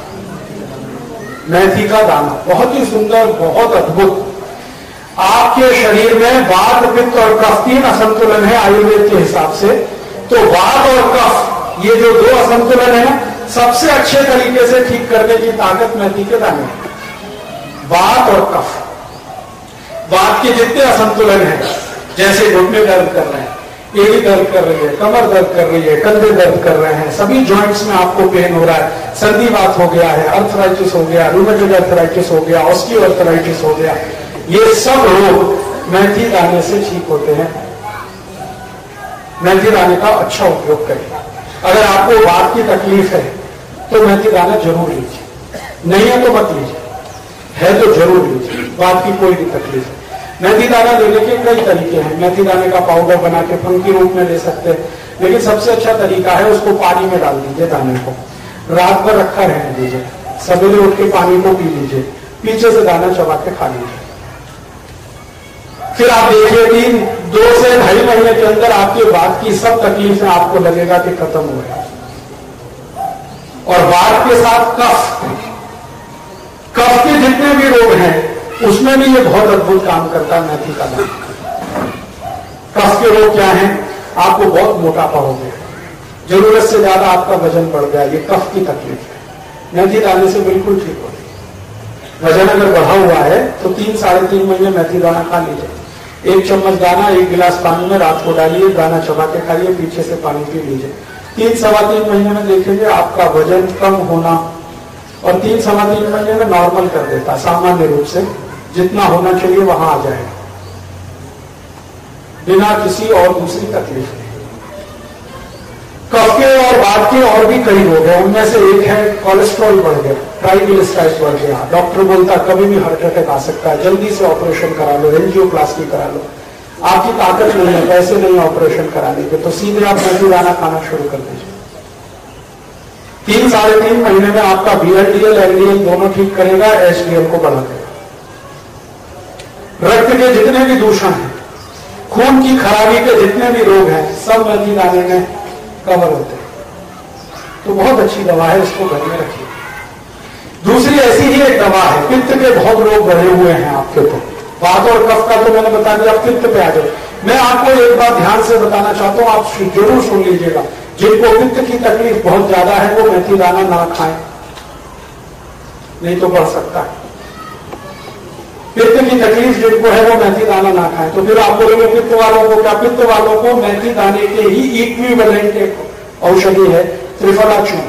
मेथी का दाना, बहुत ही सुंदर, बहुत अद्भुत। आपके शरीर में वात, पित्त और कफ तीन असंतुलन है आयुर्वेद के हिसाब से। तो वात और कफ, ये जो दो असंतुलन है, सबसे अच्छे तरीके से ठीक करने की ताकत मेथी के दाने वात और कफ। वात के जितने असंतुलन है, जैसे घुटने दर्द कर रहे हैं, एड़ी दर्द कर रही है, कमर दर्द कर रही है, कंधे दर्द कर रहे हैं, सभी जॉइंट्स में आपको पेन हो रहा है, सर्दी बात हो गया है अर्थराइटिस हो गया रूमेटेड अर्थराइटिस हो गया ऑस्टियो अर्थराइटिस हो गया ये सब रोग मेथी दाने से ठीक होते हैं। मेथी दाने का अच्छा उपयोग करें। अगर आपको बात की तकलीफ़ है तो मेथी दाना ज़रूर लीजिए। नहीं है तो मत लीजिए। है तो ज़रूर लीजिए। बात की कोई भी तकलीफ़ है। मेथी दाना लेने के कई तरीके हैं। मेथी दाने का पाउडर बना के फंकी रूप में ले सकते हैं। लेकिन सबसे अच्छा तरीका है उसको पानी में डाल दीजिए दाने को। रात भर रखा रहने दीजिए। सवेरे उठ के पानी को पी लीजिए। पीछे से दाना चबा के खा लीजिए। फिर आप देखिए कि दो से ढाई महीने के अंदर आपके बात की सब तकलीफें आपको लगेगा कि खत्म हो गया। और बात के साथ कफ कफ के जितने भी रोग हैं, उसमें भी ये बहुत अद्भुत काम करता है मेथी का दाना कफ के रोग क्या हैं? आपको बहुत मोटापा हो गया। ज़रूरत से ज़्यादा आपका वज़न बढ़ गया, ये कफ की तकलीफ़ है। मेथी दाने से बिल्कुल ठीक हो वज़न अगर बढ़ा हुआ है तो तीन, साढ़े तीन महीने मेथी दाना खा लीजिए। एक चम्मच दाना, एक गिलास पानी में रात को डालिए, दाना चबा के खाइए, पीछे से पानी पी लीजिए। तीन सवा तीन महीने में देखेंगे आपका वज़न कम होना, और तीन सवा तीन महीने में नॉर्मल कर देता, सामान्य रूप से। जितना होना चाहिए वहाँ आ जाएगा। बिना किसी और दूसरी तकलीफ़ के। कफ के और बात के और भी कई रोग हैं, उनमें से एक है कोलेस्ट्रॉल बढ़ गया ट्राइग्लिसराइड बढ़ गया। डॉक्टर बोलता, कभी भी हार्ट अटैक आ सकता है, जल्दी से ऑपरेशन करा लो एनजियोप्लास्टी करा लो। आपकी ताकत नहीं है, पैसे नहीं है ऑपरेशन कराने के तो सीधे आप मेथी दाना खाना शुरू कर दीजिए। तीन, साढ़े तीन महीने में आपका बीएलडीएल एलडीएल दोनों ठीक करेगा एचडीएल को बढ़ा देगा। रक्त के जितने भी दूषण हैं, खून की खराबी के जितने भी रोग हैं, सब मेथी दाने में कवर होते हैं। तो बहुत अच्छी दवा है, उसको घर में रखिए। दूसरी ऐसी ही एक दवा है, पित्त के बहुत रोग बढ़े हुए हैं आपके ऊपर। बात और कफ का तो मैंने बता दिया पित्त पे आ जाए मैं आपको एक बात ध्यान से बताना चाहता हूँ, आप ज़रूर सुन लीजिएगा। जिनको पित्त की तकलीफ़ बहुत ज़्यादा है, वो मेथी दाना ना खाएँ। नहीं तो बढ़ सकता है। पित्त की तकलीफ़ जिनको है वो मेथी दाना ना खाए। तो फिर आप बोलेंगे पित्त वालों को क्या? पित्त वालों को मेथी दाने के ही इक्विवेलेंट औषधि है, त्रिफला चूर्ण।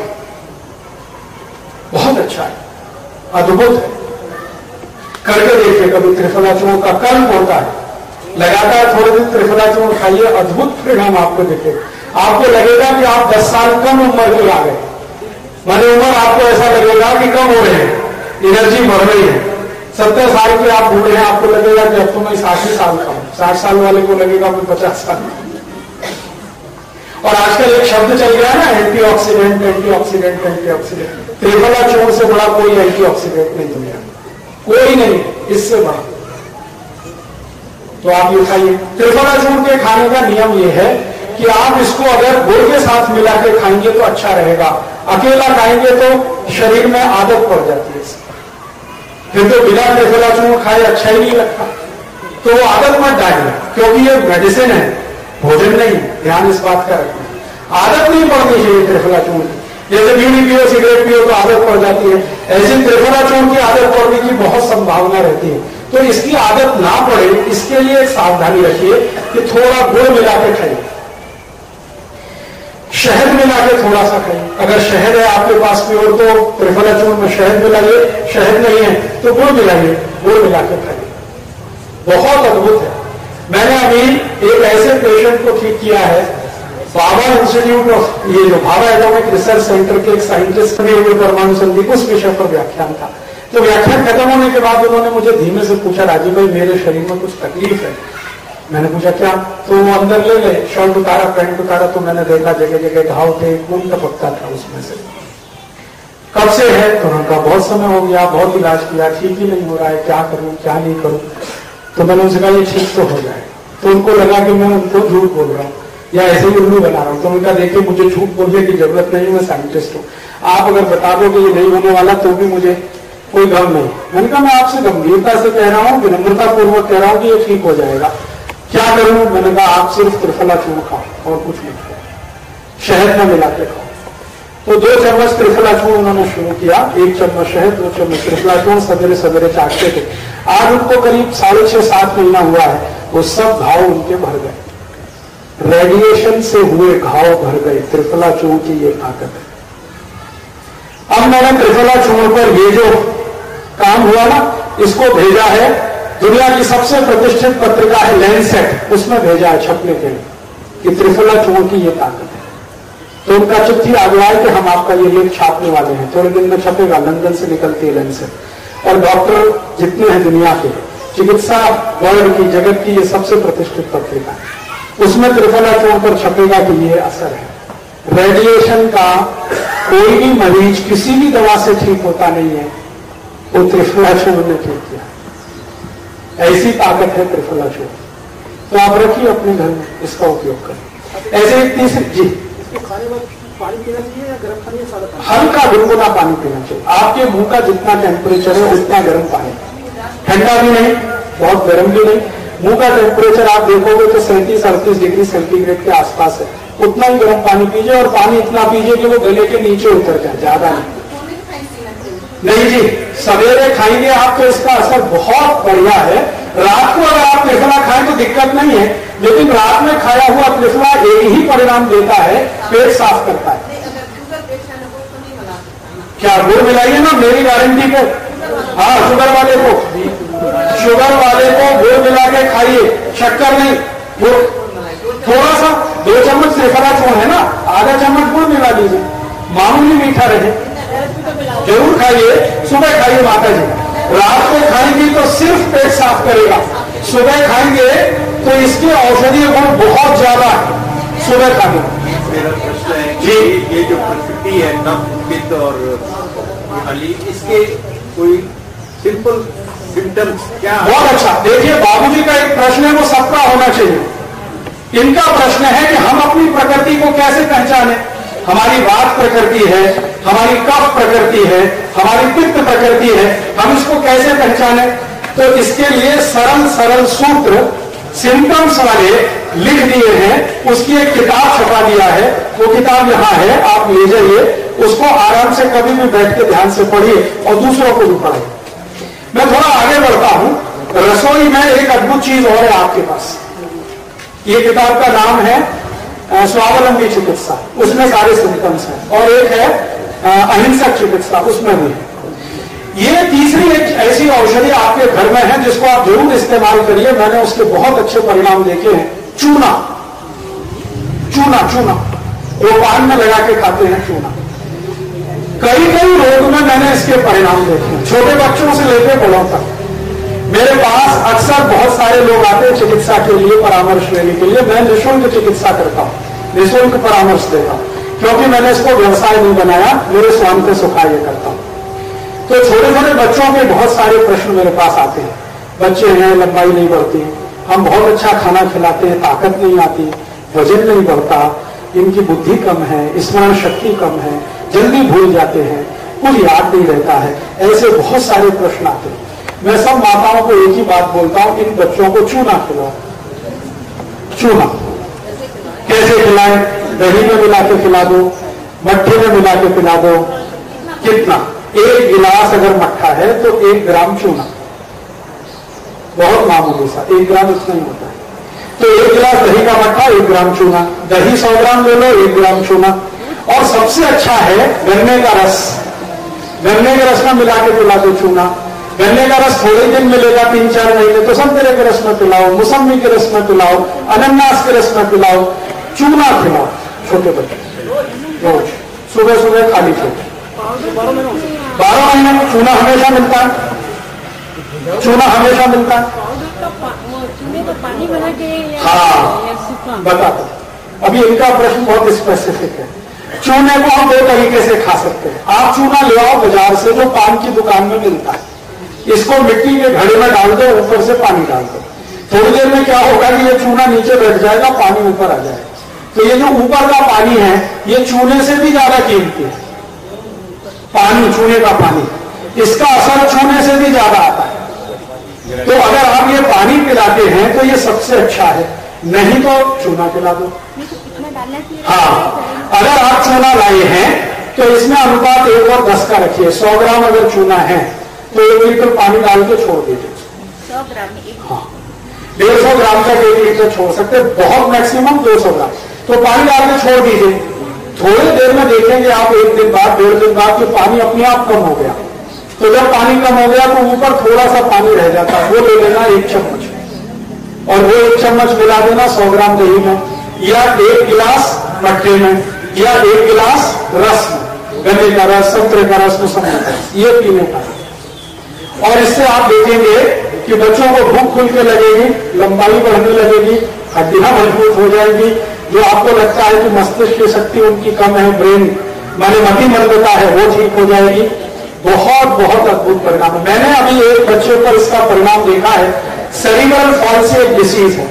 बहुत अच्छा है। अद्भुत है। करके देखिए, कभी त्रिफला चूर्ण का कर्म होता है। लगातार थोड़े दिन त्रिफला चूर्ण खाइए, अद्भुत परिणाम आपको दिखे। आपको लगेगा कि आप 10 साल कम उम्र के आ गए। माने उम्र आपको ऐसा लगेगा कि कम हो रहे हैं। एनर्जी बढ़ रही है। सत्तर साल के आप बूढ़े हैं, आपको लगेगा कि अब तो मैं साठ ही साल का हूँ। साठ साल वाले को लगेगा मैं पचास साल और आजकल एक शब्द चल गया है ना, एंटीऑक्सीडेंट एंटीऑक्सीडेंट एंटीऑक्सीडेंट। त्रिफला चूर्ण से बड़ा कोई एंटीऑक्सीडेंट नहीं दुनिया कोई नहीं इससे बड़ा। तो आप ये खाइए। त्रिफला चूर्ण के खाने का नियम ये है कि आप इसको अगर गुड़ के साथ मिला के खाएँगे तो अच्छा रहेगा। अकेला खाएँगे तो शरीर में आदत पड़ जाती है फिर तो बिना त्रिफला चूर्ण खाए अच्छा ही नहीं लगता। तो वो आदत मत डालिए क्योंकि ये मेडिसिन है। भोजन नहीं, ध्यान इस बात का रखना। आदत नहीं पड़नी चाहिए त्रिफला चूर्ण जैसे बीड़ी पियो, सिगरेट पियो तो आदत पड़ जाती है। ऐसे त्रिफला चूर्ण की आदत पड़ने की बहुत संभावना रहती है। तो इसकी आदत ना पड़े, इसके लिए सावधानी रखिए कि थोड़ा गुड़ मिला के खाइए। शहद मिला के थोड़ा सा खाइए अगर शहद है आपके पास प्योर तो त्रिफला चूर्ण में शहद मिलाइए शहद नहीं है तो गुड़ मिलाइए गुड़ मिला के खाइए। बहुत अद्भुत है। मैंने अभी एक ऐसे पेशेंट को ठीक किया है, बाबा इंस्टीट्यूट ऑफ़ ये जो भाभा एटॉमिक रिसर्च सेंटर के एक साइंटिस्ट ने हुए परमाणु संधि उस विषय पर व्याख्यान था। तो व्याख्यान खत्म होने के बाद उन्होंने मुझे धीमे से पूछा राजीव भाई, मेरे शरीर में कुछ तकलीफ़ है। मैंने पूछा, क्या तो वो अंदर ले गए? शर्ट उतारा, पैंट उतारा तो मैंने देखा जगह जगह घाव थे खून टपकता था उसमें से। कब से है? तो उनका बहुत समय हो गया, बहुत इलाज किया, ठीक ही नहीं हो रहा है, क्या करूँ, क्या नहीं करूँ? तो मैंने उनसे कहा, ये ठीक तो हो जाए। तो उनको लगा कि मैं उनको झूठ बोल रहा हूँ, या ऐसे ही उल्लू बना रहा हूँ। तो उनका, देखिए, मुझे झूठ बोलने की ज़रूरत नहीं, मैं साइंटिस्ट हूँ। आप अगर बता दो कि ये नहीं होने वाला तो भी मुझे कोई गम नहीं। मैंने कहा, मैं आपसे गंभीरता से कह रहा हूँ विनम्रता पूर्वक कह रहा हूँ कि ये ठीक हो जाएगा। क्या करूँ? मैंने कहा, आप सिर्फ़ त्रिफला चूर्ण खाओ और कुछ नहीं खाओ शहद में मिला के खाओ। तो दो चम्मच त्रिफला चूर्ण उन्होंने शुरू किया? एक चम्मच शहद, दो चम्मच त्रिफला चूर्ण सवेरे सवेरे चाटते थे। आज उनको करीब साढ़े छह, सात महीना हुआ है। वो सब घाव उनके भर गए। रेडिएशन से हुए घाव भर गए। त्रिफला चूर्ण की ये ताकत है। अब मैंने त्रिफला चूर्ण पर ये जो काम हुआ ना, इसको भेजा है दुनिया की सबसे प्रतिष्ठित पत्रिका है लैंडसेट उसमें भेजा है छपने के लिए कि त्रिफला चूर्ण की ये ताकत है। तो उनका चिट्ठी आगवाए कि हम आपका ये लेख छापने वाले हैं। थोड़े दिन में छपेगा, लंदन से निकलती है लैंडसेट और डॉक्टर जितने हैं दुनिया के, चिकित्सा वर्ल्ड की, जगत की ये सबसे प्रतिष्ठित पत्रिका है। उसमें त्रिफला चूर्ण पर छपेगा कि ये असर है। रेडिएशन का कोई भी मरीज़ किसी भी दवा से ठीक होता नहीं है, वो त्रिफला चूर्ण ने ठीक किया। ऐसी ताकत है त्रिफला चूर्ण तो आप रखिए अपने घर में इसका उपयोग करें। ऐसे एक तीसरी, जी। पानी पीना चाहिए हल्का गुनगुना पानी पीना चाहिए। आपके मुँह का जितना टेम्परेचर है, उतना गर्म पानी। ठंडा भी नहीं, बहुत गर्म भी नहीं। मुँह का टेम्परेचर आप देखोगे तो सैंतीस, अड़तीस डिग्री सेंटीग्रेड के आसपास है। उतना ही गर्म पानी पीजिए और पानी इतना पीजिए कि वो गले के नीचे उतर जाए, ज़्यादा नहीं। नहीं जी सवेरे खाएँगे आप तो इसका असर बहुत बढ़िया है। रात को अगर आप त्रिफला खाएँ तो दिक्कत नहीं है लेकिन रात में खाया हुआ त्रिफला एक ही परिणाम देता है पेट साफ़ करता है। क्या गुड़ मिलाइए ना मेरी गारंटी को। हाँ शुगर वाले को। शुगर वाले को गुड़ मिला के खाइए शक्कर नहीं। गुड़ थोड़ा सा दो चम्मच त्रिफला चूर्ण है ना आधा चम्मच गुड़ मिला लीजिए मामूली मीठा रहे। ज़रूर खाइए सुबह खाइए माता जी रात को खाएँगे तो सिर्फ़ पेट साफ़ करेगा। सुबह खाएँगे तो इसके औषधीय गुण बहुत ज़्यादा है। सुबह खाने मेरा प्रश्न है जी। ये जो प्रकृति है और अली इसके कोई सिंपल सिम्टम्स क्या बहुत अच्छा। देखिए बाबूजी का एक प्रश्न है वो सबका होना चाहिए। इनका प्रश्न है कि हम अपनी प्रकृति को कैसे पहचाने? हमारी बात प्रकृति है हमारी कफ प्रकृति है, हमारी पित्त प्रकृति है, हम इसको कैसे पहचाने? तो इसके लिए सरल सरल सूत्र सिम्टम्स वाले लिख दिए हैं। उसकी एक किताब छपा दिया है। वो किताब यहाँ है, आप ले जाइए। उसको आराम से कभी भी बैठ के ध्यान से पढ़िए और दूसरों को भी पढ़िए मैं थोड़ा आगे बढ़ता हूँ। रसोई में एक अद्भुत चीज़ और है आपके पास। ये किताब का नाम है स्वावलंबी चिकित्सा। उसमें सारे सिम्टम्स हैं। और एक है अहिंसक चिकित्सा, उसमें भी। ये तीसरी एक ऐसी औषधि आपके घर में है, जिसको आप ज़रूर इस्तेमाल करिए। मैंने उसके बहुत अच्छे परिणाम देखे हैं। चूना। चूना चूना। वो पान में लगा के खाते हैं चूना। कई कई रोग में मैंने इसके परिणाम देखे छोटे बच्चों से लेकर बड़ों तक। मेरे पास अक्सर बहुत सारे लोग आते हैं चिकित्सा के लिए, परामर्श लेने के लिए। मैं निःशुल्क चिकित्सा करता हूँ। निःशुल्क परामर्श देता हूँ। क्योंकि मैंने इसको व्यवसाय नहीं बनाया, मेरे स्वाम सुखा ये करता हूँ। तो छोटे छोटे बच्चों के बहुत सारे प्रश्न मेरे पास आते हैं। बच्चे हैं, लंबाई नहीं बढ़ती, हम बहुत अच्छा खाना खिलाते हैं, ताकत नहीं आती, वज़न नहीं बढ़ता, इनकी बुद्धि कम है, स्मरण शक्ति कम है, जल्दी भूल जाते हैं, कुछ याद नहीं रहता है, ऐसे बहुत सारे प्रश्न आते हैं। मैं सब माताओं को एक ही बात बोलता हूँ, इन बच्चों को चूना खिलाओ। चूना। कैसे खिलाएँ? दही में मिला के खिला दो, मट्ठे में मिला के पिला दो, कितना? एक गिलास अगर मट्ठा है तो एक ग्राम चूना बहुत मामूली सा, एक ग्राम इतना ही होता है। तो एक गिलास दही का मट्ठा, एक ग्राम चूना दही सौ ग्राम ले लो, एक ग्राम चूना और सबसे अच्छा है गन्ने का रस। गन्ने के रस में मिला के पिला दो चूना गन्ने का रस थोड़े दिन मिलेगा, तीन चार महीने तो संतरे के रस में पिलाओ मौसमी के रस में पिलाओ, अनन्नास के रस में पिलाओ चूना खिलाओ छोटे बच्चे। रोज सुबह सुबह खाली छोटे बारह महीने में चूना हमेशा मिलता है। चूना हमेशा मिलता है। हाँ। बता दो अभी इनका प्रश्न बहुत स्पेसिफिक है। चूने को हम दो तरीके से खा सकते हैं। आप चूना ले आओ बाज़ार से जो पान की दुकान में मिलता है। इसको मिट्टी के घड़े में डाल दो, ऊपर से पानी डाल दो। थोड़ी देर में क्या होगा कि ये चूना नीचे बैठ जाएगा, पानी ऊपर आ जाएगा। तो ये जो ऊपर का पानी है ये चूने से भी ज़्यादा कीमती है। पानी चूने का पानी। इसका असर चूने से भी ज़्यादा आता है। तो अगर आप ये पानी पिलाते हैं तो ये सबसे अच्छा है। नहीं तो चूना पिला दो। हाँ। अगर आप चूना लाए हैं तो इसमें अनुपात एक और दस का रखिए। सौ ग्राम अगर चूना है तो एक लीटर पानी डाल के छोड़ दीजिए। सौ ग्राम हाँ। डेढ़ सौ ग्राम तक एक लीटर छोड़ सकते बहुत मैक्सिमम दो सौ ग्राम। तो पानी डाल छोड़ दीजिए। थोड़ी देर में देखेंगे आप, एक दिन बाद, डेढ़ दिन बाद कि पानी अपने आप कम हो गया। तो जब पानी कम हो गया तो ऊपर थोड़ा सा पानी रह जाता है। वो ले लेना एक चम्मच। और वो एक चम्मच मिला देना सौ ग्राम दही में, या एक गिलास मट्टे में, या एक गिलास रस में। गन्ने का रस, संतरे का रस मौसमी का रस ये पीने का। और इससे आप देखेंगे कि बच्चों को भूख खुल के लगेगी, लंबाई बढ़ने लगेगी, हड्डियाँ मज़बूत हो जाएँगी जो आपको लगता है कि मस्तिष्क की शक्ति उनकी कम है, ब्रेन माने मति मंदता है, वो ठीक हो जाएगी। बहुत बहुत अद्भुत परिणाम है। मैंने अभी एक बच्चे पर इसका परिणाम देखा है सेरिब्रल फॉल्सी एक डिसीज है,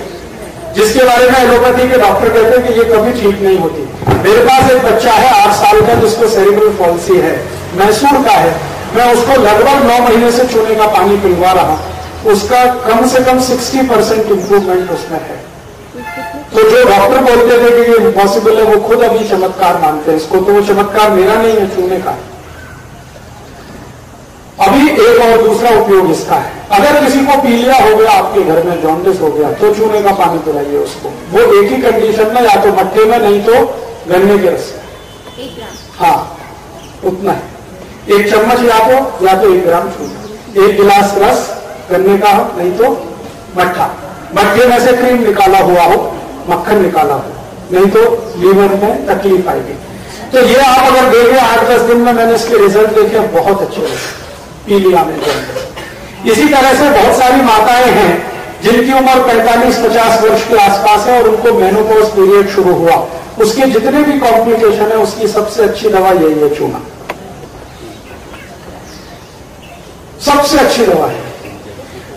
जिसके बारे में एलोपैथी के डॉक्टर कहते हैं कि ये कभी ठीक नहीं होती। मेरे पास एक बच्चा है, आठ साल का, जिसको सेरिब्रल फॉल्सी है, मैसूर का है। मैं उसको लगभग नौ महीने से चूने का पानी पिलवा रहा उसका कम से कम 60 परसेंट इंप्रूवमेंट उसमें है। तो जो डॉक्टर बोलते थे कि ये इम्पॉसिबल है वो खुद अभी चमत्कार मानते हैं। इसको तो वो चमत्कार मेरा नहीं है चूने का। अभी एक और दूसरा उपयोग इसका है। अगर किसी को पीलिया हो गया आपके घर में जॉन्डिस हो गया तो चूने का पानी पिलाइए उसको। वो एक ही कंडीशन में या तो मट्टे में नहीं तो गन्ने के रस में। हाँ उतना है। एक चम्मच या तो या तो एक ग्राम चूना। एक गिलास रस गन्ने का हो नहीं तो मट्ठा। मट्ठे में से क्रीम निकाला हुआ हो मक्खन निकाला हो नहीं तो लीवर में तकलीफ़ आएगी। तो ये आप अगर देखें आठ दस दिन में मैंने इसके रिज़ल्ट देखे, बहुत अच्छे रहे पीलिया में इसी तरह से बहुत सारी माताएँ हैं, जिनकी उम्र 45-50 वर्ष के आसपास है और उनको मेनोपॉज पीरियड शुरू हुआ। उसके जितने भी कॉम्प्लिकेशन है, उसकी सबसे अच्छी दवा यही है चूना। सबसे अच्छी दवा है।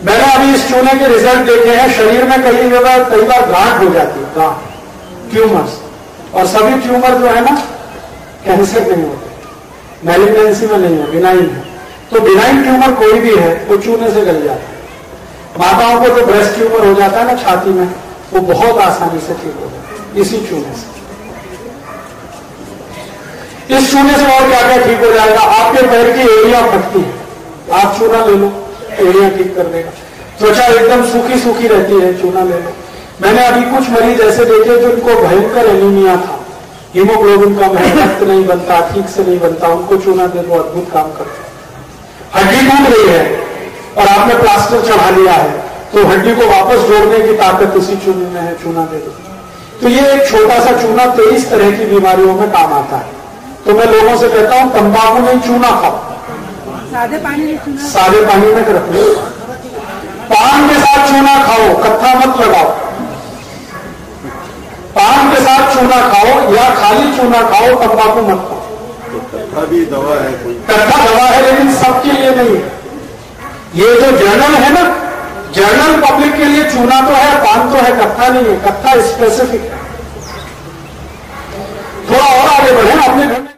मैंने अभी इस चूने के रिज़ल्ट देखे हैं, शरीर में कई जगह, कई बार गांठ हो जाती है, गांठ ट्यूमर्स और सभी ट्यूमर जो है ना कैंसर नहीं होते। मैलिग्नेंसी में नहीं है बिनाइन है। तो बिनाइन ट्यूमर कोई भी है, वो चूने से गल जाता है। माताओं को जो ब्रेस्ट ट्यूमर हो जाता है ना छाती में, वो बहुत आसानी से ठीक हो जाता है, इसी चूने से। इस चूने से और क्या क्या ठीक हो जाएगा? आपके पैर की एरिया फटती है। आप चूना ले लो। एड़िया ठीक कर देगा। त्वचा एकदम सूखी सूखी रहती है, चूना ले लो। मैंने अभी कुछ मरीज़ ऐसे देखे जिनको भयंकर एनीमिया था। हीमोग्लोबिन कम है रक्त नहीं बनता, ठीक से नहीं बनता, उनको चूना दे दो, अद्भुत काम करता हड्डी टूट रही है और आपने प्लास्टर चढ़ा लिया है तो हड्डी को वापस जोड़ने की ताकत इसी चूने में है, चूना दे दो। तो ये एक छोटा सा चूना तेईस तरह की बीमारियों में काम आता है। तो मैं लोगों से कहता हूँ, तंबाकू नहीं, चूना खाओ। सादे पानी में सादे पानी में रख। लो पान के साथ चूना खाओ कत्था मत लगाओ। पान के साथ चूना खाओ या खाली चूना खाओ तंबाकू मत खाओ। अभी दवा है कोई? कत्था दवा है लेकिन सबके लिए नहीं। है ये जो जर्नल है ना जर्नल पब्लिक के लिए चूना तो है पान तो है कत्था नहीं है। कत्था स्पेसिफिक है। थोड़ा और आगे बढ़े अपने घर में